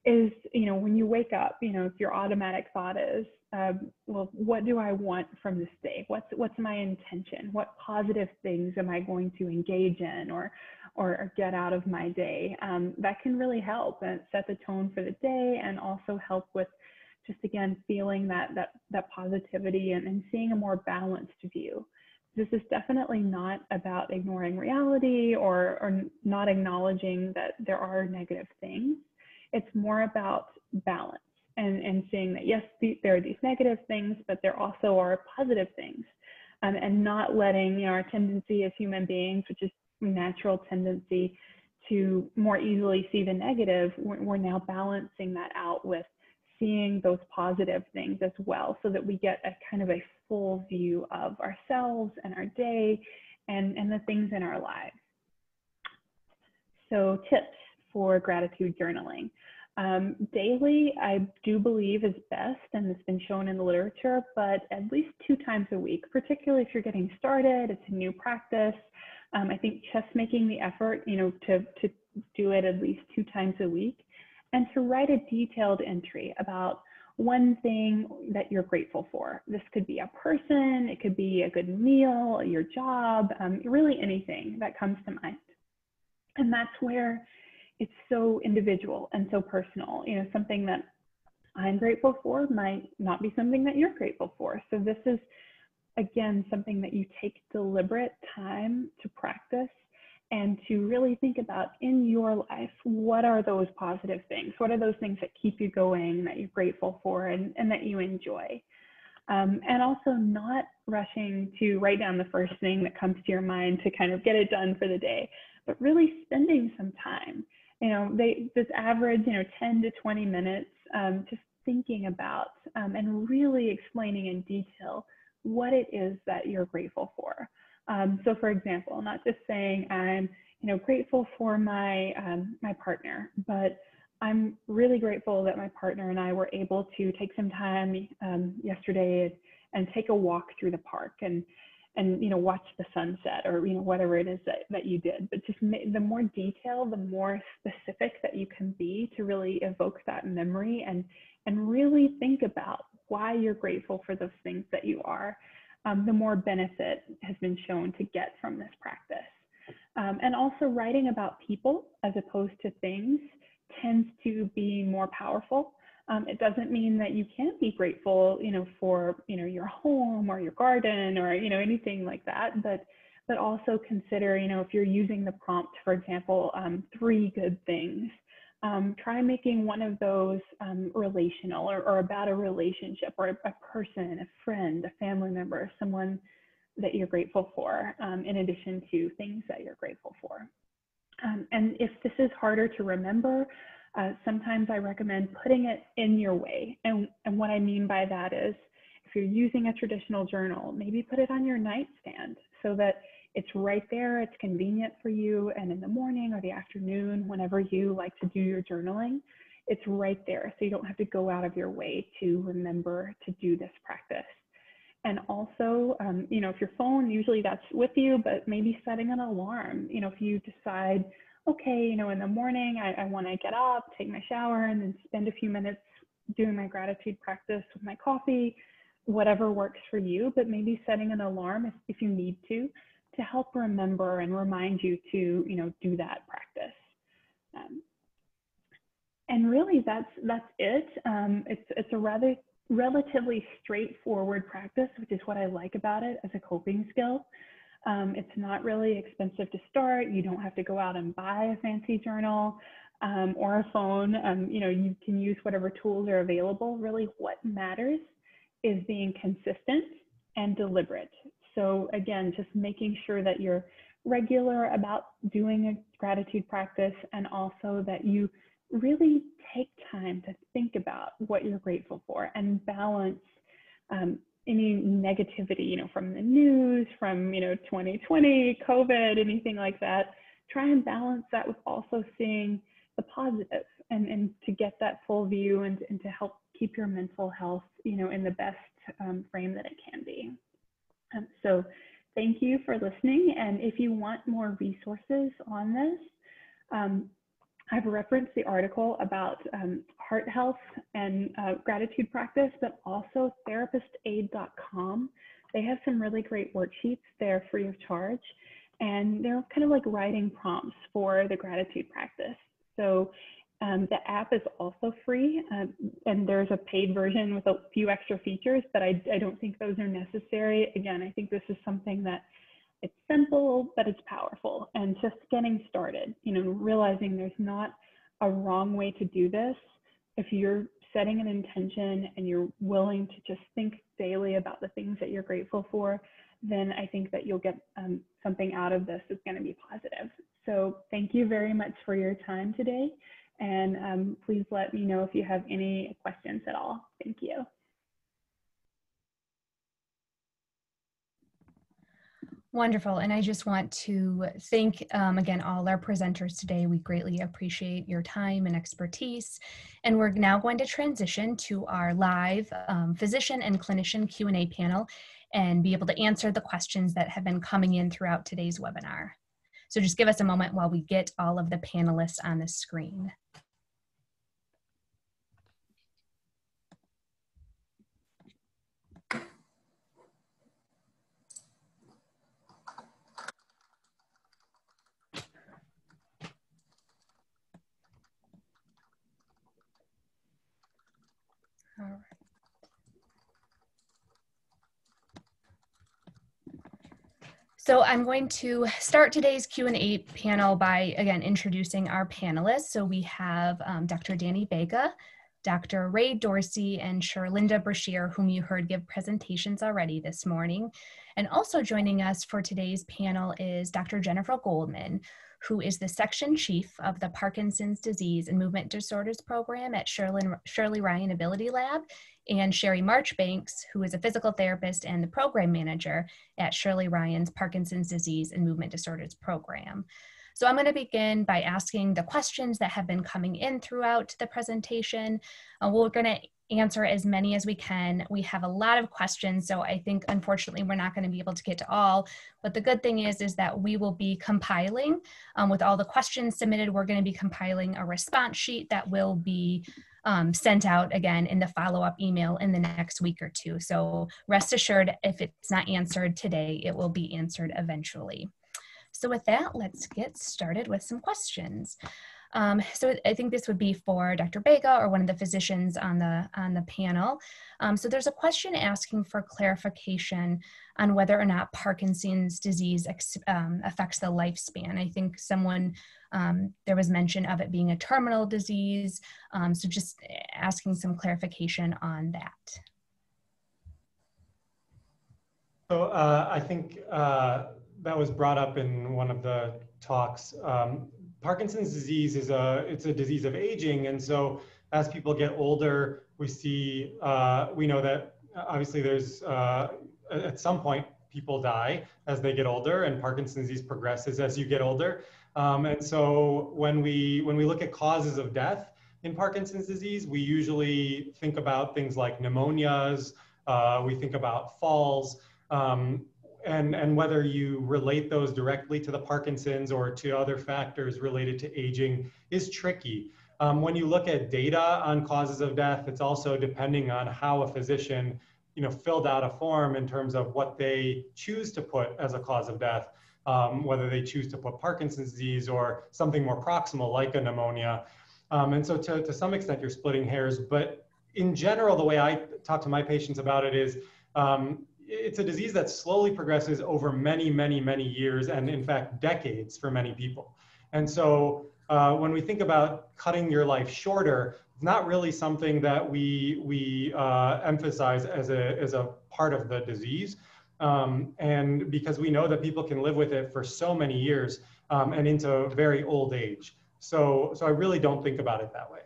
is, you know, when you wake up, you know, if your automatic thought is, um, well, what do I want from this day? What's what's my intention? What positive things am I going to engage in or or, get out of my day? Um, that can really help and set the tone for the day, and also help with just again feeling that that that positivity and, and seeing a more balanced view. This is definitely not about ignoring reality or or not acknowledging that there are negative things. It's more about balance and, and seeing that yes, the, there are these negative things, but there also are positive things. Um, and not letting you know, our tendency as human beings, which is natural tendency to more easily see the negative, we're, we're now balancing that out with seeing those positive things as well so that we get a kind of a full view of ourselves and our day and, and the things in our lives. So tips for gratitude journaling. Um, daily, I do believe is best, and it's been shown in the literature, but at least two times a week, particularly if you're getting started, it's a new practice. Um, I think just making the effort, you know, to, to do it at least two times a week and to write a detailed entry about one thing that you're grateful for. This could be a person, it could be a good meal, your job, um, really anything that comes to mind. And that's where it's so individual and so personal. You know, something that I'm grateful for might not be something that you're grateful for. So this is again something that you take deliberate time to practice and to really think about in your life what are those positive things what are those things that keep you going that you're grateful for and, and that you enjoy um, and also not rushing to write down the first thing that comes to your mind to kind of get it done for the day but really spending some time you know, they this average, you know, 10 to 20 minutes, um, just thinking about um, and really explaining in detail what it is that you're grateful for. Um, so, for example, not just saying I'm, you know, grateful for my um, my partner, but I'm really grateful that my partner and I were able to take some time um, yesterday and take a walk through the park and and you know watch the sunset or you know whatever it is that, that you did but just the more detail the more specific that you can be to really evoke that memory and and really think about why you're grateful for those things that you are um, the more benefit has been shown to get from this practice um, and also writing about people as opposed to things tends to be more powerful. Um, it doesn't mean that you can't be grateful, you know, for you know your home or your garden or you know anything like that. But but also consider, you know, if you're using the prompt, for example, um, three good things. Um, try making one of those um, relational or, or, about a relationship or a, a, person, a friend, a family member, someone that you're grateful for, um, in addition to things that you're grateful for. Um, and if this is harder to remember, uh, sometimes I recommend putting it in your way. And, and what I mean by that is if you're using a traditional journal, maybe put it on your nightstand so that it's right there, it's convenient for you, and in the morning or the afternoon, whenever you like to do your journaling, it's right there. So you don't have to go out of your way to remember to do this practice. And also, um, you know, if your phone, usually that's with you, but maybe setting an alarm. You know, if you decide, okay, you know, in the morning, I, I want to get up, take my shower, and then spend a few minutes doing my gratitude practice with my coffee, whatever works for you, but maybe setting an alarm if, if you need to, to help remember and remind you to, you know, do that practice. Um, and really, that's that's it. Um, it's it's a rather relatively straightforward practice, which is what I like about it as a coping skill. Um, it's not really expensive to start. You don't have to go out and buy a fancy journal um, or a phone. Um, you know, you can use whatever tools are available. Really, what matters is being consistent and deliberate. So again, just making sure that you're regular about doing a gratitude practice and also that you really take time to think about what you're grateful for and balance um, any negativity, you know, from the news, from, you know, 2020, COVID, anything like that. Try and balance that with also seeing the positive and, and to get that full view and, and to help keep your mental health, you know, in the best um, frame that it can be. Um, so thank you for listening. And if you want more resources on this, um, I've referenced the article about um, heart health and uh, gratitude practice, but also therapistaid.com. They have some really great worksheets there free of charge. And they're kind of like writing prompts for the gratitude practice. So um, the app is also free, um, and there's a paid version with a few extra features, but I, I don't think those are necessary. Again, I think this is something that it's simple, but it's powerful. And just getting started, you know, realizing there's not a wrong way to do this. If you're setting an intention and you're willing to just think daily about the things that you're grateful for, then I think that you'll get um, something out of this that's going to be positive. So thank you very much for your time today. And um, please let me know if you have any questions at all. Thank you. Wonderful. And I just want to thank, um, again, all our presenters today. We greatly appreciate your time and expertise. And we're now going to transition to our live um, physician and clinician Q&A panel and be able to answer the questions that have been coming in throughout today's webinar. So just give us a moment while we get all of the panelists on the screen. So I'm going to start today's Q&A panel by, again, introducing our panelists. So we have um, Dr. Danny Bega, Dr. Ray Dorsey, and Sherlinda Brashear, whom you heard give presentations already this morning. And also joining us for today's panel is Dr. Jennifer Goldman, who is the section chief of the Parkinson's Disease and Movement Disorders Program at Shirley, Shirley Ryan AbilityLab, and Sherry Marchbanks, who is a physical therapist and the program manager at Shirley Ryan's Parkinson's Disease and Movement Disorders Program. So I'm going to begin by asking the questions that have been coming in throughout the presentation. Uh, we're going to answer as many as we can. We have a lot of questions, so I think unfortunately we're not going to be able to get to all. But the good thing is, is that we will be compiling um, with all the questions submitted. We're going to be compiling a response sheet that will be um, sent out again in the follow-up email in the next week or two. So rest assured, if it's not answered today, it will be answered eventually. So with that, let's get started with some questions. Um, so I think this would be for Dr. Bega or one of the physicians on the, on the panel. Um, so there's a question asking for clarification on whether or not Parkinson's disease um, affects the lifespan. I think someone, um, there was mention of it being a terminal disease. Um, so just asking some clarification on that. So uh, I think uh, that was brought up in one of the talks. Um, Parkinson's disease is a it's a disease of aging, and so as people get older, we see uh, we know that obviously there's uh, at some point people die as they get older, and Parkinson's disease progresses as you get older. Um, and so when we when we look at causes of death in Parkinson's disease, we usually think about things like pneumonias. Uh, we think about falls. Um, and, and whether you relate those directly to the Parkinson's or to other factors related to aging is tricky. Um, when you look at data on causes of death, it's also depending on how a physician you know, filled out a form in terms of what they choose to put as a cause of death, um, whether they choose to put Parkinson's disease or something more proximal like a pneumonia. Um, and so to, to some extent, you're splitting hairs. But in general, the way I talk to my patients about it is um, it's a disease that slowly progresses over many, many, many years, and in fact, decades for many people. And so uh, when we think about cutting your life shorter, it's not really something that we, we uh, emphasize as a, as a part of the disease. Um, and because we know that people can live with it for so many years um, and into very old age. So, so I really don't think about it that way.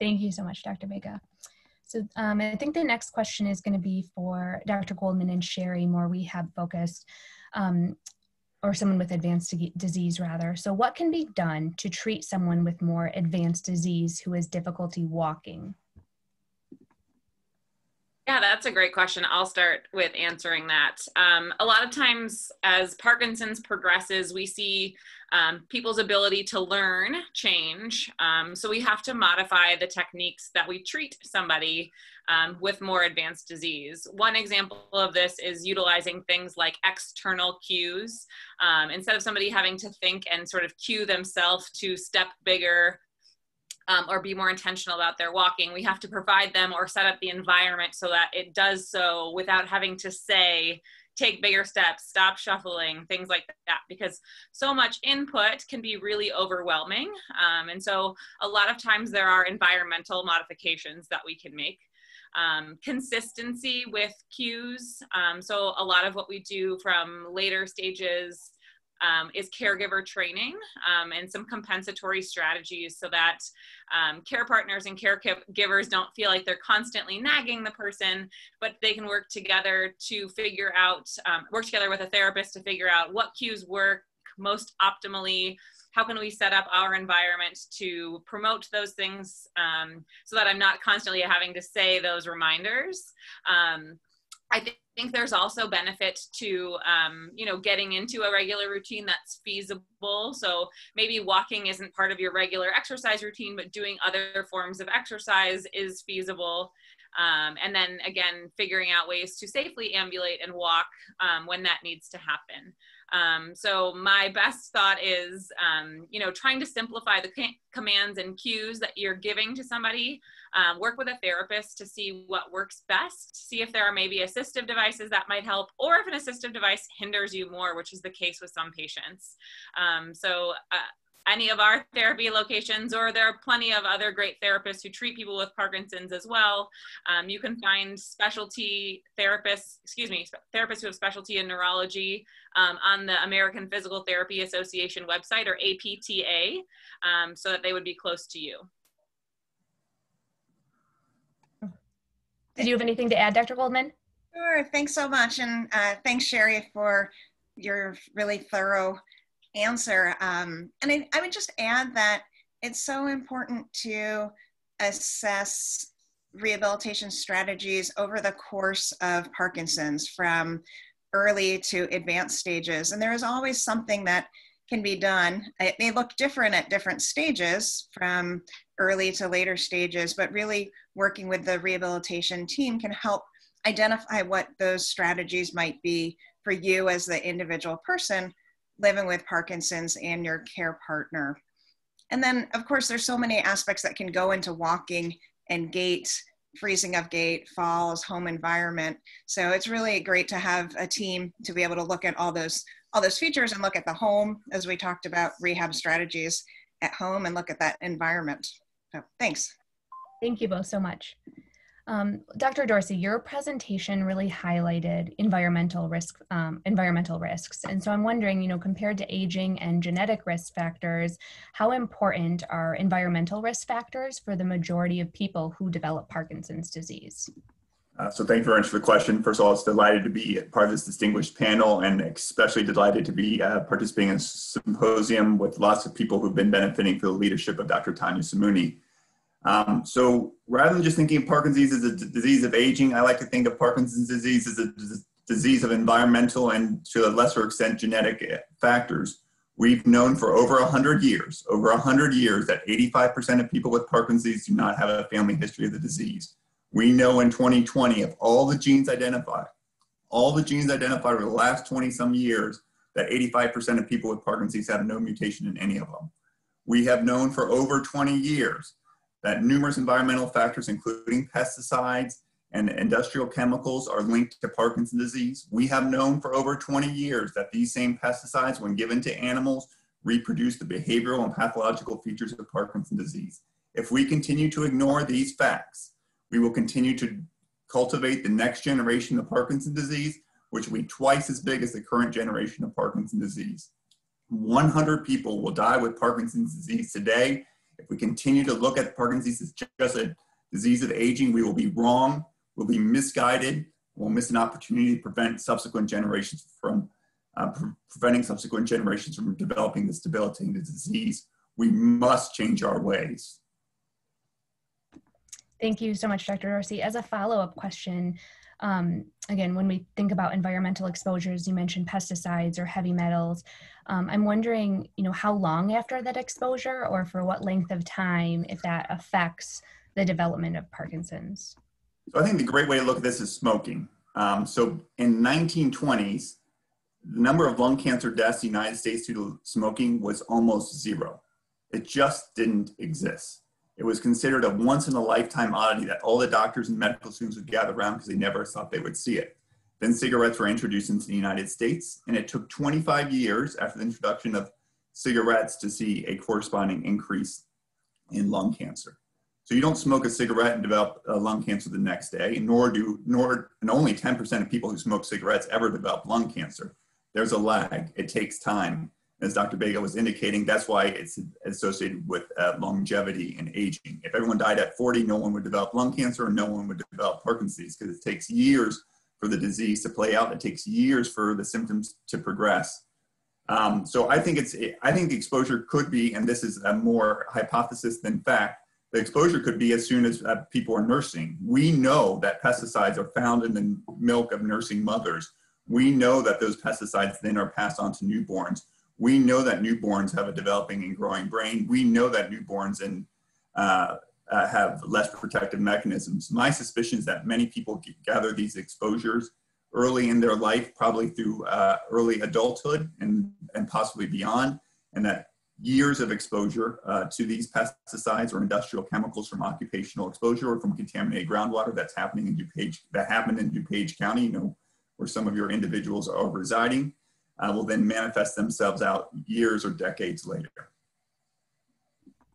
Thank you so much, Dr. Bega. So um, I think the next question is going to be for Dr. Goldman and Sherry, more rehab focused, um, or someone with advanced disease rather. So what can be done to treat someone with more advanced disease who has difficulty walking? Yeah, that's a great question. I'll start with answering that. Um, a lot of times, as Parkinson's progresses, we see um, people's ability to learn change. Um, so we have to modify the techniques that we treat somebody um, with more advanced disease. One example of this is utilizing things like external cues. Um, instead of somebody having to think and sort of cue themselves to step bigger, um, or be more intentional about their walking. We have to provide them or set up the environment so that it does so without having to say, take bigger steps, stop shuffling, things like that, because so much input can be really overwhelming. Um, and so a lot of times there are environmental modifications that we can make. Um, consistency with cues. Um, so a lot of what we do from later stages um, is caregiver training um, and some compensatory strategies so that um, care partners and caregivers don't feel like they're constantly nagging the person, but they can work together to figure out, um, work together with a therapist to figure out what cues work most optimally how can we set up our environment to promote those things um, so that I'm not constantly having to say those reminders. Um, I th- think there's also benefit to um, you know getting into a regular routine that's feasible so maybe walking isn't part of your regular exercise routine but doing other forms of exercise is feasible um, and then again figuring out ways to safely ambulate and walk um, when that needs to happen um, so my best thought is, um, you know, trying to simplify the commands and cues that you're giving to somebody. Um, work with a therapist to see what works best. See if there are maybe assistive devices that might help, or if an assistive device hinders you more, which is the case with some patients. Um, so uh, any of our therapy locations, or there are plenty of other great therapists who treat people with Parkinson's as well. Um, you can find specialty therapists, excuse me, therapists who have specialty in neurology um, on the American Physical Therapy Association website or APTA um, so that they would be close to you. Did you have anything to add, Dr. Goldman? Sure, thanks so much. And uh, thanks, Sherry, for your really thorough answer. Um, and I, I would just add that it's so important to assess rehabilitation strategies over the course of Parkinson's from early to advanced stages. And there is always something that can be done. It may look different at different stages from early to later stages, but really working with the rehabilitation team can help identify what those strategies might be for you as the individual person living with Parkinson's and your care partner. And then, of course, there's so many aspects that can go into walking and gait, freezing of gait, falls, home environment. So it's really great to have a team to be able to look at all those all those features and look at the home as we talked about rehab strategies at home and look at that environment. So thanks. Thank you both so much. Um, Dr. Dorsey, your presentation really highlighted environmental risk, um, environmental risks, and so I'm wondering, you know, compared to aging and genetic risk factors, how important are environmental risk factors for the majority of people who develop Parkinson's disease? Uh, so thank you very much for the question. First of all, it's delighted to be part of this distinguished panel and especially delighted to be uh, participating in a symposium with lots of people who've been benefiting from the leadership of Dr. Tanya Simuni. Um, so rather than just thinking of Parkinson's as a disease of aging, I like to think of Parkinson's disease as a disease of environmental and to a lesser extent genetic eh, factors. We've known for over 100 years, over 100 years, that 85% of people with Parkinson's do not have a family history of the disease. We know in 2020 of all the genes identified, all the genes identified over the last 20 some years, that 85% of people with Parkinson's have no mutation in any of them. We have known for over 20 years that numerous environmental factors, including pesticides and industrial chemicals, are linked to Parkinson's disease. We have known for over 20 years that these same pesticides, when given to animals, reproduce the behavioral and pathological features of Parkinson's disease. If we continue to ignore these facts, we will continue to cultivate the next generation of Parkinson's disease, which will be twice as big as the current generation of Parkinson's disease. 100 people will die with Parkinson's disease today if we continue to look at Parkinson's disease as just a disease of aging, we will be wrong, we'll be misguided, we'll miss an opportunity to prevent subsequent generations from uh, pre preventing subsequent generations from developing this debilitating disease. We must change our ways. Thank you so much, Dr. Dorsey. As a follow-up question, um, again, when we think about environmental exposures, you mentioned pesticides or heavy metals. Um, I'm wondering, you know, how long after that exposure or for what length of time, if that affects the development of Parkinson's? So I think the great way to look at this is smoking. Um, so in 1920s, the number of lung cancer deaths in the United States due to smoking was almost zero. It just didn't exist. It was considered a once in a lifetime oddity that all the doctors and medical students would gather around because they never thought they would see it. Then cigarettes were introduced into the United States, and it took 25 years after the introduction of cigarettes to see a corresponding increase in lung cancer. So you don't smoke a cigarette and develop uh, lung cancer the next day, nor do nor and only 10% of people who smoke cigarettes ever develop lung cancer. There's a lag. It takes time as Dr. Bega was indicating, that's why it's associated with uh, longevity and aging. If everyone died at 40, no one would develop lung cancer and no one would develop Parkinson's because it takes years for the disease to play out. It takes years for the symptoms to progress. Um, so I think it's, I think the exposure could be, and this is a more hypothesis than fact, the exposure could be as soon as uh, people are nursing. We know that pesticides are found in the milk of nursing mothers. We know that those pesticides then are passed on to newborns. We know that newborns have a developing and growing brain. We know that newborns and uh, uh, have less protective mechanisms. My suspicion is that many people gather these exposures early in their life, probably through uh, early adulthood and, and possibly beyond, and that years of exposure uh, to these pesticides or industrial chemicals from occupational exposure or from contaminated groundwater that's happening in DuPage, that happened in DuPage County, you know, where some of your individuals are residing uh, will then manifest themselves out years or decades later.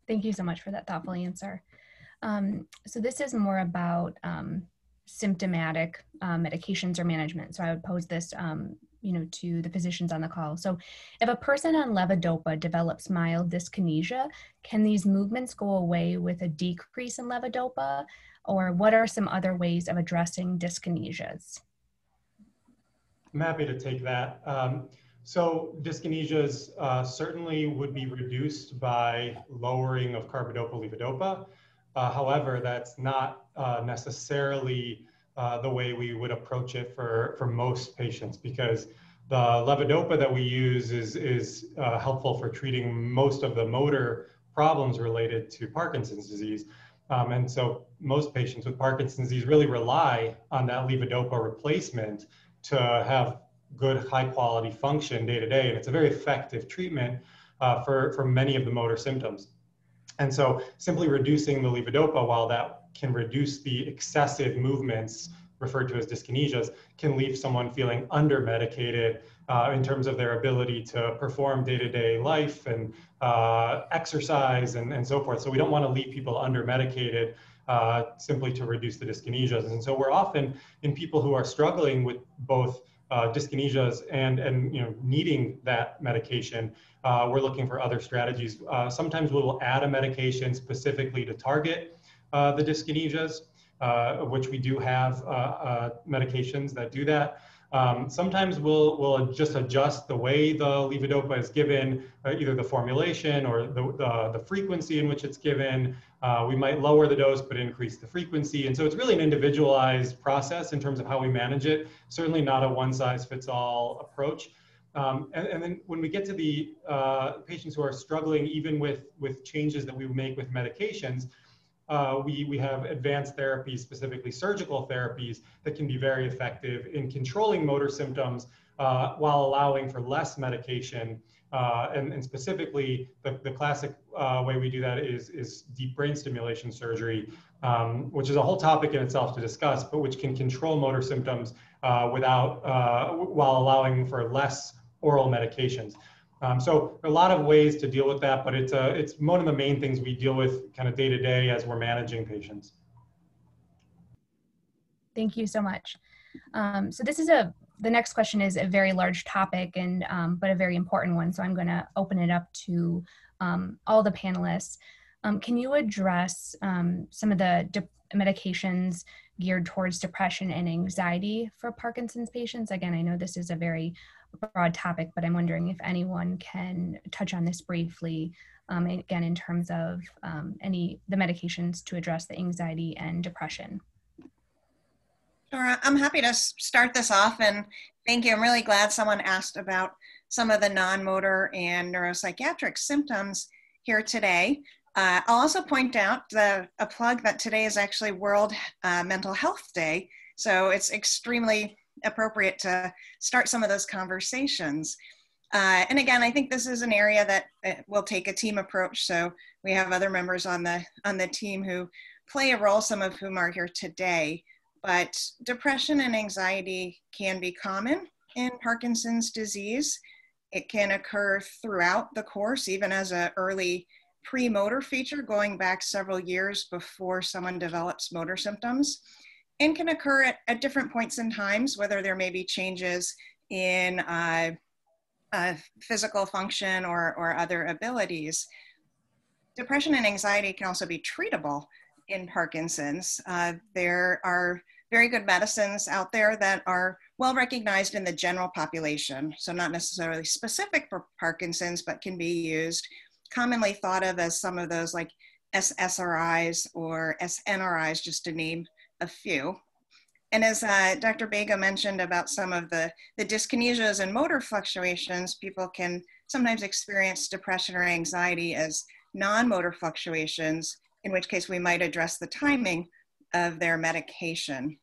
Thank you so much for that thoughtful answer. Um, so this is more about um, symptomatic uh, medications or management. So I would pose this, um, you know, to the physicians on the call. So if a person on levodopa develops mild dyskinesia, can these movements go away with a decrease in levodopa? Or what are some other ways of addressing dyskinesias? I'm happy to take that. Um, so dyskinesias uh, certainly would be reduced by lowering of carbidopa levodopa. Uh, however, that's not uh, necessarily uh, the way we would approach it for, for most patients because the levodopa that we use is, is uh, helpful for treating most of the motor problems related to Parkinson's disease. Um, and so most patients with Parkinson's disease really rely on that levodopa replacement to have good, high quality function day to day. And it's a very effective treatment uh, for, for many of the motor symptoms. And so simply reducing the levodopa, while that can reduce the excessive movements referred to as dyskinesias, can leave someone feeling under medicated uh, in terms of their ability to perform day-to-day life and uh, exercise and, and so forth. So we don't want to leave people under medicated uh, simply to reduce the dyskinesias. And so we're often in people who are struggling with both uh, dyskinesias and, and you know, needing that medication, uh, we're looking for other strategies. Uh, sometimes we will add a medication specifically to target uh, the dyskinesias, which we do have medications that do that. Um, sometimes we'll, we'll just adjust the way the levodopa is given, uh, either the formulation or the, the, the, frequency in which it's given. Uh, we might lower the dose but increase the frequency. And so it's really an individualized process in terms of how we manage it, certainly not a one size fits all approach. Um, and, and, then when we get to the uh, patients who are struggling even with, with changes that we make with medications, uh, we, we have advanced therapies, specifically surgical therapies, that can be very effective in controlling motor symptoms uh, while allowing for less medication. Uh, and, and, specifically, the, the classic uh, way we do that is, is deep brain stimulation surgery, um, which is a whole topic in itself to discuss, but which can control motor symptoms uh, without, uh, while allowing for less oral medications. Um, so a lot of ways to deal with that, but it's, a, it's one of the main things we deal with kind of day to day as we're managing patients. Thank you so much. Um, so this is a, the next question is a very large topic and, um, but a very important one. So I'm gonna open it up to um, all the panelists. Um, can you address um, some of the medications geared towards depression and anxiety for Parkinson's patients? Again, I know this is a very broad topic, but I'm wondering if anyone can touch on this briefly, um, again, in terms of um, any the medications to address the anxiety and depression. Sure, I'm happy to start this off and thank you. I'm really glad someone asked about some of the non-motor and neuropsychiatric symptoms here today. Uh, I'll also point out the, a plug that today is actually World uh, Mental Health Day. So it's extremely appropriate to start some of those conversations. Uh, and again, I think this is an area that will take a team approach. So we have other members on the on the team who play a role, some of whom are here today. But depression and anxiety can be common in Parkinson's disease. It can occur throughout the course, even as an early pre-motor feature going back several years before someone develops motor symptoms and can occur at, at different points in times, whether there may be changes in uh, uh, physical function or, or other abilities. Depression and anxiety can also be treatable in Parkinson's. Uh, there are very good medicines out there that are well recognized in the general population, so not necessarily specific for Parkinson's, but can be used, commonly thought of as some of those like SSRIs or SNRIs, just to name a few. And as uh, Dr. Bega mentioned about some of the, the dyskinesias and motor fluctuations, people can sometimes experience depression or anxiety as non-motor fluctuations, in which case we might address the timing of their medication.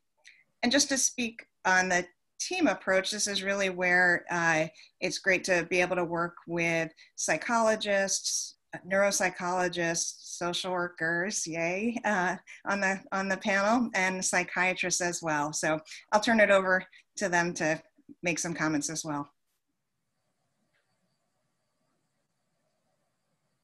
And just to speak on the team approach, this is really where uh, it's great to be able to work with psychologists, neuropsychologists, social workers, yay, uh, on the on the panel, and psychiatrists as well. So I'll turn it over to them to make some comments as well.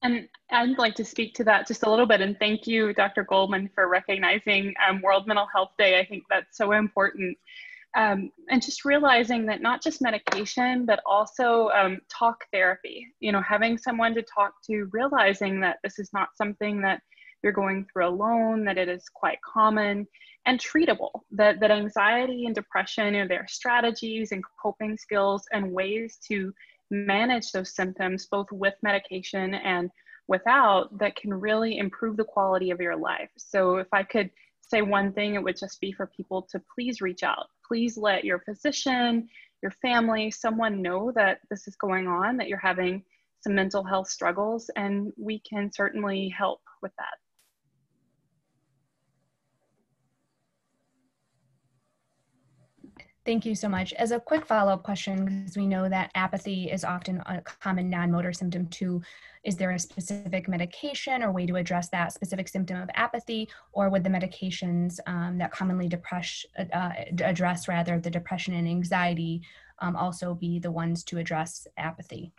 And I'd like to speak to that just a little bit. And thank you, Dr. Goldman, for recognizing um, World Mental Health Day. I think that's so important um, and just realizing that not just medication but also um, talk therapy you know having someone to talk to realizing that this is not something that you're going through alone that it is quite common and treatable that, that anxiety and depression are strategies and coping skills and ways to manage those symptoms both with medication and without that can really improve the quality of your life so if i could say one thing, it would just be for people to please reach out. Please let your physician, your family, someone know that this is going on, that you're having some mental health struggles, and we can certainly help with that. Thank you so much. As a quick follow-up question, because we know that apathy is often a common non-motor symptom too, is there a specific medication or way to address that specific symptom of apathy, or would the medications um, that commonly depress, uh, address rather the depression and anxiety um, also be the ones to address apathy?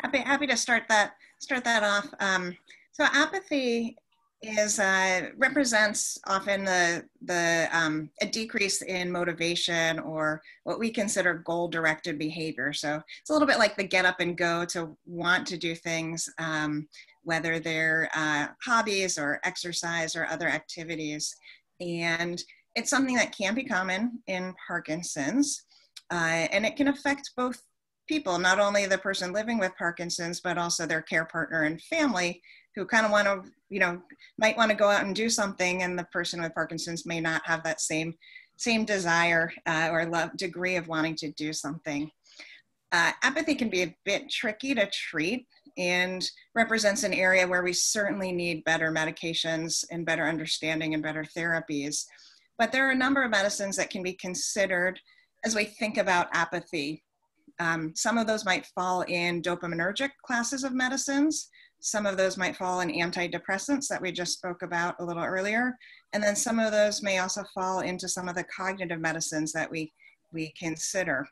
Happy, happy to start that start that off. Um, so apathy is uh, represents often the the um, a decrease in motivation or what we consider goal directed behavior. So it's a little bit like the get up and go to want to do things, um, whether they're uh, hobbies or exercise or other activities, and it's something that can be common in Parkinson's, uh, and it can affect both people, not only the person living with Parkinson's, but also their care partner and family who kind of want to, you know, might want to go out and do something, and the person with Parkinson's may not have that same same desire uh, or love degree of wanting to do something. Uh, apathy can be a bit tricky to treat and represents an area where we certainly need better medications and better understanding and better therapies. But there are a number of medicines that can be considered as we think about apathy. Um, some of those might fall in dopaminergic classes of medicines. Some of those might fall in antidepressants that we just spoke about a little earlier. And then some of those may also fall into some of the cognitive medicines that we, we consider.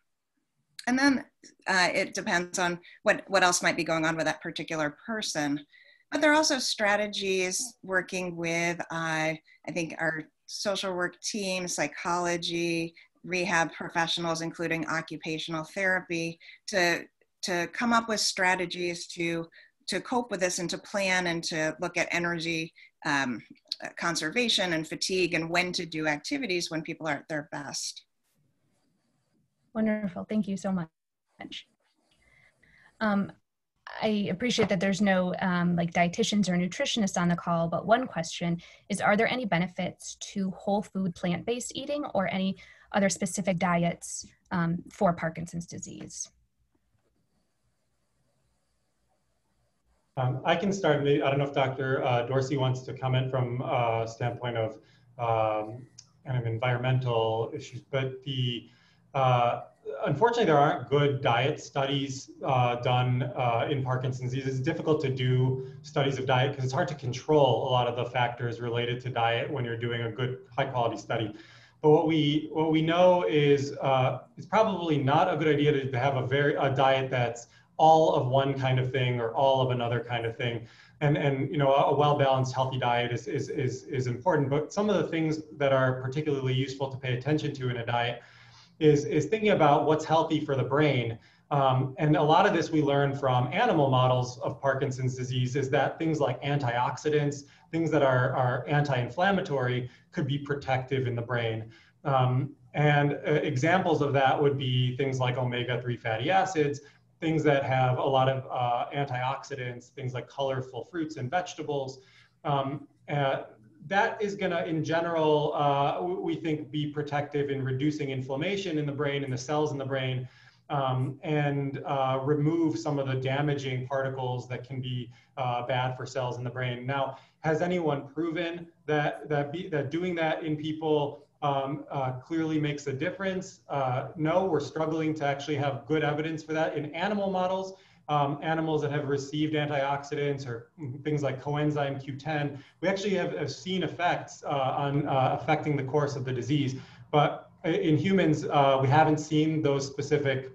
And then uh, it depends on what, what else might be going on with that particular person. But there are also strategies working with, uh, I think, our social work team, psychology, rehab professionals, including occupational therapy, to, to come up with strategies to, to cope with this and to plan and to look at energy um, conservation and fatigue and when to do activities when people are at their best. Wonderful. Thank you so much. Um, I appreciate that there's no um, like dietitians or nutritionists on the call, but one question is, are there any benefits to whole food plant-based eating or any other specific diets um, for Parkinson's disease? Um, I can start. I don't know if Dr. Uh, Dorsey wants to comment from a uh, standpoint of um, kind of environmental issues, but the uh, unfortunately, there aren't good diet studies uh, done uh, in Parkinson's disease. It's difficult to do studies of diet because it's hard to control a lot of the factors related to diet when you're doing a good high quality study. But what we what we know is uh, it's probably not a good idea to have a very a diet that's all of one kind of thing or all of another kind of thing. And, and you know, a well-balanced healthy diet is, is, is, is important, but some of the things that are particularly useful to pay attention to in a diet is, is thinking about what's healthy for the brain. Um, and a lot of this we learn from animal models of Parkinson's disease is that things like antioxidants, things that are, are anti-inflammatory could be protective in the brain. Um, and uh, examples of that would be things like omega-3 fatty acids, things that have a lot of uh, antioxidants, things like colorful fruits and vegetables. Um, uh, that is going to, in general, uh, we think, be protective in reducing inflammation in the brain, in the cells in the brain, um, and uh, remove some of the damaging particles that can be uh, bad for cells in the brain. Now, has anyone proven that that, be, that doing that in people um, uh, clearly makes a difference? Uh, no, we're struggling to actually have good evidence for that in animal models um, animals that have received antioxidants or things like coenzyme Q10, we actually have, have seen effects uh, on uh, affecting the course of the disease. But in humans, uh, we haven't seen those specific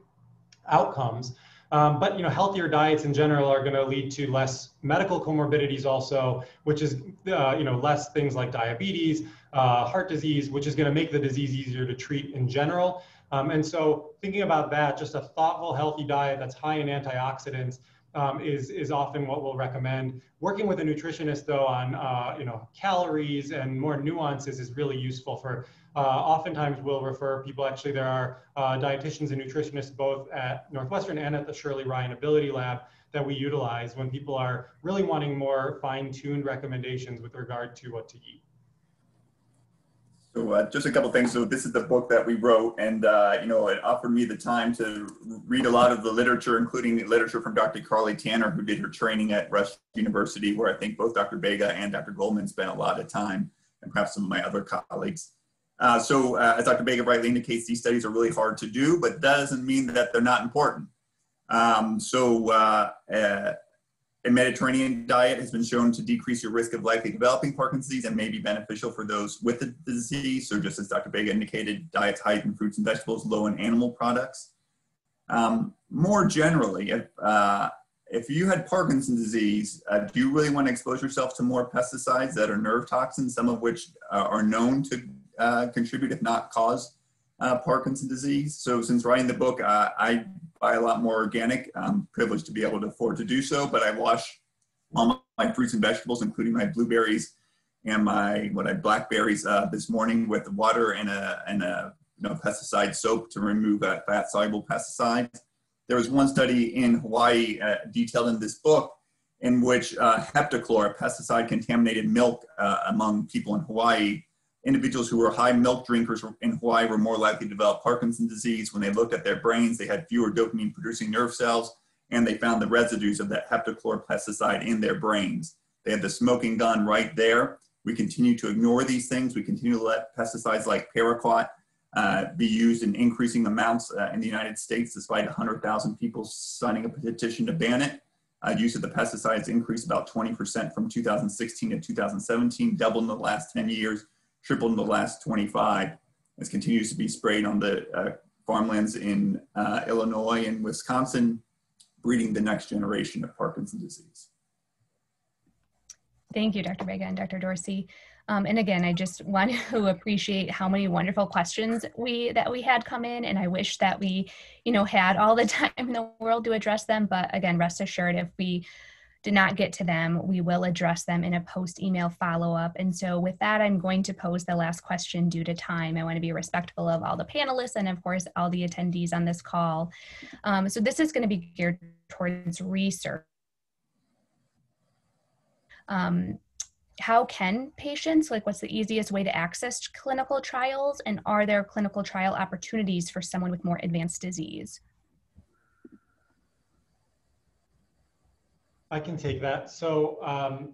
outcomes. Um, but you know, healthier diets in general are going to lead to less medical comorbidities, also, which is uh, you know less things like diabetes, uh, heart disease, which is going to make the disease easier to treat in general. Um, and so thinking about that, just a thoughtful, healthy diet that's high in antioxidants um, is, is often what we'll recommend. Working with a nutritionist though on uh, you know, calories and more nuances is really useful for, uh, oftentimes we'll refer people, actually there are uh, dietitians and nutritionists both at Northwestern and at the Shirley Ryan AbilityLab that we utilize when people are really wanting more fine-tuned recommendations with regard to what to eat. So uh, just a couple things. So this is the book that we wrote, and uh, you know, it offered me the time to read a lot of the literature, including the literature from Dr. Carly Tanner, who did her training at Rush University, where I think both Dr. Bega and Dr. Goldman spent a lot of time. and perhaps some of my other colleagues. Uh, so uh, as Dr. Bega rightly indicates, these studies are really hard to do, but doesn't mean that they're not important. Um, so uh, uh, a Mediterranean diet has been shown to decrease your risk of likely developing Parkinson's disease and may be beneficial for those with the disease. So just as Dr. Bega indicated, diets high in fruits and vegetables, low in animal products. Um, more generally, if, uh, if you had Parkinson's disease, uh, do you really want to expose yourself to more pesticides that are nerve toxins, some of which uh, are known to uh, contribute, if not cause, uh, Parkinson's disease? So since writing the book, uh, I buy a lot more organic. I'm privileged to be able to afford to do so, but I wash all my fruits and vegetables, including my blueberries and my what I blackberries uh, this morning with water and a and a you know, pesticide soap to remove uh, fat soluble pesticides. There was one study in Hawaii uh, detailed in this book in which uh, heptachlor, pesticide contaminated milk uh, among people in Hawaii, individuals who were high milk drinkers in Hawaii were more likely to develop Parkinson's disease. When they looked at their brains, they had fewer dopamine producing nerve cells, and they found the residues of that heptachlor pesticide in their brains. They had the smoking gun right there. We continue to ignore these things. We continue to let pesticides like paraquat uh, be used in increasing amounts uh, in the United States, despite 100,000 people signing a petition to ban it. Uh, use of the pesticides increased about 20% from 2016 to 2017, doubled in the last 10 years tripled in the last 25. This continues to be sprayed on the uh, farmlands in uh, Illinois and Wisconsin, breeding the next generation of Parkinson's disease. Thank you, Dr. Bega and Dr. Dorsey. Um, and again, I just want to appreciate how many wonderful questions we that we had come in, and I wish that we, you know, had all the time in the world to address them. But again, rest assured, if we did not get to them, we will address them in a post email follow up. And so, with that, I'm going to pose the last question due to time. I want to be respectful of all the panelists and, of course, all the attendees on this call. Um, so, this is going to be geared towards research. Um, how can patients, like, what's the easiest way to access clinical trials? And are there clinical trial opportunities for someone with more advanced disease? I can take that. So um,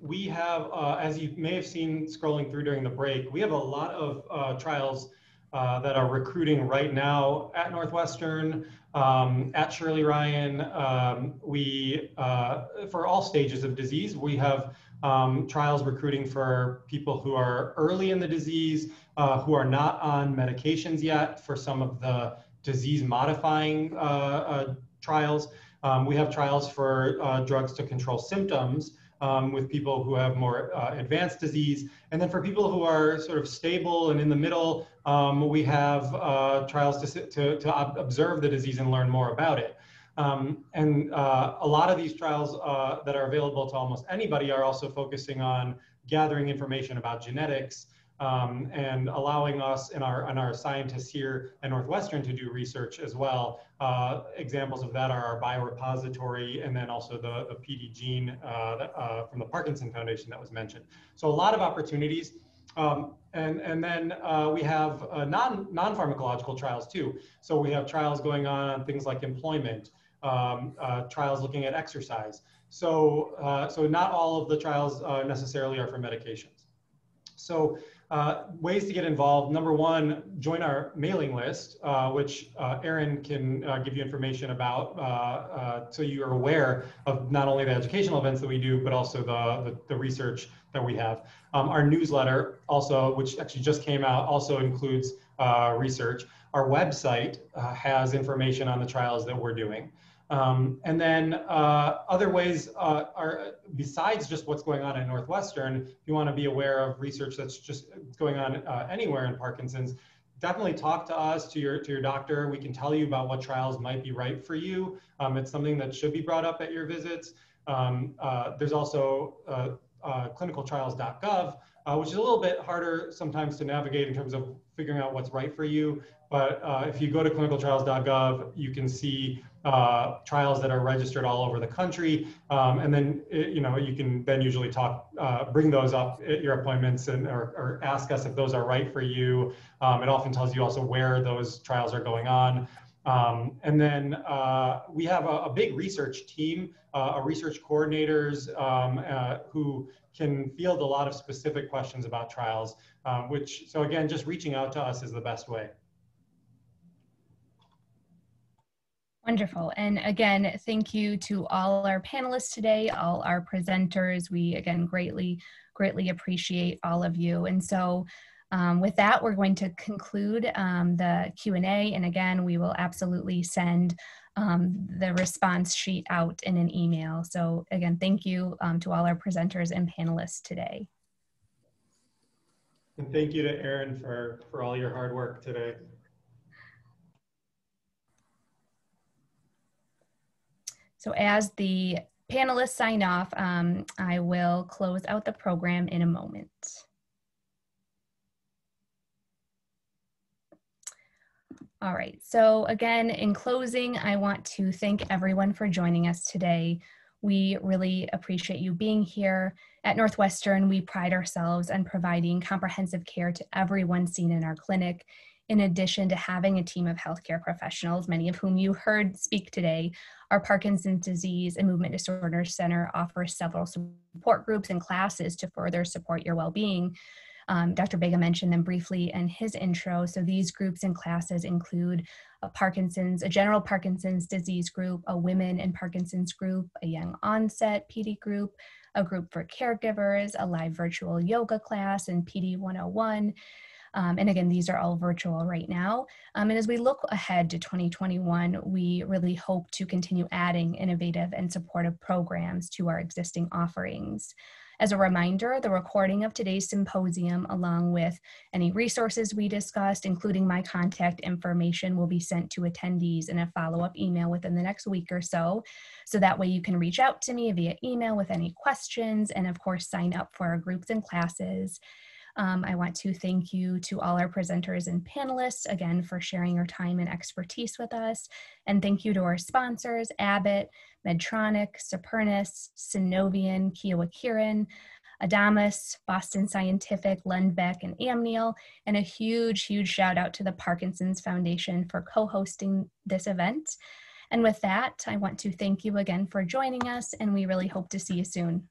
we have, uh, as you may have seen scrolling through during the break, we have a lot of uh, trials uh, that are recruiting right now at Northwestern, um, at Shirley Ryan. Um, we, uh, for all stages of disease, we have um, trials recruiting for people who are early in the disease, uh, who are not on medications yet for some of the disease modifying uh, trials. Um, we have trials for uh, drugs to control symptoms um, with people who have more uh, advanced disease. And then for people who are sort of stable and in the middle, um, we have uh, trials to, to, to, observe the disease and learn more about it. Um, and uh, a lot of these trials uh, that are available to almost anybody are also focusing on gathering information about genetics um, and allowing us and our, and our scientists here at Northwestern to do research as well. Uh, examples of that are our biorepository and then also the, the PD gene uh, uh, from the Parkinson Foundation that was mentioned. So a lot of opportunities. Um, and, and then uh, we have uh, non, non-pharmacological trials too. So we have trials going on on things like employment, um, uh, trials looking at exercise. So, so not all of the trials necessarily are for medications. So uh, ways to get involved. Number one, join our mailing list, uh, which uh, Erin can uh, give you information about uh, uh, so you are aware of not only the educational events that we do, but also the, the, the research that we have. Um, our newsletter also, which actually just came out, also includes research. Our website has information on the trials that we're doing. Um, and then uh, other ways uh, are besides just what's going on at Northwestern, if you want to be aware of research that's just going on uh, anywhere in Parkinson's, definitely talk to us, to your, to your doctor. We can tell you about what trials might be right for you. Um, it's something that should be brought up at your visits. Um, uh, there's also uh, uh, clinicaltrials.gov, which is a little bit harder sometimes to navigate in terms of figuring out what's right for you. But if you go to clinicaltrials.gov, you can see uh, trials that are registered all over the country. Um, and then, it, you know, you can then usually talk, uh, bring those up at your appointments and or, or, ask us if those are right for you. Um, it often tells you also where those trials are going on. Um, and then uh, we have a, a, big research team, uh, a research coordinators um, uh, who can field a lot of specific questions about trials, um, which, so again, just reaching out to us is the best way. Wonderful. And again, thank you to all our panelists today, all our presenters. We again greatly, greatly appreciate all of you. And so um, with that, we're going to conclude um, the Q&A. And again, we will absolutely send um, the response sheet out in an email. So again, thank you um, to all our presenters and panelists today. And thank you to Erin for, for all your hard work today. So as the panelists sign off, um, I will close out the program in a moment. All right, so again, in closing, I want to thank everyone for joining us today. We really appreciate you being here. At Northwestern, we pride ourselves on providing comprehensive care to everyone seen in our clinic, in addition to having a team of healthcare professionals, many of whom you heard speak today. Our Parkinson's Disease and Movement Disorders Center offers several support groups and classes to further support your well-being. Um, Dr. Bega mentioned them briefly in his intro. So these groups and classes include a Parkinson's, a general Parkinson's disease group, a women and Parkinson's group, a young onset PD group, a group for caregivers, a live virtual yoga class, and PD 101. Um, and again, these are all virtual right now. Um, and as we look ahead to 2021, we really hope to continue adding innovative and supportive programs to our existing offerings. As a reminder, the recording of today's symposium, along with any resources we discussed, including my contact information, will be sent to attendees in a follow-up email within the next week or so. So that way you can reach out to me via email with any questions and of course sign up for our groups and classes. Um, I want to thank you to all our presenters and panelists again for sharing your time and expertise with us. And thank you to our sponsors, Abbott, Medtronic, Supernus, Sunovion, Kyowa Kirin, Adamas, Boston Scientific, Lundbeck, and Amneal. And a huge, huge shout out to the Parkinson's Foundation for co-hosting this event. And with that, I want to thank you again for joining us, and we really hope to see you soon.